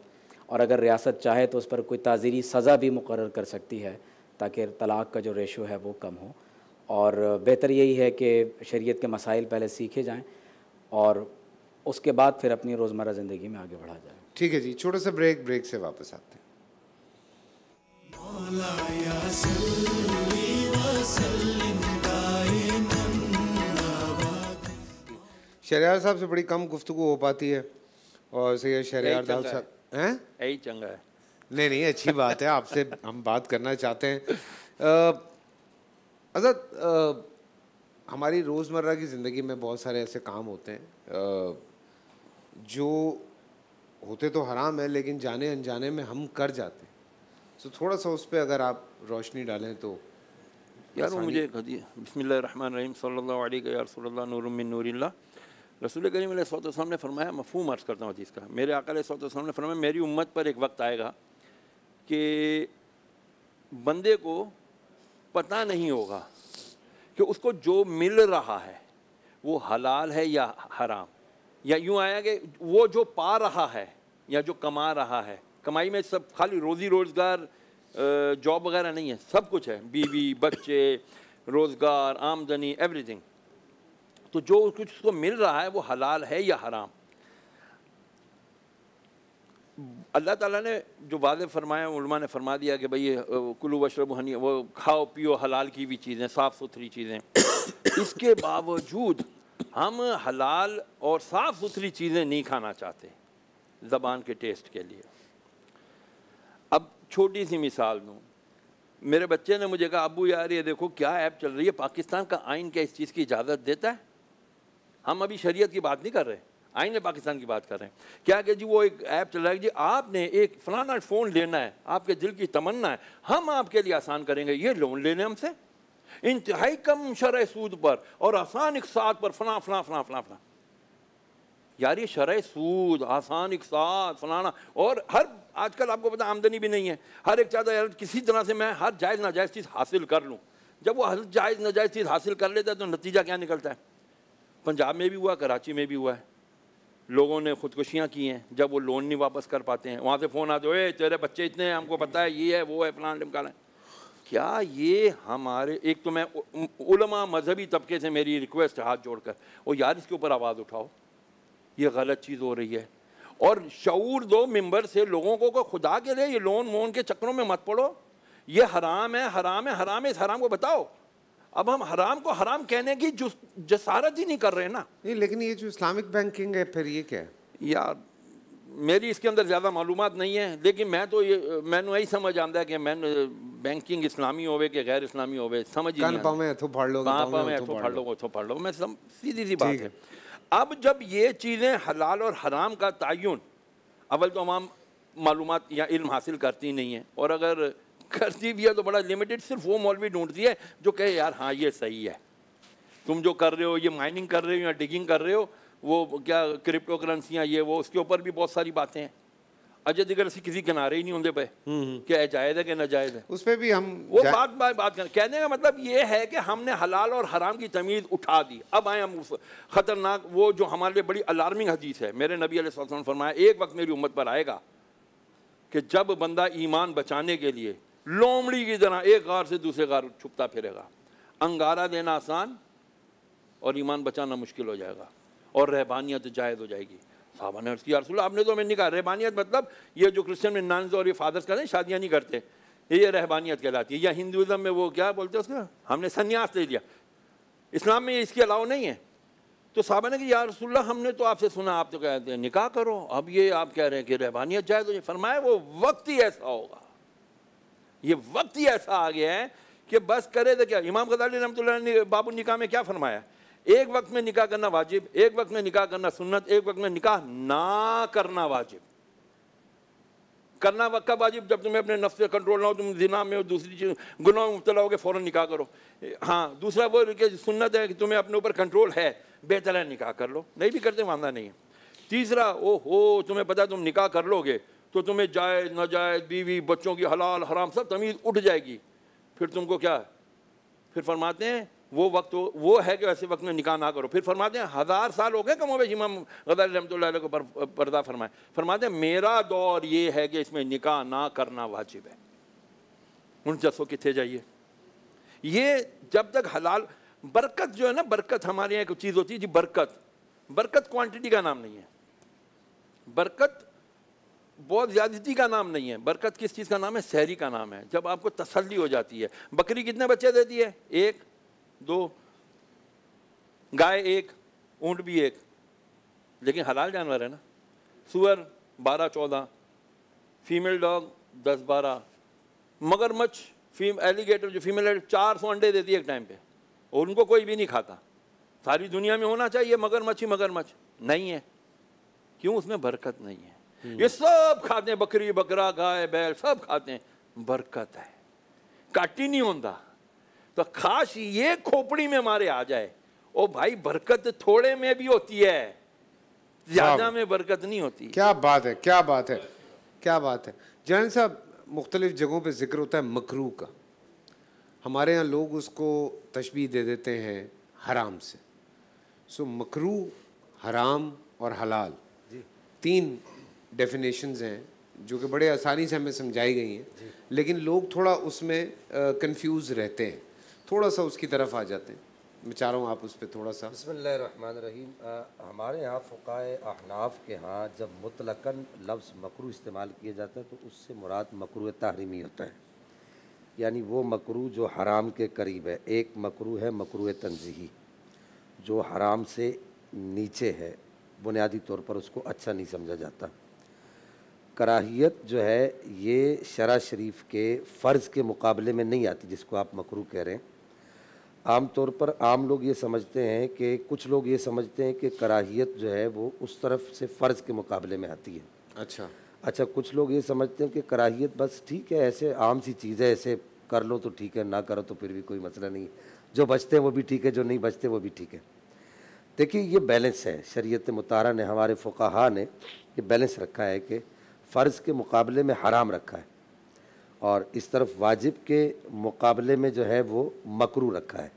और अगर रियासत चाहे तो उस पर कोई ताज़ीरी सज़ा भी मुकर कर सकती है ताकि तलाक़ का जो रेशो है वो कम हो। और बेहतर यही है कि शरीयत के मसाइल पहले सीखे जाएँ और उसके बाद फिर अपनी रोज़मर्रा ज़िंदगी में आगे बढ़ा जाए। ठीक है जी छोटा सा ब्रेक ब्रेक से वापस आते हैं। शरियार साहब से बड़ी कम गुफ्तु हो पाती है और सैयद शरियार दाल साहब हैं? यही चंगा है। नहीं नहीं अच्छी बात है आपसे हम बात करना चाहते हैं। अजत हमारी रोज़मर्रा की ज़िंदगी में बहुत सारे ऐसे काम होते हैं। जो होते तो हराम है लेकिन जाने अनजाने में हम कर जाते हैं। तो थोड़ा सा उस पर अगर आप रोशनी डालें तो यार वो मुझे एक हदीस बिस्मिल्लाहिर्रहमानिर्रहीम सल्लल्लाहु अलैहि या रसूलुल्लाह नूरुम मिन नूरिल्लाह। रसूल करीम अलैहि ने फरमाया मफहूम अर्ज़ करता हूँ हदीस का। मेरे आका अलैहि ने फरमाया मेरी उम्मत पर एक वक्त आएगा कि बंदे को पता नहीं होगा कि उसको जो मिल रहा है वो हलाल है या हराम। या यूँ आया कि वो जो पा रहा है या जो कमा रहा है कमाई में सब खाली रोज़ी रोज़गार जॉब वगैरह नहीं है, सब कुछ है। बीवी, बच्चे, रोज़गार, आमदनी एवरीथिंग तो जो कुछ उसको मिल रहा है, वो हलाल है या हराम? अल्लाह ताला ने जो वादे फरमाया उलमा ने फरमा दिया कि भाई कुलू वशरब हनी, वो खाओ, पियो, हलाल की भी चीज़ें साफ़ सुथरी चीज़ें। इसके बावजूद हम हलाल और साफ़ सुथरी चीज़ें नहीं खाना चाहते, ज़बान के टेस्ट के लिए। छोटी सी मिसाल दूँ। मेरे बच्चे ने मुझे कहा अबू यार, ये देखो क्या ऐप चल रही है, पाकिस्तान का आइन क्या इस चीज़ की इजाज़त देता है? हम अभी शरीयत की बात नहीं कर रहे आइन पाकिस्तान की बात कर रहे हैं। क्या कि जी वो एक ऐप चल रहा है जी आपने एक फलाना फ़ोन लेना है, आपके दिल की तमन्ना है, हम आपके लिए आसान करेंगे, ये लोन लेने हमसे। इंतहाई कम शरह सूद पर और आसान इकसात पर फला फला फला फला फला। यार ये शरह सूद, आसान इकसात फलाना, और हर, आजकल आपको पता आमदनी भी नहीं है। हर एक चाहता यार किसी तरह से मैं हर जायज़ नाजायज़ चीज़ हासिल कर लूँ। जब वो हर जायज़ नाजायज़ चीज़ हासिल कर लेता है तो नतीजा क्या निकलता है? पंजाब में भी हुआ, कराची में भी हुआ है। लोगों ने खुदकुशियाँ की हैं, जब वो लोन नहीं वापस कर पाते हैं। वहाँ से फ़ोन आते ए तेरे बच्चे इतने हैं, हमको पता है, ये है, वो है, फलान ढमकाना है। क्या ये हमारे, एक तो मैं उलमा मजहबी तबके से मेरी रिक्वेस्ट है हाथ जोड़कर वो यार इसके ऊपर आवाज़ उठाओ। ये गलत चीज़ हो रही है। और शऊर दो मेंबर से लोगों को को खुदा के लिए ये लोन वोन के चक्करों में मत पड़ो। ये हराम है हराम है हराम है इस हराम को बताओ। अब हम हराम को हराम कहने की जुस- जसारत ही नहीं कर रहे ना। नहीं लेकिन ये जो इस्लामिक बैंकिंग है फिर ये क्या है? यार मेरी इसके अंदर ज़्यादा मालूम नहीं है लेकिन मैं तो ये मैंने यही समझ आता है कि मैं बैंकिंग इस्लामी होवे कि गैर इस्लामी होवे समझ ही नहीं पाँव में? हथो फाड़ लोगे, पाँव में? में? हथो फाड़ लो। लो हथो फाड़ लो मैं सीधी सी बात है। अब जब ये चीज़ें हलाल और हराम का तयन अवल तो अवाम मालूम या इल्म हासिल करती नहीं है। और अगर करती भी है तो बड़ा लिमिटेड सिर्फ़ वो मॉल भी ढूंढती है जो कहे, यार हाँ ये सही है। तुम जो कर रहे हो, ये माइनिंग कर रहे हो या डिगिंग कर रहे हो, वो क्या क्रिप्टो करेंसियाँ ये, वो, उसके ऊपर भी बहुत सारी बातें हैं। अजय दिगर से किसी किनारे ही नहीं होंगे पे क्या जायज़ है कि नाजायज़ है। उस पर भी हम वो जा- बात बात बात कर कहने का मतलब ये है कि हमने हलाल और हराम की तमीज़ उठा दी। अब आए हम उस ख़तरनाक वो जो हमारे लिए बड़ी अलार्मिंग हदीस है। मेरे नबी वसल्लम ने फरमाया एक वक्त मेरी उम्मत पर आएगा कि जब बंदा ईमान बचाने के लिए लोमड़ी की तरह एक गार से दूसरे गार छुपता फिरेगा। अंगारा देना आसान और ईमान बचाना मुश्किल हो जाएगा और रहबानियत जायज़ हो जाएगी। साहबा ने अर्ज़ किया। रसूल आपने तो मैंने नहीं कहा रहबानियत मतलब ये जो क्रिश्चियन में नन्स और ये फादर्स करते हैं, शादियाँ नहीं करते। ये रहबानियत कहलाती है। या हिंदुज़म में वो क्या बोलते हैं उसका? हमने संन्यास ले लिया। इस्लाम में इसकी अलाव नहीं है। तो साहबा ने कि या रसूल्ला हमने तो आपसे सुना, आप तो कहते हैं, निकाह करो। अब ये आप कह रहे हैं कि रहबानियत जाए तो ये फरमाए वो वक्त ही ऐसा होगा। ये वक्त ही ऐसा आ गया है कि बस करे तो क्या? इमाम गजाली ने बाबू निकाह में क्या फरमाया? एक वक्त में निकाह करना वाजिब, एक वक्त में निकाह करना सुन्नत, एक वक्त में निकाह ना करना वाजिब। करना वक्त कब वाजिब? जब तुम्हें अपने नफ्स कंट्रोल ना हो, तुम जिना में हो, दूसरी चीज़, गुनाह में मुबतला होगे फ़ौरन निकाह करो। हाँ दूसरा वो कि सुन्नत है कि तुम्हें अपने ऊपर कंट्रोल है, बेहतर है निकाह कर लो। नहीं भी करते, वादा नहीं है। तीसरा ओ हो तुम्हें पता है तुम निकाह कर लोगे तो तुम्हें जायज़, नाजायज़, बीवी, बच्चों की हलाल, हराम, सब तमीज़ उठ जाएगी। फिर तुमको क्या? फिर फरमाते हैं वो वक्त वो है कि ऐसे वक्त में निकाह ना करो। फिर फरमाते हैं हज़ार साल हो गए कमोबेश इमाम गजाली रहमतुल्लाह अलैह को पर, पर्दा फरमाए। फरमाते हैं मेरा दौर ये है कि इसमें निकाह ना करना वाजिब है। उन जसो कितने जाइए। ये जब तक हलाल बरकत जो है ना बरकत हमारे यहाँ एक चीज़ होती है जी बरकत। बरकत क्वांटिटी का नाम नहीं है। बरकत बहुत ज़्यादती का नाम नहीं है। बरकत किस चीज़ का नाम है? सहरी का नाम है। जब आपको तसल्ली हो जाती है। बकरी कितने बच्चे देती है? एक। दो गाय एक ऊँट भी एक। लेकिन हलाल जानवर है ना। सुअर बारह चौदह। फीमेल डॉग दस बारह। मगरमच्छ फीम एलिगेटर जो फीमेल है चार सौ अंडे देती है एक टाइम पे। और उनको कोई भी नहीं खाता। सारी दुनिया में होना चाहिए मगरमच्छ ही मगरमच्छ। नहीं है। क्यों? उसमें बरकत नहीं है। ये सब खाते हैं बकरी बकरा गाय बैल सब खाते हैं। बरकत है। काटी नहीं होता तो खास ये खोपड़ी में हमारे आ जाए। ओ भाई बरकत थोड़े में भी होती है। ज़्यादा में बरकत नहीं होती। क्या बात है क्या बात है क्या बात है। जैन साहब मुख्तलिफ़ जगहों पे ज़िक्र होता है मकरू का। हमारे यहाँ लोग उसको तशबी दे देते हैं हराम से। सो मकरू हराम और हलाल तीन डेफिनेशंस हैं जो कि बड़े आसानी से हमें समझाई गई हैं। लेकिन लोग थोड़ा उसमें कंफ्यूज रहते हैं। थोड़ा सा उसकी तरफ़ आ जाते हैं। मैं चाह रहा हूँ आप उस पर थोड़ा सा बसमीम हमारे यहाँ फ़ुकाए अहनाफ के यहाँ जब मुतलकन लफ्ज़ मकरू इस्तेमाल किया जाता है तो उससे मुराद मकरू तहरीमी होता है। यानी वो मकरू जो हराम के करीब है। एक मकरू है मकरू तंजीही। जो हराम से नीचे है, बुनियादी तौर पर उसको अच्छा नहीं समझा जाता। कराहियत जो है, ये शरा शरीफ के फ़र्ज़ के मुकाबले में नहीं आती जिसको आप मकरू कह रहे हैं। आम तौर पर आम लोग ये समझते हैं कि कुछ लोग ये समझते हैं कि कराहियत जो है वो उस तरफ़ से फ़र्ज़ के मुकाबले में आती है। अच्छा। अच्छा कुछ लोग ये समझते हैं कि कराहियत बस ठीक है ऐसे आम सी चीज़ है ऐसे कर लो तो ठीक है ना करो तो फिर भी कोई मसला नहीं जो बचते हैं वो भी ठीक है जो नहीं बचते वो भी ठीक है। देखिए ये बैलेंस है शरीयत मुतारा ने हमारे फ़ुकाहा ने ये बैलेंस रखा है कि फ़र्ज़ के मुकाबले में हराम रखा है। और इस तरफ़ वाजिब के मुकाबले में जो है वो मकरू रखा है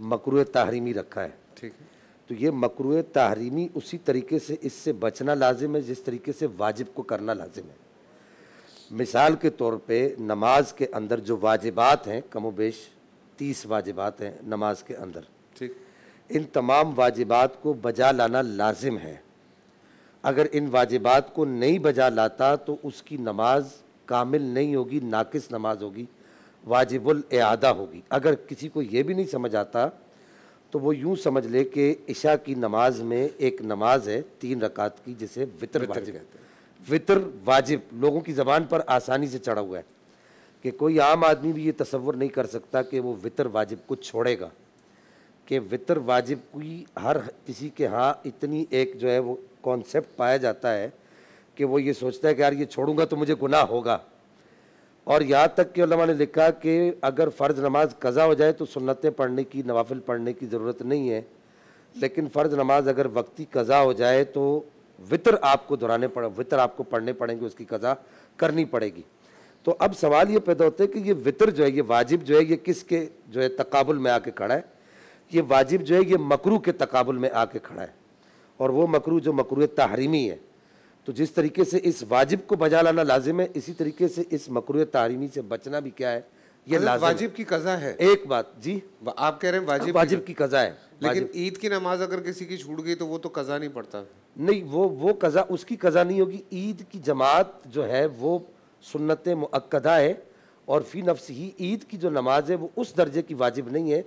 मकरू तहरीमी रखा है। ठीक है। तो ये मकरू तहरीमी उसी तरीके से इससे बचना लाजिम है जिस तरीके से वाजिब को करना लाजिम है। मिसाल के तौर पे नमाज़ के अंदर जो वाजिबात हैं कमोबेश तीस वाजिबात हैं नमाज़ के अंदर। ठीक। इन तमाम वाजिबात को बजा लाना लाजिम है। अगर इन वाजिबात को नहीं बजा लाता तो उसकी नमाज़ कामिल नहीं होगी नाकिस नमाज़ होगी वाजिबुल एआदा होगी। अगर किसी को ये भी नहीं समझ आता तो वो यूँ समझ ले कि इशा की नमाज़ में एक नमाज़ है तीन रकात की जिसे वितर वाजिब। कहते वितर वाजिब लोगों की ज़बान पर आसानी से चढ़ा हुआ है कि कोई आम आदमी भी ये तसव्वुर नहीं कर सकता कि वो वितर वाजिब को छोड़ेगा। कि वितर वाजिब की हर किसी के यहाँ इतनी एक जो है वो कॉन्सेप्ट पाया जाता है कि वो ये सोचता है कि यार ये छोड़ूँगा तो मुझे गुनाह होगा। और यहाँ तक कि ने लिखा कि अगर फ़र्ज़ नमाज़ कज़ा हो जाए तो सुन्नतें पढ़ने की, नवाफिल पढ़ने की ज़रूरत नहीं है। लेकिन फ़र्ज़ नमाज़ अगर वक्ती कज़ा हो जाए तो वितर आपको दोहराने पड़े, वितर आपको पढ़ने पड़ेंगे, उसकी कज़ा करनी पड़ेगी। तो अब सवाल ये पैदा होता है कि ये वितर जो है, ये वाजिब जो है, ये किसके जो है, तकाबुल में आके खड़ा है? ये वाजिब जो है, ये मकरू के तकाबुल में आके खड़ा है। और वो मकरू जो मकरू तहरीमी है तो जिस तरीके से इस वाजिब को बजा लाना लाजिम है इसी तरीके से इस मकरू तहरीमी से बचना भी क्या है? ये वाजिब की कज़ा है। एक बात जी। आप कह रहे हैं वाजिब वाजिब की कज़ा है लेकिन ईद की नमाज़ अगर किसी की छूट गई तो वो तो कज़ा नहीं पड़ता। नहीं वो वो कज़ा उसकी कज़ा नहीं होगी। ईद की जमात जो है वो सुन्नत मुअक्कदा है और फ़ी नफ्स ही ईद की जो नमाज़ है वो उस दर्जे की वाजिब नहीं है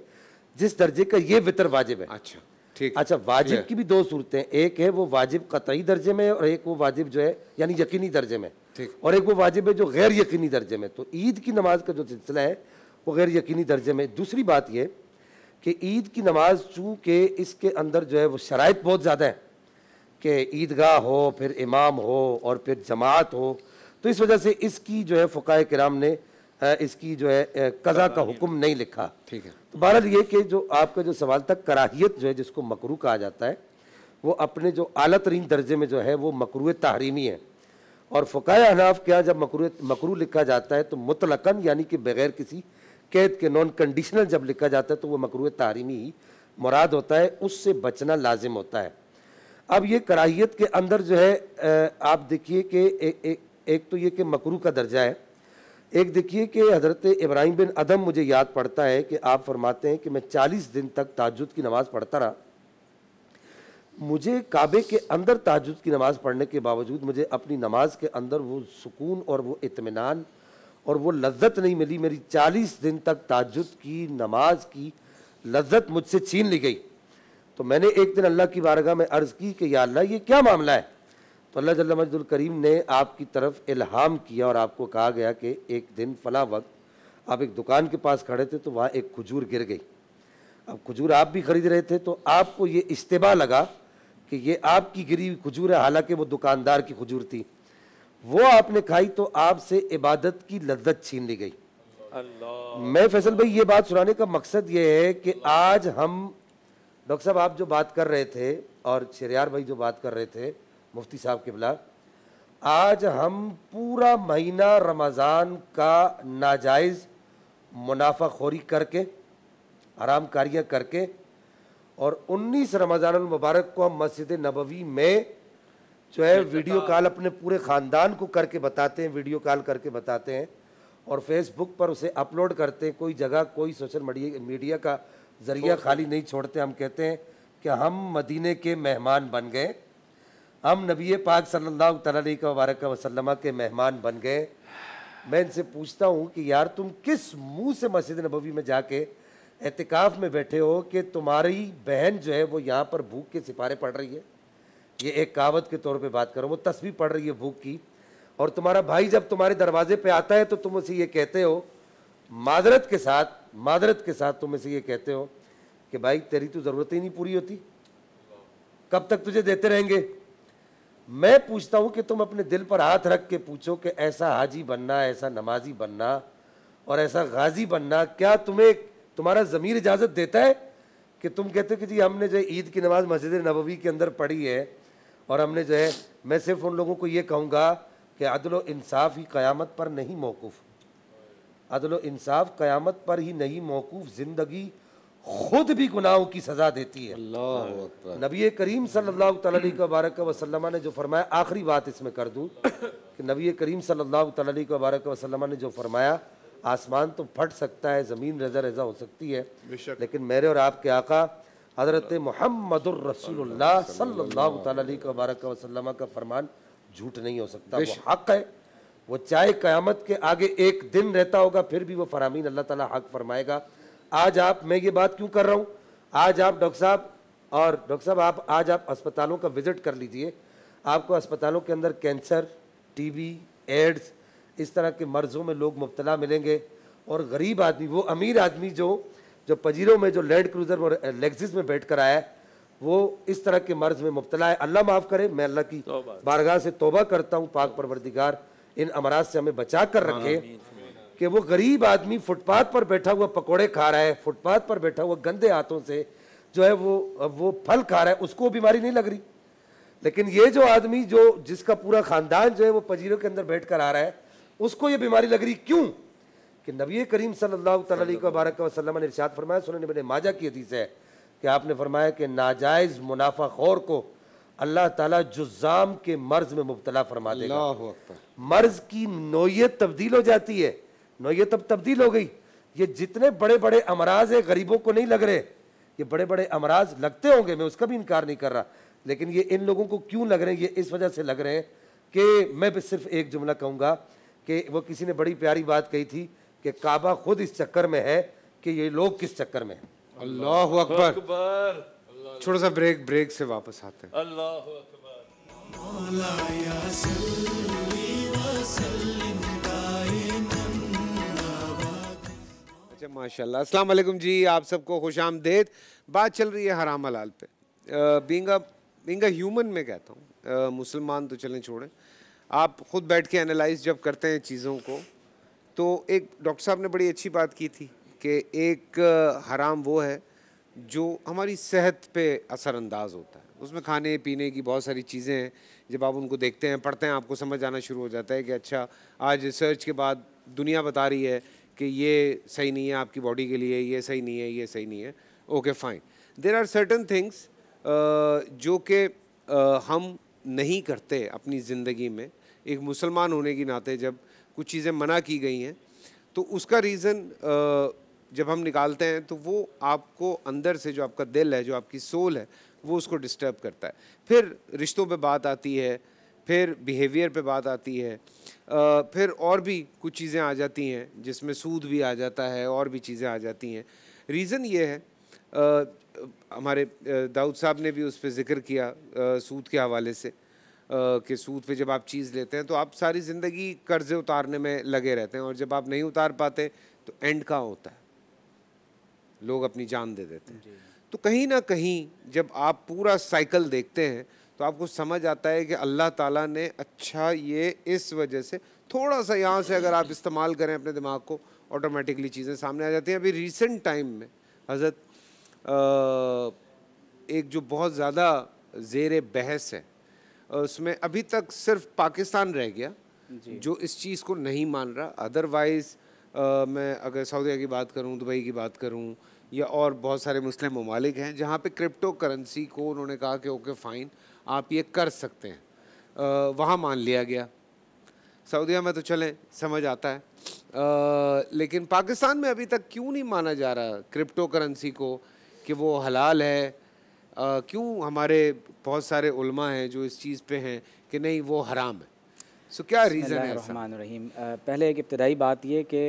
जिस दर्जे का ये वितर वाजिब है। अच्छा। ठीक अच्छा वाजिब की भी दो सूरतें हैं। एक है वो वाजिब कतई दर्जे में और एक वो वाजिब जो है यानी यकीनी दर्जे में। ठीक। और एक वो वाजिब है जो गैर यकीनी दर्जे में। तो ईद की नमाज़ का जो सिलसिला है वो गैर यकीनी दर्जे में। दूसरी बात ये कि ईद की नमाज़ चूँकि इसके अंदर जो है वो शराइ बहुत ज़्यादा है कि ईदगाह हो फिर इमाम हो और फिर जमात हो। तो इस वजह से इसकी जो है फ़ुकाए कराम ने इसकी जो है कज़ा का हुक्म नहीं लिखा। ठीक है। तो बहरहाल ये कि जो आपका जो सवाल था कराहियत जो है जिसको मकरू कहा जाता है वो अपने जो आला तरीन दर्जे में जो है वो मकरू तहरीमी है। और फ़ुकाय अनाफ क्या जब मकरू मकरू लिखा जाता है तो मुतलकन यानी कि बगैर किसी कैद के नॉन कंडीशनल जब लिखा जाता है तो वो मकरू तहरीमी ही मुराद होता है उससे बचना लाजिम होता है। अब ये कराहियत के अंदर जो है आप देखिए कि एक तो ये कि मकरू का दर्जा है एक देखिए कि हज़रत इब्राहिम बिन अदम, मुझे याद पड़ता है कि आप फरमाते हैं कि मैं चालीस दिन तक ताजुद की नमाज़ पढ़ता रहा। मुझे काबे के अंदर ताजुद की नमाज़ पढ़ने के बावजूद मुझे अपनी नमाज़ के अंदर वो सुकून और वो इतमान और वो लज्जत नहीं मिली। मेरी चालीस दिन तक ताजुद की नमाज़ की लज्जत मुझसे छीन ली गई। तो मैंने एक दिन अल्लाह की बारगाह में अर्ज़ की कि या अल्लाह, ये क्या मामला है? तो अल्लाह जल्ला मजदुल करीम ने आपकी तरफ़ इल्हाम किया और आपको कहा गया कि एक दिन फला वक्त आप एक दुकान के पास खड़े थे तो वहाँ एक खजूर गिर गई। अब खजूर आप भी खरीद रहे थे तो आपको ये इस्तेबा लगा कि ये आपकी गिरी हुई खजूर है हालाँकि वो दुकानदार की खजूर थी। वो आपने खाई तो आपसे इबादत की लज्जत छीन ली गई। मैं फैसल भाई ये बात सुनाने का मकसद ये है कि आज हम डॉक्टर साहब आप जो बात कर रहे थे और शरियार भाई जो बात कर रहे थे मुफ्ती साहब के बिला आज हम पूरा महीना रमज़ान का नाजायज़ मुनाफाखोरी करके आराम कारियाँ करके और 19 रमज़ान मुबारक को हम मस्जिद नबवी में जो है वीडियो कॉल अपने पूरे ख़ानदान को करके बताते हैं वीडियो कॉल करके बताते हैं और फेसबुक पर उसे अपलोड करते हैं कोई जगह कोई सोशल मीडिया मीडिया का ज़रिया खाली नहीं छोड़ते हम कहते हैं कि हम मदीने के मेहमान बन गए। हम नबी पाक सल्लल्लाहु अलैहि वबारक वसल्लम के मेहमान बन गए। मैं इनसे पूछता हूँ कि यार तुम किस मुँह से मस्जिद नबवी में जाके एहतिकाफ में बैठे हो कि तुम्हारी बहन जो है वो यहाँ पर भूख के सिपारे पड़ रही है? ये एक कहावत के तौर पे बात करो, वो तस्वीर पड़ रही है भूख की। और तुम्हारा भाई जब तुम्हारे दरवाजे पे आता है तो तुम उसे ये कहते हो मादरत के साथ मादरत के साथ तुम इसे ये कहते हो कि भाई तेरी तो ज़रूरत ही नहीं पूरी होती। कब तक तुझे देते रहेंगे? मैं पूछता हूँ कि तुम अपने दिल पर हाथ रख के पूछो कि ऐसा हाजी बनना, ऐसा नमाजी बनना और ऐसा गाजी बनना, क्या तुम्हें तुम्हारा ज़मीर इजाज़त देता है कि तुम कहते हो कि जी हमने जो ईद की नमाज़ मस्जिद नबवी के अंदर पढ़ी है और हमने जो है, मैं सिर्फ़ उन लोगों को ये कहूँगा कि अदल इंसाफ ही क़यामत पर नहीं मौकूफ़। अदल इंसाफ क़यामत पर ही नहीं मौकूफ़, ज़िंदगी खुद भी गुनाहों की सज़ा देती है। नबी करीम सल्लल्लाहु अलैहि वसल्लम ने जो फरमाया आखिरी बात इसमें कर दूँ कि नबी करीम सल्लल्लाहु अलैहि वसल्लम ने जो फरमाया आसमान तो फट सकता है ज़मीन रजा रजा हो सकती है लेकिन मेरे और आपके आका हज़रत मोहम्मद रसूलुल्लाह सल्लल्लाहु वसल्लम का फरमान झूठ नहीं हो सकता वो हक है। वो चाहे क़यामत के आगे एक दिन रहता होगा फिर भी वो फरामीन अल्लाह ताला हक फरमाएगा। आज आप मैं ये बात क्यों कर रहा हूँ? आज आप डॉक्टर साहब और डॉक्टर साहब आप आज आप अस्पतालों का विज़िट कर लीजिए। आपको अस्पतालों के अंदर कैंसर टीबी एड्स इस तरह के मर्ज़ों में लोग मुबतला मिलेंगे। और गरीब आदमी वो अमीर आदमी जो जो पजीरों में जो लैंड क्रूज़र और लेग्जिस में बैठ कर आया है वो इस तरह के मर्ज में मुबतला है। अल्लाह माफ़ करे मैं अल्लाह की बारगाह से तोबा करता हूँ पाक परवरदिगार। इन अमराज से हमें बचा कर रखे। कि वो गरीब आदमी फुटपाथ पर बैठा हुआ पकोड़े खा रहा है फुटपाथ पर बैठा हुआ गंदे हाथों से जो है वो वो फल खा रहा है उसको बीमारी नहीं लग रही। लेकिन ये जो आदमी जो जिसका पूरा खानदान जो है वो पजीरों के अंदर बैठ कर आ रहा है उसको ये बीमारी लग रही क्यों? कि नबी करीम सल्लल्लाहु अलैहि वसल्लम ने इरशाद फरमाया सुनने मैंने माजा की हदीस है कि आपने फरमाया कि नाजायज़ मुनाफा खौर को अल्लाह ताला जुजाम के मर्ज में मुबतला फरमा देगा। मर्ज की नोयत तब्दील हो जाती है। नोयत तब तब्दील हो गई। ये जितने बड़े बड़े अमराज है गरीबों को नहीं लग रहे। ये बड़े बड़े अमराज लगते होंगे मैं उसका भी इनकार नहीं कर रहा। लेकिन ये इन लोगों को क्यों लग रहे हैं? ये इस वजह से लग रहे हैं कि मैं सिर्फ़ एक जुमला कहूँगा कि वो किसी ने बड़ी प्यारी बात कही थी कि काबा खुद इस चक्कर में है कि ये लोग किस चक्कर में हैं। अल्लाह अकबर। छोटा सा ब्रेक ब्रेक से वापस आते हैं। अल्लाह अच्छा माशाल्लाह। अस्सलाम जी, आप सबको खुश आमदेद बात चल रही है हराम हलाल पे। बींग बींग ह्यूमन में कहता हूँ। मुसलमान तो चलें छोड़ें। आप खुद बैठ के एनालाइज जब करते हैं चीज़ों को तो एक डॉक्टर साहब ने बड़ी अच्छी बात की थी कि एक हराम वो है जो हमारी सेहत पे असरअंदाज होता है। उसमें खाने, पीने की बहुत सारी चीज़ें हैं। जब आप उनको देखते हैं, पढ़ते हैं, आपको समझ आना शुरू हो जाता है कि अच्छा आज रिसर्च के बाद दुनिया बता रही है कि ये सही नहीं है आपकी बॉडी के लिए, ये सही नहीं है, ये सही नहीं है। Okay fine there are certain things जो कि हम नहीं करते अपनी ज़िंदगी में। एक मुसलमान होने की नाते जब कुछ चीज़ें मना की गई हैं तो उसका रीज़न जब हम निकालते हैं तो वो आपको अंदर से जो आपका दिल है, जो आपकी सोल है, वो उसको डिस्टर्ब करता है। फिर रिश्तों पे बात आती है फिर बिहेवियर पे बात आती है। फिर और भी कुछ चीज़ें आ जाती हैं जिसमें सूद भी आ जाता है और भी चीज़ें आ जाती हैं। रीज़न ये है आ, हमारे दाऊद साहब ने भी उस पर ज़िक्र किया आ, सूद के हवाले से कि सूद पे जब आप चीज़ लेते हैं तो आप सारी ज़िंदगी कर्ज़े उतारने में लगे रहते हैं और जब आप नहीं उतार पाते तो एंड कहाँ होता है? लोग अपनी जान दे देते हैं। तो कहीं ना कहीं जब आप पूरा साइकिल देखते हैं तो आपको समझ आता है कि अल्लाह ताला ने अच्छा ये इस वजह से थोड़ा सा यहाँ से अगर आप इस्तेमाल करें अपने दिमाग को ऑटोमेटिकली चीज़ें सामने आ जाती हैं। अभी रिसेंट टाइम में हज़रत एक जो बहुत ज़्यादा ज़ेर बहस है उसमें अभी तक सिर्फ़ पाकिस्तान रह गया जो। इस चीज़ को नहीं मान रहा। अदरवाइज़ मैं अगर सऊदीया की बात करूँ दुबई की बात करूँ या और बहुत सारे मुस्लिम ममालिक हैं जहाँ पे क्रिप्टो करेंसी को उन्होंने कहा कि ओके फ़ाइन आप ये कर सकते हैं। वहाँ मान लिया गया। सऊदीया में तो चलें समझ आता है। आ, लेकिन पाकिस्तान में अभी तक क्यों नहीं माना जा रहा क्रिप्टो करेंसी को कि वो हलाल है? आ, क्यों हमारे बहुत सारे उल्मा हैं जो इस चीज़ पे हैं कि नहीं वो हराम है? सो क्या रीज़न है रहमान रहीम। पहले एक इब्तदाई बात ये कि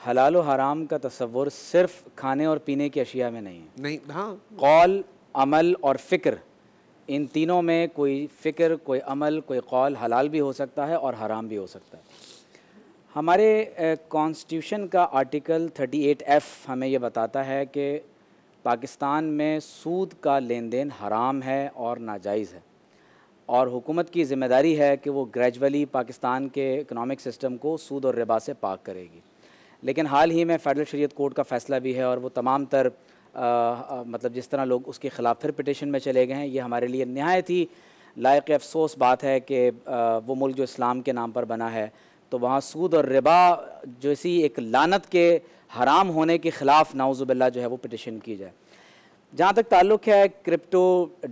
हलाल व हराम का तस्वुर सिर्फ़ खाने और पीने की अशिया में नहीं है। नहीं हाँ। कौल अमल और फ़िक्र इन तीनों में कोई फ़िक्र, कोई अमल, कोई कौल हलाल भी हो सकता है और हराम भी हो सकता है। हमारे कॉन्स्टिट्यूशन का आर्टिकल 38 एफ़ हमें ये बताता है कि पाकिस्तान में सूद का लेन देन हराम है और नाजायज़ है। और हुकूमत की ज़िम्मेदारी है कि वो ग्रेजुअली पाकिस्तान के इकनॉमिक सिस्टम को सूद और रिबा से पाक करेगी। लेकिन हाल ही में फ़ेडरल शरीयत कोर्ट का फ़ैसला भी है और वो तमाम तर मतलब जिस तरह लोग उसके ख़िलाफ़ फिर पटिशन में चले गए हैं, ये हमारे लिए नहायत ही लायक अफसोस बात है कि वो मुल्क जो इस्लाम के नाम पर बना है तो वहाँ सूद और रिबा जैसी एक लानत के हराम होने के ख़िलाफ़ नाउज़ुबिल्ला जो है वो पटिशन की जाए। जहाँ तक ताल्लुक़ है क्रिप्टो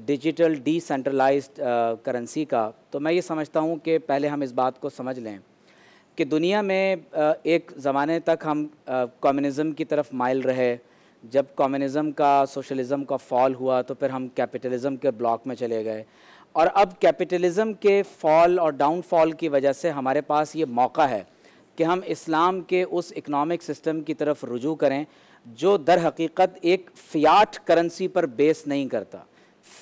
डिजिटल डिसेंट्रलाइज्ड करेंसी का तो मैं ये समझता हूँ कि पहले हम इस बात को समझ लें कि दुनिया में एक ज़माने तक हम कम्युनिज़म की तरफ़ माइल रहे जब कम्युनिज़म का सोशलिज़म का फॉल हुआ तो फिर हम कैपिटलिज़म के ब्लॉक में चले गए। और अब कैपिटलिज़म के फॉल और डाउनफॉल की वजह से हमारे पास ये मौका है कि हम इस्लाम के उस इकनॉमिक सिस्टम की तरफ़ रुजू करें, जो दर हकीकत एक फ़ियाट करेंसी पर बेस नहीं करता।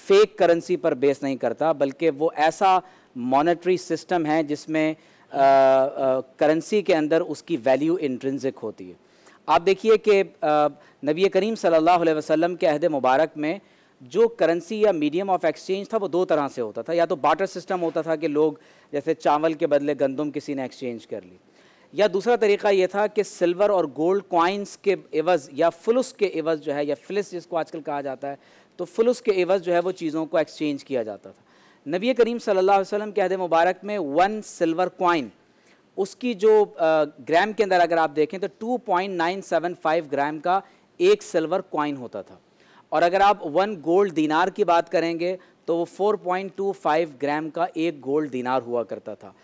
फेक करेंसी पर बेस नहीं करता, बल्कि वो ऐसा मॉनेटरी सिस्टम है जिसमें करेंसी के अंदर उसकी वैल्यू इंट्रेंसिक होती है। आप देखिए कि नबी करीम सल्लल्लाहु अलैहि वसल्लम के अहद मुबारक में जो करेंसी या मीडियम ऑफ़ एक्सचेंज था, वो दो तरह से होता था। या तो बाटर सिस्टम होता था कि लोग जैसे चावल के बदले गंदम किसी ने एक्सचेंज कर ली। या दूसरा तरीका ये था कि सिल्वर और गोल्ड कॉइन्स के एवज़ या फुलस के एवज़ जो है, या फिलिस जिसको आजकल कहा जाता है तो फुलस के एवज़ जो है, वो चीज़ों को एक्सचेंज किया जाता था। नबी करीम सल्लल्लाहु अलैहि वसल्लम के अहद मुबारक में वन सिल्वर कॉइन उसकी जो ग्राम के अंदर अगर आप देखें तो 2.975 ग्राम का एक सिल्वर कॉइन होता था। और अगर आप वन गोल्ड दिनार की बात करेंगे तो वो 4.25 ग्राम का एक गोल्ड दिनार हुआ करता था।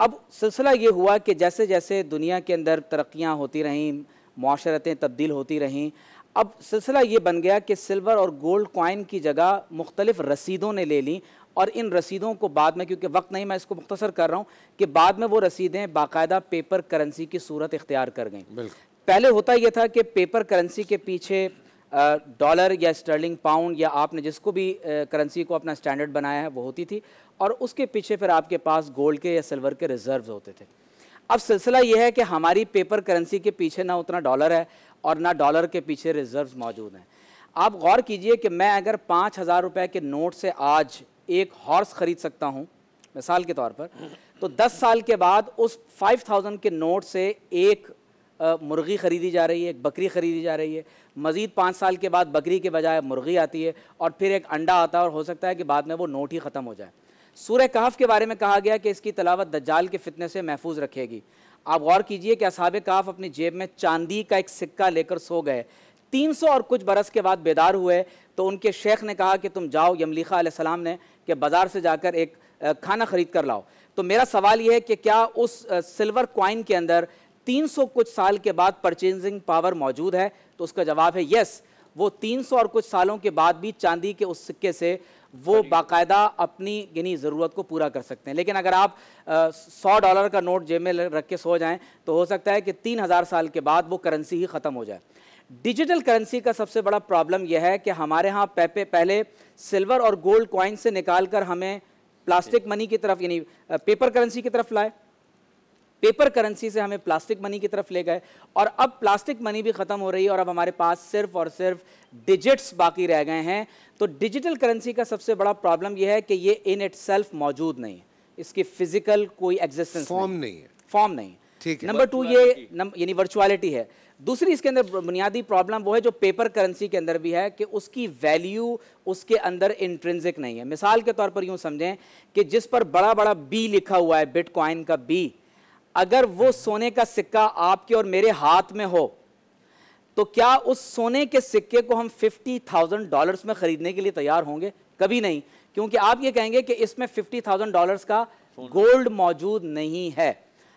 अब सिलसिला ये हुआ कि जैसे जैसे दुनिया के अंदर तरक्याँ होती रहीं, माशरतें तब्दील होती रहीं, अब सिलसिला ये बन गया कि सिल्वर और गोल्ड कॉइन की जगह मुख्तलिफ़ रसीदों ने ले ली और इन रसीदों को बाद में क्योंकि वक्त नहीं मैं इसको मुख्तसर कर रहा हूँ कि बाद में वो रसीदें बाकायदा पेपर करेंसी की सूरत इख्तियार कर गई। पहले होता यह था कि पेपर करेंसी के पीछे डॉलर या स्टर्लिंग पाउंड या आपने जिसको भी करेंसी को अपना स्टैंडर्ड बनाया है वो होती थी। और उसके पीछे फिर आपके पास गोल्ड के या सिल्वर के रिज़र्व होते थे। अब सिलसिला ये है कि हमारी पेपर करेंसी के पीछे ना उतना डॉलर है और ना डॉलर के पीछे रिज़र्व मौजूद हैं। आप गौर कीजिए कि मैं अगर पाँच हज़ार रुपये के नोट से आज एक हॉर्स ख़रीद सकता हूँ, मिसाल के तौर पर। तो दस साल के बाद उस फाइव थाउज़ेंड के नोट से एक मुर्गी ख़रीदी जा रही है, एक बकरी ख़रीदी जा रही है। मज़ीद पाँच साल के बाद बकरी के बजाय मुर्गी आती है और फिर एक अंडा आता है और हो सकता है कि बाद में वो नोट ही ख़त्म हो जाए। सूर्य कहफ के बारे में कहा गया कि इसकी तलावत दज्जाल के फितने से महफूज रखेगी। आप गौर कीजिए कि असहाब काफ अपनी जेब में चांदी का एक सिक्का लेकर सो गए। 300 और कुछ बरस के बाद बेदार हुए तो उनके शेख ने कहा कि तुम जाओ यमलीखा सलाम ने कि बाज़ार से जाकर एक खाना ख़रीद कर लाओ। तो मेरा सवाल यह है कि क्या उस सिल्वर क्वाइन के अंदर 300 कुछ साल के बाद परचेजिंग पावर मौजूद है? तो उसका जवाब है यस वो 300 और कुछ सालों के बाद भी चांदी के उस सिक्के से वो बाकायदा अपनी यानी ज़रूरत को पूरा कर सकते हैं। लेकिन अगर आप सौ डॉलर का नोट जेब में रख के सो जाएँ तो हो सकता है कि तीन हज़ार साल के बाद वो करेंसी ही ख़त्म हो जाए। डिजिटल करेंसी का सबसे बड़ा प्रॉब्लम यह है कि हमारे यहाँ पे पहले सिल्वर और गोल्ड कॉइन से निकाल कर हमें प्लास्टिक मनी की तरफ़ यानी पेपर करेंसी की तरफ़ लाए। पेपर करेंसी से हमें प्लास्टिक मनी की तरफ़ ले गए और अब प्लास्टिक मनी भी ख़त्म हो रही है और अब हमारे पास सिर्फ़ और सिर्फ़ डिजिट्स बाकी रह गए हैं। तो डिजिटल करेंसी का सबसे बड़ा प्रॉब्लम यह है कि ये इन इट सेल्फ मौजूद नहीं है। इसकी फ़िज़िकल कोई एग्जिस्टेंस फॉर्म नहीं है। फॉर्म नहीं ठीक नंबर टू ये यानी वर्चुअलिटी है। दूसरी इसके अंदर बुनियादी प्रॉब्लम वो है जो पेपर करेंसी के अंदर भी है कि उसकी वैल्यू उसके अंदर इंट्रेंसिक नहीं है। मिसाल के तौर पर यूँ समझें कि जिस पर बड़ा बड़ा बी लिखा हुआ है बिटकॉइन का बी अगर वो सोने का सिक्का आपके और मेरे हाथ में हो तो क्या उस सोने के सिक्के को हम फिफ्टी थाउज़ेंड डॉलर्स में खरीदने के लिए तैयार होंगे? कभी नहीं क्योंकि आप ये कहेंगे कि इसमें फिफ्टी थाउज़ेंड डॉलर्स का गोल्ड मौजूद नहीं है।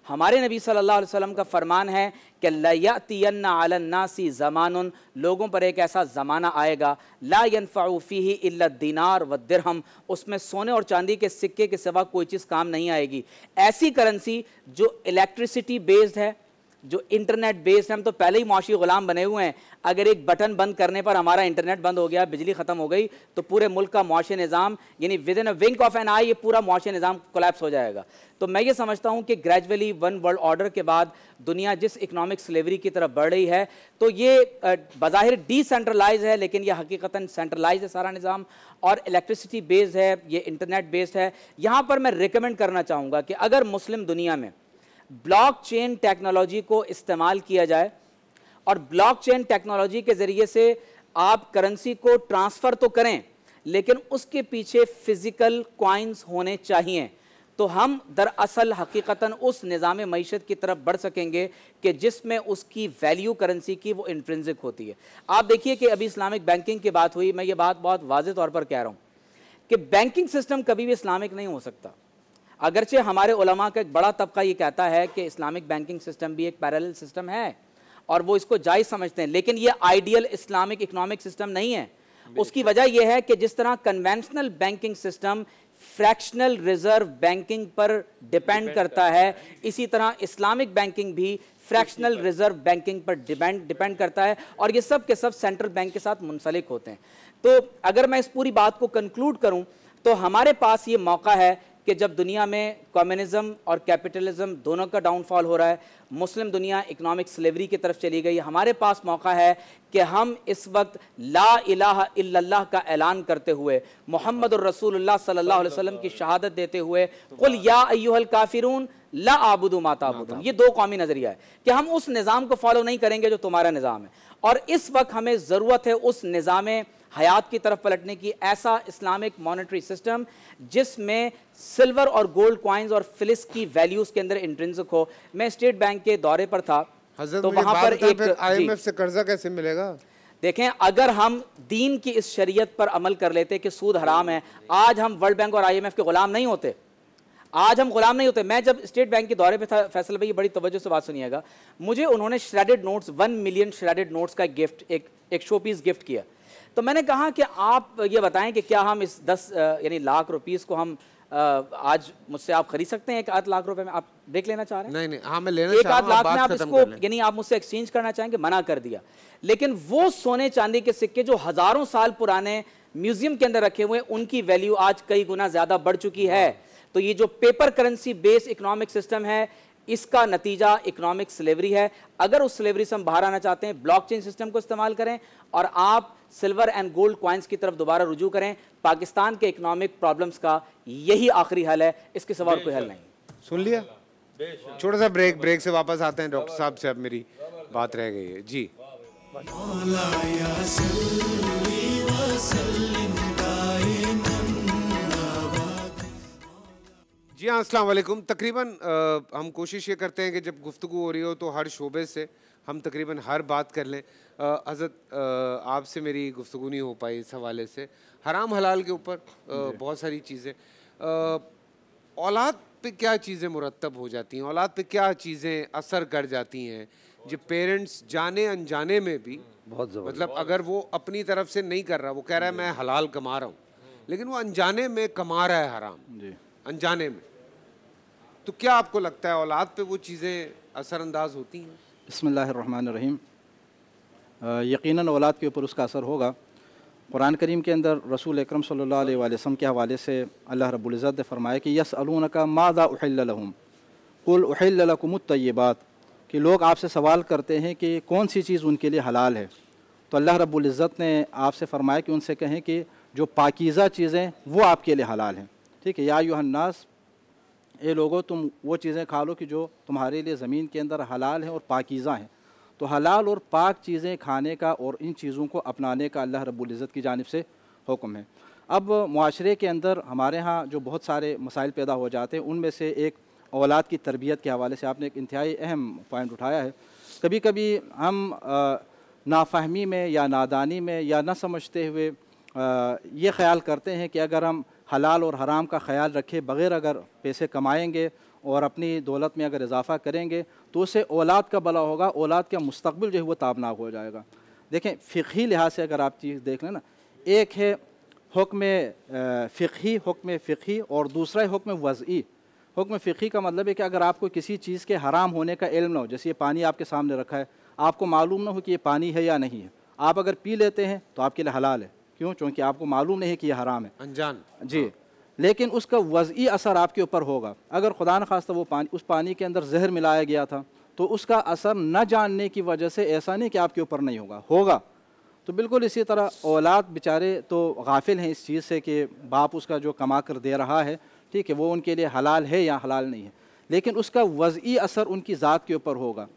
हमारे नबी सल्लल्लाहु अलैहि वसल्लम का फरमान है कि लयातियन्नासी ज़मान लोगों पर एक ऐसा ज़माना आएगा लाफ़ी इल्ला दिनार व दिरहम, उसमें सोने और चांदी के सिक्के के सिवा कोई चीज़ काम नहीं आएगी। ऐसी करेंसी जो इलेक्ट्रिसिटी बेस्ड है जो इंटरनेट बेस्ड हम तो पहले ही मुआशी गुलाम बने हुए हैं। अगर एक बटन बंद करने पर हमारा इंटरनेट बंद हो गया, बिजली ख़त्म हो गई तो पूरे मुल्क का मुआशी निज़ाम, यानी within a wink of an eye ये पूरा मुआशी निज़ाम कोलेप्स हो जाएगा। तो मैं ये समझता हूँ कि ग्रेजुअली वन वर्ल्ड ऑर्डर के बाद दुनिया जिस इकनॉमिक स्लेवरी की तरफ़ बढ़ रही है तो ये बाहिर डिसेंट्रलाइज है, लेकिन यह हकीकता सेंट्रलाइज है सारा निज़ाम, और इलेक्ट्रिसिटी बेस्ड है, ये इंटरनेट बेस्ड है। यहाँ पर मैं रिकमेंड करना चाहूँगा कि अगर मुस्लिम दुनिया में ब्लॉकचेन टेक्नोलॉजी को इस्तेमाल किया जाए और ब्लॉकचेन टेक्नोलॉजी के ज़रिए से आप करेंसी को ट्रांसफ़र तो करें, लेकिन उसके पीछे फ़िज़िकल कॉइन्स होने चाहिए। तो हम दरअसल हकीकता उस निज़ाम मीशत की तरफ़ बढ़ सकेंगे कि जिसमें उसकी वैल्यू करेंसी की वो इंट्रेंसिक होती है। आप देखिए कि अभी इस्लामिक बैंकिंग की बात हुई, मैं ये बात बहुत वाज तौर पर कह रहा हूँ कि बैंकिंग सिस्टम कभी भी इस्लामिक नहीं हो सकता। अगरचे हमारे उलमा का एक बड़ा तबका ये कहता है कि इस्लामिक बैंकिंग सिस्टम भी एक पैरल सिस्टम है और वो इसको जायज़ समझते हैं लेकिन ये आइडियल इस्लामिक इकोनॉमिक सिस्टम नहीं है। उसकी वजह यह है कि जिस तरह conventional banking system fractional reserve banking पर डिपेंड करता है इसी तरह इस्लामिक बैंकिंग भी फ्रैक्शनल रिज़र्व बैंकिंग पर डिपेंड डिपेंड करता है और ये सब के सब सेंट्रल बैंक के साथ मुंसलिक होते हैं। तो अगर मैं इस पूरी बात को कंक्लूड करूँ तो हमारे पास ये मौका है कि जब दुनिया में कम्युनिज्म और कैपिटलिज्म दोनों का डाउनफॉल हो रहा है मुस्लिम दुनिया इकोनॉमिक स्लेवरी की तरफ़ चली गई। हमारे पास मौका है कि हम इस वक्त ला इलाहा इल्लल्लाह का ऐलान करते हुए मोहम्मद रसूलुल्लाह सल्लल्लाहु अलैहि वसल्लम की शहादत देते हुए, कुल या अय्युहल काफिरून ला आबुदु माता ये दो कौमी नज़रिया है कि हम उस निज़ाम को फॉलो नहीं करेंगे जो तुम्हारा निज़ाम है। और इस वक्त हमें ज़रूरत है उस निज़ाम हयात की तरफ़ पलटने की ऐसा इस्लामिक मॉनेटरी सिस्टम जिसमें सिल्वर और गोल्ड क्वाइंस और फिलिस की वैल्यूज़ के अंदर इंट्रेंसिक हो। मैं स्टेट बैंक के दौरे पर था तो वहाँ पर एक आईएमएफ से कर्जा कैसे मिलेगा? देखें अगर हम दीन की इस शरीयत पर अमल कर लेते कि सूद हराम है आज हम वर्ल्ड बैंक और आईएमएफ के गुलाम नहीं होते। आज हम गुलाम नहीं होते। मैं जब स्टेट बैंक के दौरे पे था फैसल भाई बड़ी तवज्जो से बात सुनिएगा। मुझे उन्होंने shredded notes one million shredded notes का गिफ्ट एक एक शो पीस गिफ्ट किया। तो मैंने कहा कि आप ये बताएँ कि क्या हम इस दस यानी लाख रुपीस को हम आज मुझसे आप खरीद सकते हैं एक आध लाख रुपए में? आप देख लेना चाह रहे हैं? नहीं नहीं हाँ मैं लेना एक आध लाख में आप इसको यानी आप मुझसे एक्सचेंज करना चाहेंगे मना कर दिया। लेकिन वो सोने चांदी के सिक्के जो हज़ारों साल पुराने म्यूज़ियम के अंदर रखे हुए उनकी वैल्यू आज कई गुना ज़्यादा बढ़ चुकी है। तो ये जो paper currency based economic system है इसका नतीजा इकोनॉमिक स्लेवरी है। अगर उस स्लेवरी से हम बाहर आना चाहते हैं ब्लॉकचेन सिस्टम को इस्तेमाल करें और आप सिल्वर एंड गोल्ड क्वाइंस की तरफ़ दोबारा रुजू करें। पाकिस्तान के इकोनॉमिक प्रॉब्लम्स का यही आखिरी हल है। इसके सवाल कोई हल नहीं। सुन लिया? छोटा सा ब्रेक ब्रेक से वापस आते हैं डॉक्टर साहब से अब मेरी बात रह गई है। जी। जी हाँ अस्सलाम वालेकुम। तकरीबन हम कोशिश ये करते हैं कि जब गुफ्तु हो रही हो तो हर शोबे से हम तकरीबन हर बात कर लें। हज़रत आपसे मेरी गुफ्तु नहीं हो पाई इस हवाले से। हराम हलाल के ऊपर बहुत सारी चीज़ें। औलाद पे क्या चीज़ें मुरतब हो जाती हैं? औलाद पे क्या चीज़ें असर कर जाती हैं? जो पेरेंट्स जाने अनजाने में भी बहुत मतलब अगर वो अपनी तरफ़ से नहीं कर रहा वो कह रहा है मैं हलाल कमा रहा हूँ। लेकिन वो अनजाने में कमा रहा है हराम। अनजाने में। तो क्या आपको लगता है औलाद पे वो चीज़ें असरअंदाज होती हैं? बसमीम यकीनन औलाद के ऊपर उसका असर होगा। कुरान करीम के अंदर रसूल अक्रम वसल्लम के हवाले से अल्लाह रब्बुल ने फरमाया कि यस अलून का मादा उहलहम कुल उहलकुमतयबात कि लोग आपसे सवाल करते हैं कि कौन सी चीज़ उनके लिए हलाल है। तो अल्लाह रब्बुल ने आपसे फरमाया कि उनसे कहें कि जो पाकिज़ा चीज़ें, वो आपके लिए हलाल हैं। ठीक है, या यूहन्नास ये लोगों, तुम वो चीज़ें खा लो कि जो तुम्हारे लिए ज़मीन के अंदर हलाल हैं और पाकिज़ा हैं। तो हलाल और पाक चीज़ें खाने का और इन चीज़ों को अपनाने का अल्लाह रब्ज़त की जानब से हुक्म है। अब माशरे के अंदर हमारे यहाँ जो बहुत सारे मसाइल पैदा हो जाते हैं, उनमें से एक औलाद की तरबियत के हवाले से आपने एक इंतहाई अहम पॉइंट उठाया है। कभी कभी हम नाफहमी में या नादानी में या न समझते हुए ये ख्याल करते हैं कि अगर हम हलाल और हराम का ख्याल रखे, बग़ैर अगर पैसे कमाएँगे और अपनी दौलत में अगर इजाफ़ा करेंगे तो उससे औलाद का भला होगा, औलाद का मुस्तबिल जो है वो ताबनाक हो जाएगा। देखें फ़िकी लिहाज से अगर आप चीज़ देख लें ना, एक है हुक्म फ़िकी हुक्म फ़िकी और दूसरा हुक्म वज़ी हुक्म फ़िकी का मतलब है कि अगर आपको किसी चीज़ के हराम होने का इल्म ना हो, जैसे ये पानी आपके सामने रखा है, आपको मालूम ना हो कि ये पानी है या नहीं है। आप अगर पी लेते हैं तो आपके लिए हलाल है। क्यों? क्योंकि आपको मालूम नहीं है कि यह हराम है। अनजान जी। लेकिन उसका वज़ी असर आपके ऊपर होगा। अगर खुदा न खास्ता वो पानी उस पानी के अंदर जहर मिलाया गया था तो उसका असर न जानने की वजह से ऐसा नहीं कि आपके ऊपर नहीं होगा। होगा। तो बिल्कुल इसी तरह औलाद बेचारे तो गाफिल हैं इस चीज़ से कि बाप उसका जो कमा कर दे रहा है ठीक है वो उनके लिए हलाल है या हलाल नहीं है। लेकिन उसका वज़ी असर उनकी ज़ात के ऊपर होगा।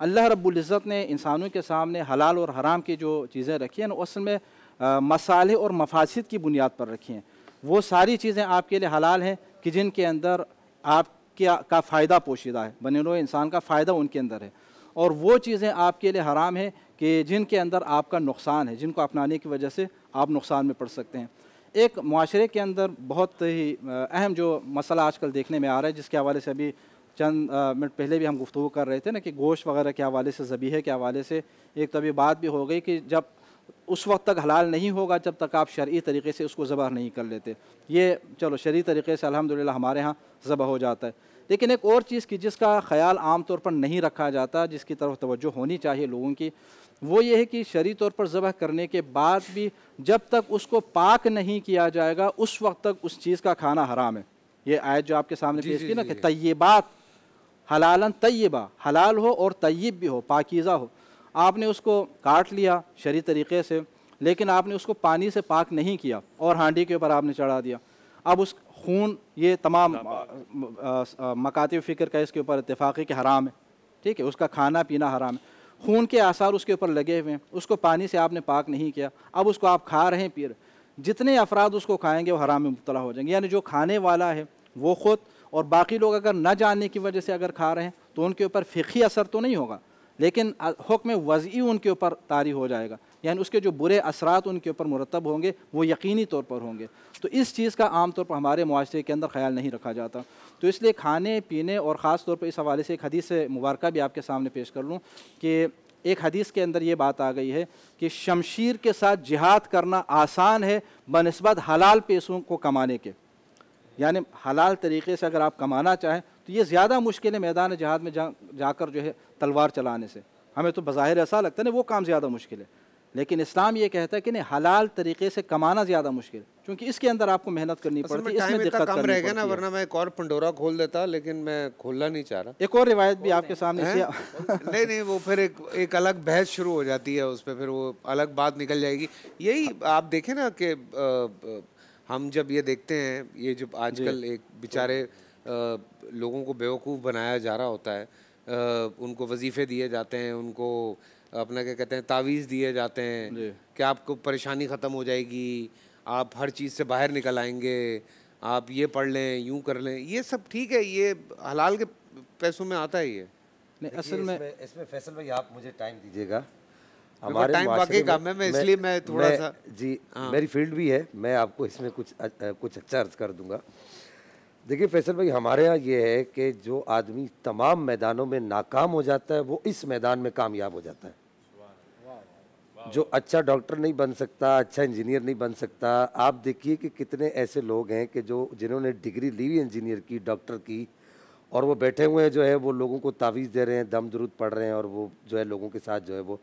अल्लाह रब्ज़त ने इंसानों के सामने हलाल और हराम की जो चीज़ें रखी हैं ना उसमें मसाले और मफासद की बुनियाद पर रखी हैं। वो सारी चीज़ें आपके लिए हलाल हैं कि जिनके अंदर आपके का फ़ायदा पोशीदा है। बने हुए इंसान का फ़ायदा उनके अंदर है। और वो चीज़ें आपके लिए हराम है कि जिनके अंदर आपका नुकसान है, जिनको अपनाने की वजह से आप नुकसान में पड़ सकते हैं। एक माशरे के अंदर बहुत ही अहम जो मसला आजकल देखने में आ रहा है, जिसके हवाले से अभी चंद मिनट पहले भी हम गुफ्तु कर रहे थे ना कि गोश्त वगैरह के हवाले से, ज़बीहे के हवाले से, एक तभी बात भी हो गई कि जब उस वक्त तक हलाल नहीं होगा जब तक आप शर्य तरीके से उसको ज़बह नहीं कर लेते। ये चलो शर्य तरीके से अल्हम्दुलिल्लाह हमारे यहाँ ज़बह हो जाता है। लेकिन एक और चीज़ की जिसका ख्याल आम तौर पर नहीं रखा जाता जिसकी तरफ़ तवज्जो होनी चाहिए लोगों की वो ये है कि शरी तौर पर ज़बह करने के बाद भी जब तक उसको पाक नहीं किया जाएगा उस वक्त तक उस चीज़ का खाना हराम है। ये आयत जो आपके सामने पेश की ना कि। तय्यबात हलालन तय्यबा हलाल हो और तय्यब भी हो पाकिज़ा हो। आपने उसको काट लिया शरी तरीक़े से लेकिन आपने उसको पानी से पाक नहीं किया और हांडी के ऊपर आपने चढ़ा दिया। अब उस खून ये तमाम मकाती फ़िक्र का इसके ऊपर इतफाक़ी के हराम है ठीक है? उसका खाना पीना हराम है। खून के आसार उसके ऊपर लगे हुए हैं उसको पानी से आपने पाक नहीं किया। अब उसको आप खा रहे हैं पी रहे जितने अफराद उसको खाएँगे वो हराम में मुबतला हो जाएँगे। यानी जो खाने वाला है वो ख़ुद और बाकी लोग अगर ना जानने की वजह से अगर खा रहे हैं तो उनके ऊपर फ़िकी असर तो नहीं होगा। लेकिन हुक्म वज़ी उनके ऊपर तारी हो जाएगा। यानी उसके जो बुरे असरात उनके ऊपर मुरतब होंगे, वो यकीनी तौर पर होंगे। तो इस चीज़ का आम तौर पर हमारे माशरे के अंदर ख्याल नहीं रखा जाता। तो इसलिए खाने, पीने और ख़ास तौर पर इस हवाले से एक हदीस मुबारक भी आपके सामने पेश कर लूँ कि एक हदीस के अंदर ये बात आ गई है कि शमशीर के साथ जिहाद करना आसान है बनस्बत हलाल पैसों को कमाने के। यानी हलाल तरीके से अगर आप कमाना चाहें तो ये ज़्यादा मुश्किल है मैदान जहाद में जा जाकर जो है तलवार चलाने से। हमें तो बज़ाहिर ऐसा लगता है ना वो काम ज़्यादा मुश्किल है। लेकिन इस्लाम ये कहता है कि नहीं हलाल तरीके से कमाना ज़्यादा मुश्किल है क्योंकि इसके अंदर आपको मेहनत करनी पड़ती है इसमें दिक्कत कम करनी रह गया ना। वरना मैं एक और पंडोरा खोल देता लेकिन मैं खोलना नहीं चाह रहा। एक और रिवायत भी आपके सामने? [laughs] नहीं नहीं वो फिर एक एक अलग बहस शुरू हो जाती है उस पर फिर वो अलग बात निकल जाएगी। यही आप देखें ना कि हम जब ये देखते हैं ये जो। आजकल एक बेचारे लोगों को बेवकूफ़ बनाया जा रहा होता है। उनको वजीफ़े दिए जाते हैं उनको अपना क्या कहते हैं तावीज़ दिए जाते हैं कि आपको परेशानी ख़त्म हो जाएगी आप हर चीज़ से बाहर निकल आएँगे आप ये पढ़ लें यूँ कर लें ये सब ठीक है ये हलाल के पैसों में आता है ये। नहीं देखिए, इसमें इसमें फैसल भाई आप मुझे टाइम दीजिएगा। पास टाइम वाकई कम है, मैं इसलिए मैं थोड़ा सा- जी हाँ। मेरी फ़ील्ड भी है मैं आपको इसमें कुछ कुछ अच्छा अर्ज़ कर दूँगा। देखिए फैसल भाई, हमारे यहाँ ये है कि जो आदमी तमाम मैदानों में नाकाम हो जाता है, वो इस मैदान में कामयाब हो जाता है। जो अच्छा डॉक्टर नहीं बन सकता अच्छा इंजीनियर नहीं बन सकता, आप देखिए कि कितने ऐसे लोग हैं कि जो, जिन्होंने डिग्री ली हुई इंजीनियर की, डॉक्टर की, और वो बैठे हुए हैं जो है, वो लोगों को तावीज़ दे रहे हैं, दम दुरुद पढ़ रहे हैं, और वो जो है, लोगों के साथ जो है, वो,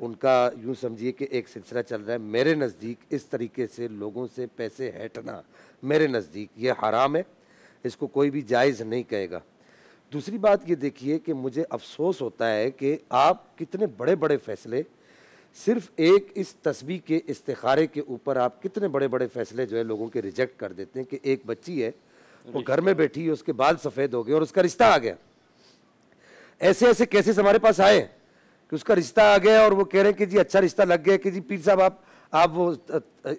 उनका यूँ समझिए कि एक सिलसिला चल रहा है। मेरे नज़दीक इस तरीके से लोगों से पैसे हटना मेरे नज़दीक, ये हराम है। इसको कोई भी जायज़ नहीं कहेगा। दूसरी बात ये देखिए कि मुझे अफसोस होता है कि आप कितने बड़े बड़े फैसले, सिर्फ़ एक इस तस्वीर के इस्तारे के ऊपर आप कितने बड़े बड़े फैसले जो है लोगों के रिजेक्ट कर देते हैं कि एक बच्ची है, वो घर में बैठी है, उसके बाल सफ़ेद हो गए और उसका रिश्ता आ गया। ऐसे ऐसे केसेस हमारे पास आए कि उसका रिश्ता आ गया और वो कह रहे हैं कि जी अच्छा रिश्ता लग गया कि जी, पीर साहब आप आप वो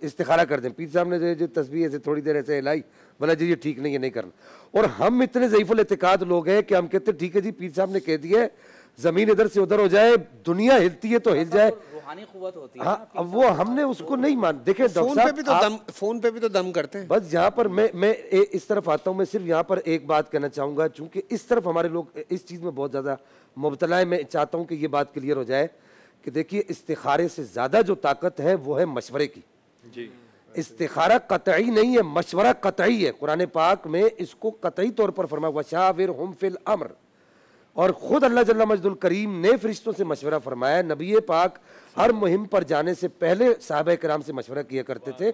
इस्तारा कर दें। पीर साहब ने जो जो तस्वीर ऐसे थोड़ी देर ऐसे हिलाई बोला जी ये ठीक नहीं है नहीं करना। और हम इतने ज़यीफ़ुल एतकाद लोग हैं कि हम कहते ठीक है जी पीर साहब ने कह दिया ज़मीन इधर से उधर हो जाए दुनिया हिलती है तो हिल जाए। रूहानी कुव्वत होती है हाँ अब वो हमने उसको नहीं मान देखे फ़ोन पे भी तो दम फ़ोन पे भी तो दम करते हैं। बस यहाँ पर मैं मैं ए, इस तरफ़ आता हूँ मैं सिर्फ़ यहाँ पर एक बात कहना चाहूँगा चूँकि इस तरफ़ हमारे लोग इस चीज़ में बहुत ज़्यादा मुबतला है मैं चाहता हूँ कि ये बात क्लियर हो जाए कि देखिए इस्तिखारे से ज़्यादा जो ताकत है वो है मशवरे की। जी। इस्तिखारा कतई नहीं है मशवरा कतई है। कुरान पाक में इसको कतई तौर पर फरमा वशाविर हम फिल अम्र। और खुद अल्लाह जल्ला मजदुल करीम ने फरिश्तों से मशवरा फरमाया नबी पाक हर मुहिम पर जाने से पहले साहब कराम से मशवरा किया करते थे।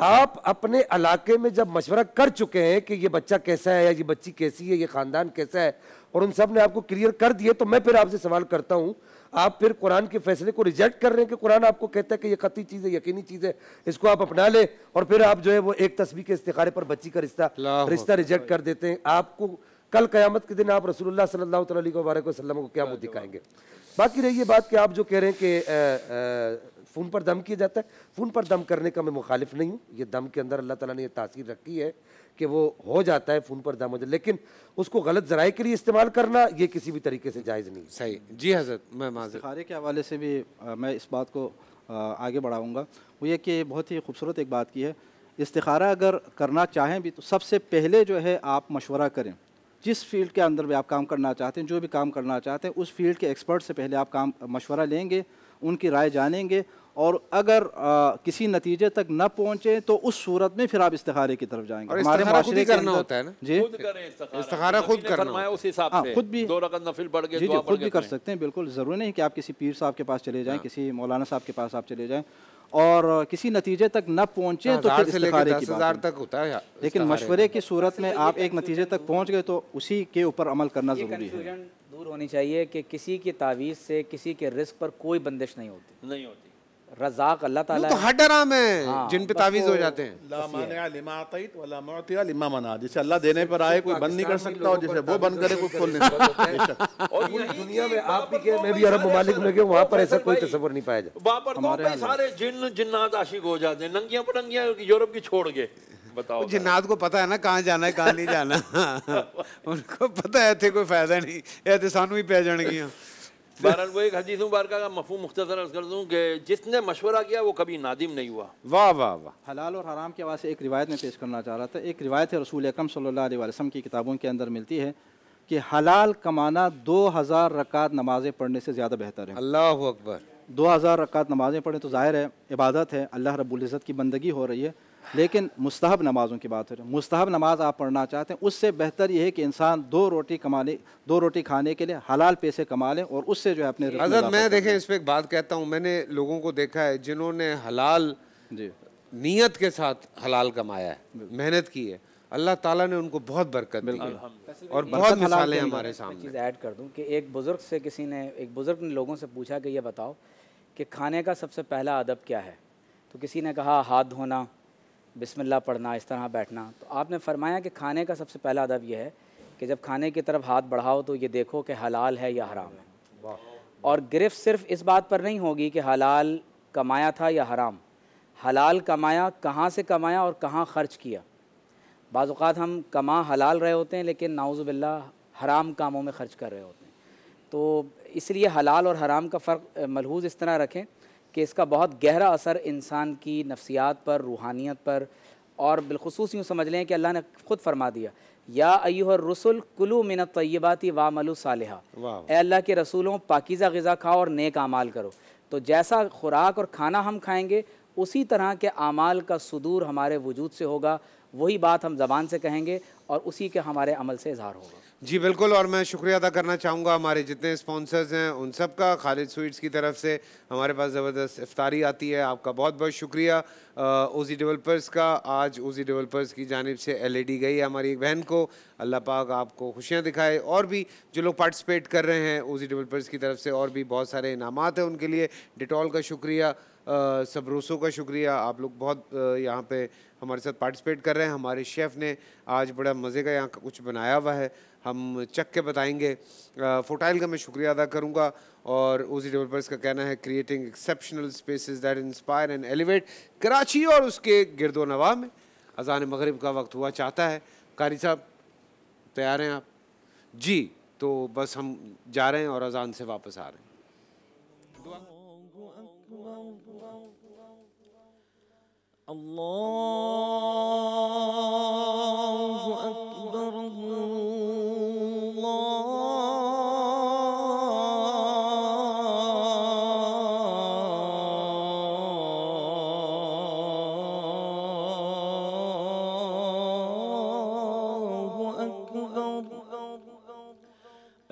आप अपने इलाके में जब मशवरा कर चुके हैं कि ये बच्चा कैसा है या ये बच्ची कैसी है ये ख़ानदान कैसा है और उन सबने आपको क्लियर कर दिए तो मैं फिर आपसे सवाल करता हूँ आप फिर कुरान के फैसले को रिजेक्ट कर रहे हैं कि कुरान आपको कहता है कि ये कती चीज़ है यकीनी चीज़ है इसको आप अपना ले और फिर आप जो है वो एक तस्वीर के इस्तारे पर बच्ची का रिश्ता रिश्ता रिजेक्ट कर देते हैं। आपको कल कयामत के दिन आप रसूलुल्लाह सल्लल्लाहु अलैहि वसल्लम को क्या मुँह दिखाएँगे। बाकी रही ये बात कि आप जो कह रहे हैं कि फ़ोन पर दम किया जाता है। फ़ोन पर दम करने का मैं मुखालिफ नहीं हूँ। ये दम के अंदर अल्लाह ताला ने ये तासीर रखी है कि वो हो जाता है फ़ोन पर दम हो जाए लेकिन उसको गलत ज़राए के लिए इस्तेमाल करना ये किसी भी तरीके से जायज़ नहीं सही। जी हज़रत मैं माजर। इस्तिखारे के हवाले से भी अ, मैं इस बात को अ, आगे बढ़ाऊँगा। वो ये कि बहुत ही खूबसूरत एक बात की है। इस्तारा अगर करना चाहें भी तो सबसे पहले जो है आप मशवरा करें। जिस फ़ील्ड के अंदर भी आप काम करना चाहते हैं जो भी काम करना चाहते हैं उस फ़ील्ड के एक्सपर्ट से पहले आप काम मशवरा लेंगे उनकी राय जानेंगे और अगर आ, किसी नतीजे तक न पहुँचे तो उस सूरत में फिर आप इस्तिखारे की तरफ़ जाएँगे। और हमारे खुद माशरे ही के करना अंदर- होता है ना? जी। खुद करें इस्तिखारा। इस्तिखारा खुद करना उस हिसाब हाँ, से। खुद भी दो रकत नफिल बढ़ गए जी जी खुद भी कर सकते हैं बिल्कुल। ज़रूरी नहीं कि आप किसी पीर साहब के पास चले जाएँ किसी मौलाना साहब के पास आप चले जाएँ। और किसी नतीजे तक न पहुँचे तो फिर दस की बात तक होता है लेकिन मशवरे की सूरत में आप एक नतीजे तक पहुँच गए तो उसी के ऊपर अमल करना ज़रूरी है। दूर होनी चाहिए कि किसी की तावीज़ से किसी के रिस्क पर कोई बंदिश नहीं होती। नहीं होती। रजाक अल्लाह ताला तो है। हर डराम है हाँ, जिन पे तावीज हो जाते हैं। लिमा मना। जिसे अल्लाह देने पर आए कोई बंद नहीं कर सकता और जिसे वो बंद करे कोई खोल नहीं सकता। [laughs] और पूरी दुनिया में आप भी के मैं भी अरब ममालिक में गए वहाँ पर ऐसा कोई तस्वर नहीं पाया जाता। बाबर को भाई सारे जिन जिन्नात आशिक हो जाते हैं नंगियाँ पटंगियाँ यूरोप की छोड़ के। बताओ। जिन्नात को पता है ना कहाँ जाना है कहाँ नहीं जाना। [laughs] उनको पता है थे कोई फ़ायदा नहीं ये तो सानू ही पै जाएंगियाँ बहरहाल वो एक हदीस मुबारक का मफहूम मुख्तसर अर्ज़ कर दूँ कि जिसने मशवरा किया वो कभी नादिम नहीं हुआ। वाह वाह वाह। हलाल और हराम के हवाले से एक रिवायत में पेश करना चाह रहा था। एक रिवायत है रसूल अकरम सल्लल्लाहु अलैहि वसल्लम की किताबों के अंदर मिलती है कि हलाल कमाना दो हज़ार रकात नमाज़ें पढ़ने से ज़्यादा बेहतर है। अल्लाह अकबर। दो हज़ार रकात नमाज़ें पढ़ें तो ज़ाहिर है इबादत है अल्लाह रब्बुल इज़्ज़त की बंदगी हो रही है। लेकिन मुस्तहब नमाज़ों की बात हो रही है। मुस्तहब नमाज़ आप पढ़ना चाहते हैं उससे बेहतर यह है कि इंसान दो रोटी कमाने दो रोटी खाने के लिए हलाल पैसे कमा लें और उससे जो है अपने हज़रत मैं देखें इस पर एक बात कहता हूँ मैंने लोगों को देखा है जिन्होंने हलाल जी। नीयत के साथ हलाल कमाया है मेहनत की है। अल्लाह ताला ने उनको बहुत बरकत दी है और बहुत मिसालें हमारे सामने। चीज़ ऐड कर दूँ कि एक बुज़ुर्ग से किसी ने एक बुज़ुर्ग ने लोगों से पूछा कि ये बताओ कि खाने का सबसे पहला अदब क्या है? तो किसी ने कहा हाथ धोना। बिस्मिल्लाह पढ़ना इस तरह बैठना। तो आपने फरमाया कि खाने का सबसे पहला अदब यह है कि जब खाने की तरफ़ हाथ बढ़ाओ तो ये देखो कि हलाल है या हराम है। और गिरफ्त सिर्फ़ इस बात पर नहीं होगी कि हलाल कमाया था या हराम। हलाल कमाया कहाँ से कमाया और कहाँ खर्च किया। बाज़ अवक़ात हम कमा हलाल रहे होते हैं लेकिन नाउज़ुबिल्ला हराम कामों में खर्च कर रहे होते हैं। तो इसलिए हलाल और हराम का फ़र्क मलहूज़ इस तरह रखें कि इसका बहुत गहरा असर इंसान की नफ्सियात पर रूहानियत पर और बिलखसूस यूँ समझ लें कि अल्लाह ने ख़ुद फरमा दिया या अയ്युहर रसुल कुलू मिन तय्यबाती वामलु सालिहा। ए अल्लाह के रसूलों पाकिज़ा गज़ा खाओ और नेक आमाल करो। तो जैसा खुराक और खाना हम खाएँगे उसी तरह के आमाल का सुदूर हमारे वजूद से होगा वही बात हम ज़बान से कहेंगे और उसी के हमारे अमल से इजहार होगा। जी, बिल्कुल, और मैं शुक्रिया अदा करना चाहूँगा। हमारे जितने स्पॉन्सर्स हैं, उन सब का, खालिद स्वीट्स की तरफ़ से हमारे पास ज़बरदस्त इफ्तारी आती है। आपका बहुत बहुत शुक्रिया। ओजी डेवलपर्स का, आज ओजी डेवलपर्स की जानब से एलईडी गई है हमारी एक बहन को। अल्लाह पाक आपको खुशियाँ दिखाए। और भी जो लोग पार्टिसिपेट कर रहे हैं ओजी डेवलपर्स की तरफ़ से, और भी बहुत सारे इनामात हैं उनके लिए। डिटॉल का शुक्रिया सबरोसो का शुक्रिया। आप लोग बहुत यहाँ पे हमारे साथ पार्टिसिपेट कर रहे हैं। हमारे शेफ़ ने आज बड़ा मज़े का यहाँ कुछ बनाया हुआ है। हम चक के बताएँगे। फोटाइल का मैं शुक्रिया अदा करूँगा और ओजी डेवलपर्स का कहना है creating exceptional spaces that inspire and elevate Karachi और उसके गिरदो नवा में। अजान मगरब का वक्त हुआ, चाहता है। कारी साहब, तैयार हैं आप? जी तो बस हम जा रहे हैं और अजान से वापस आ रहे हैं। अल्लाह।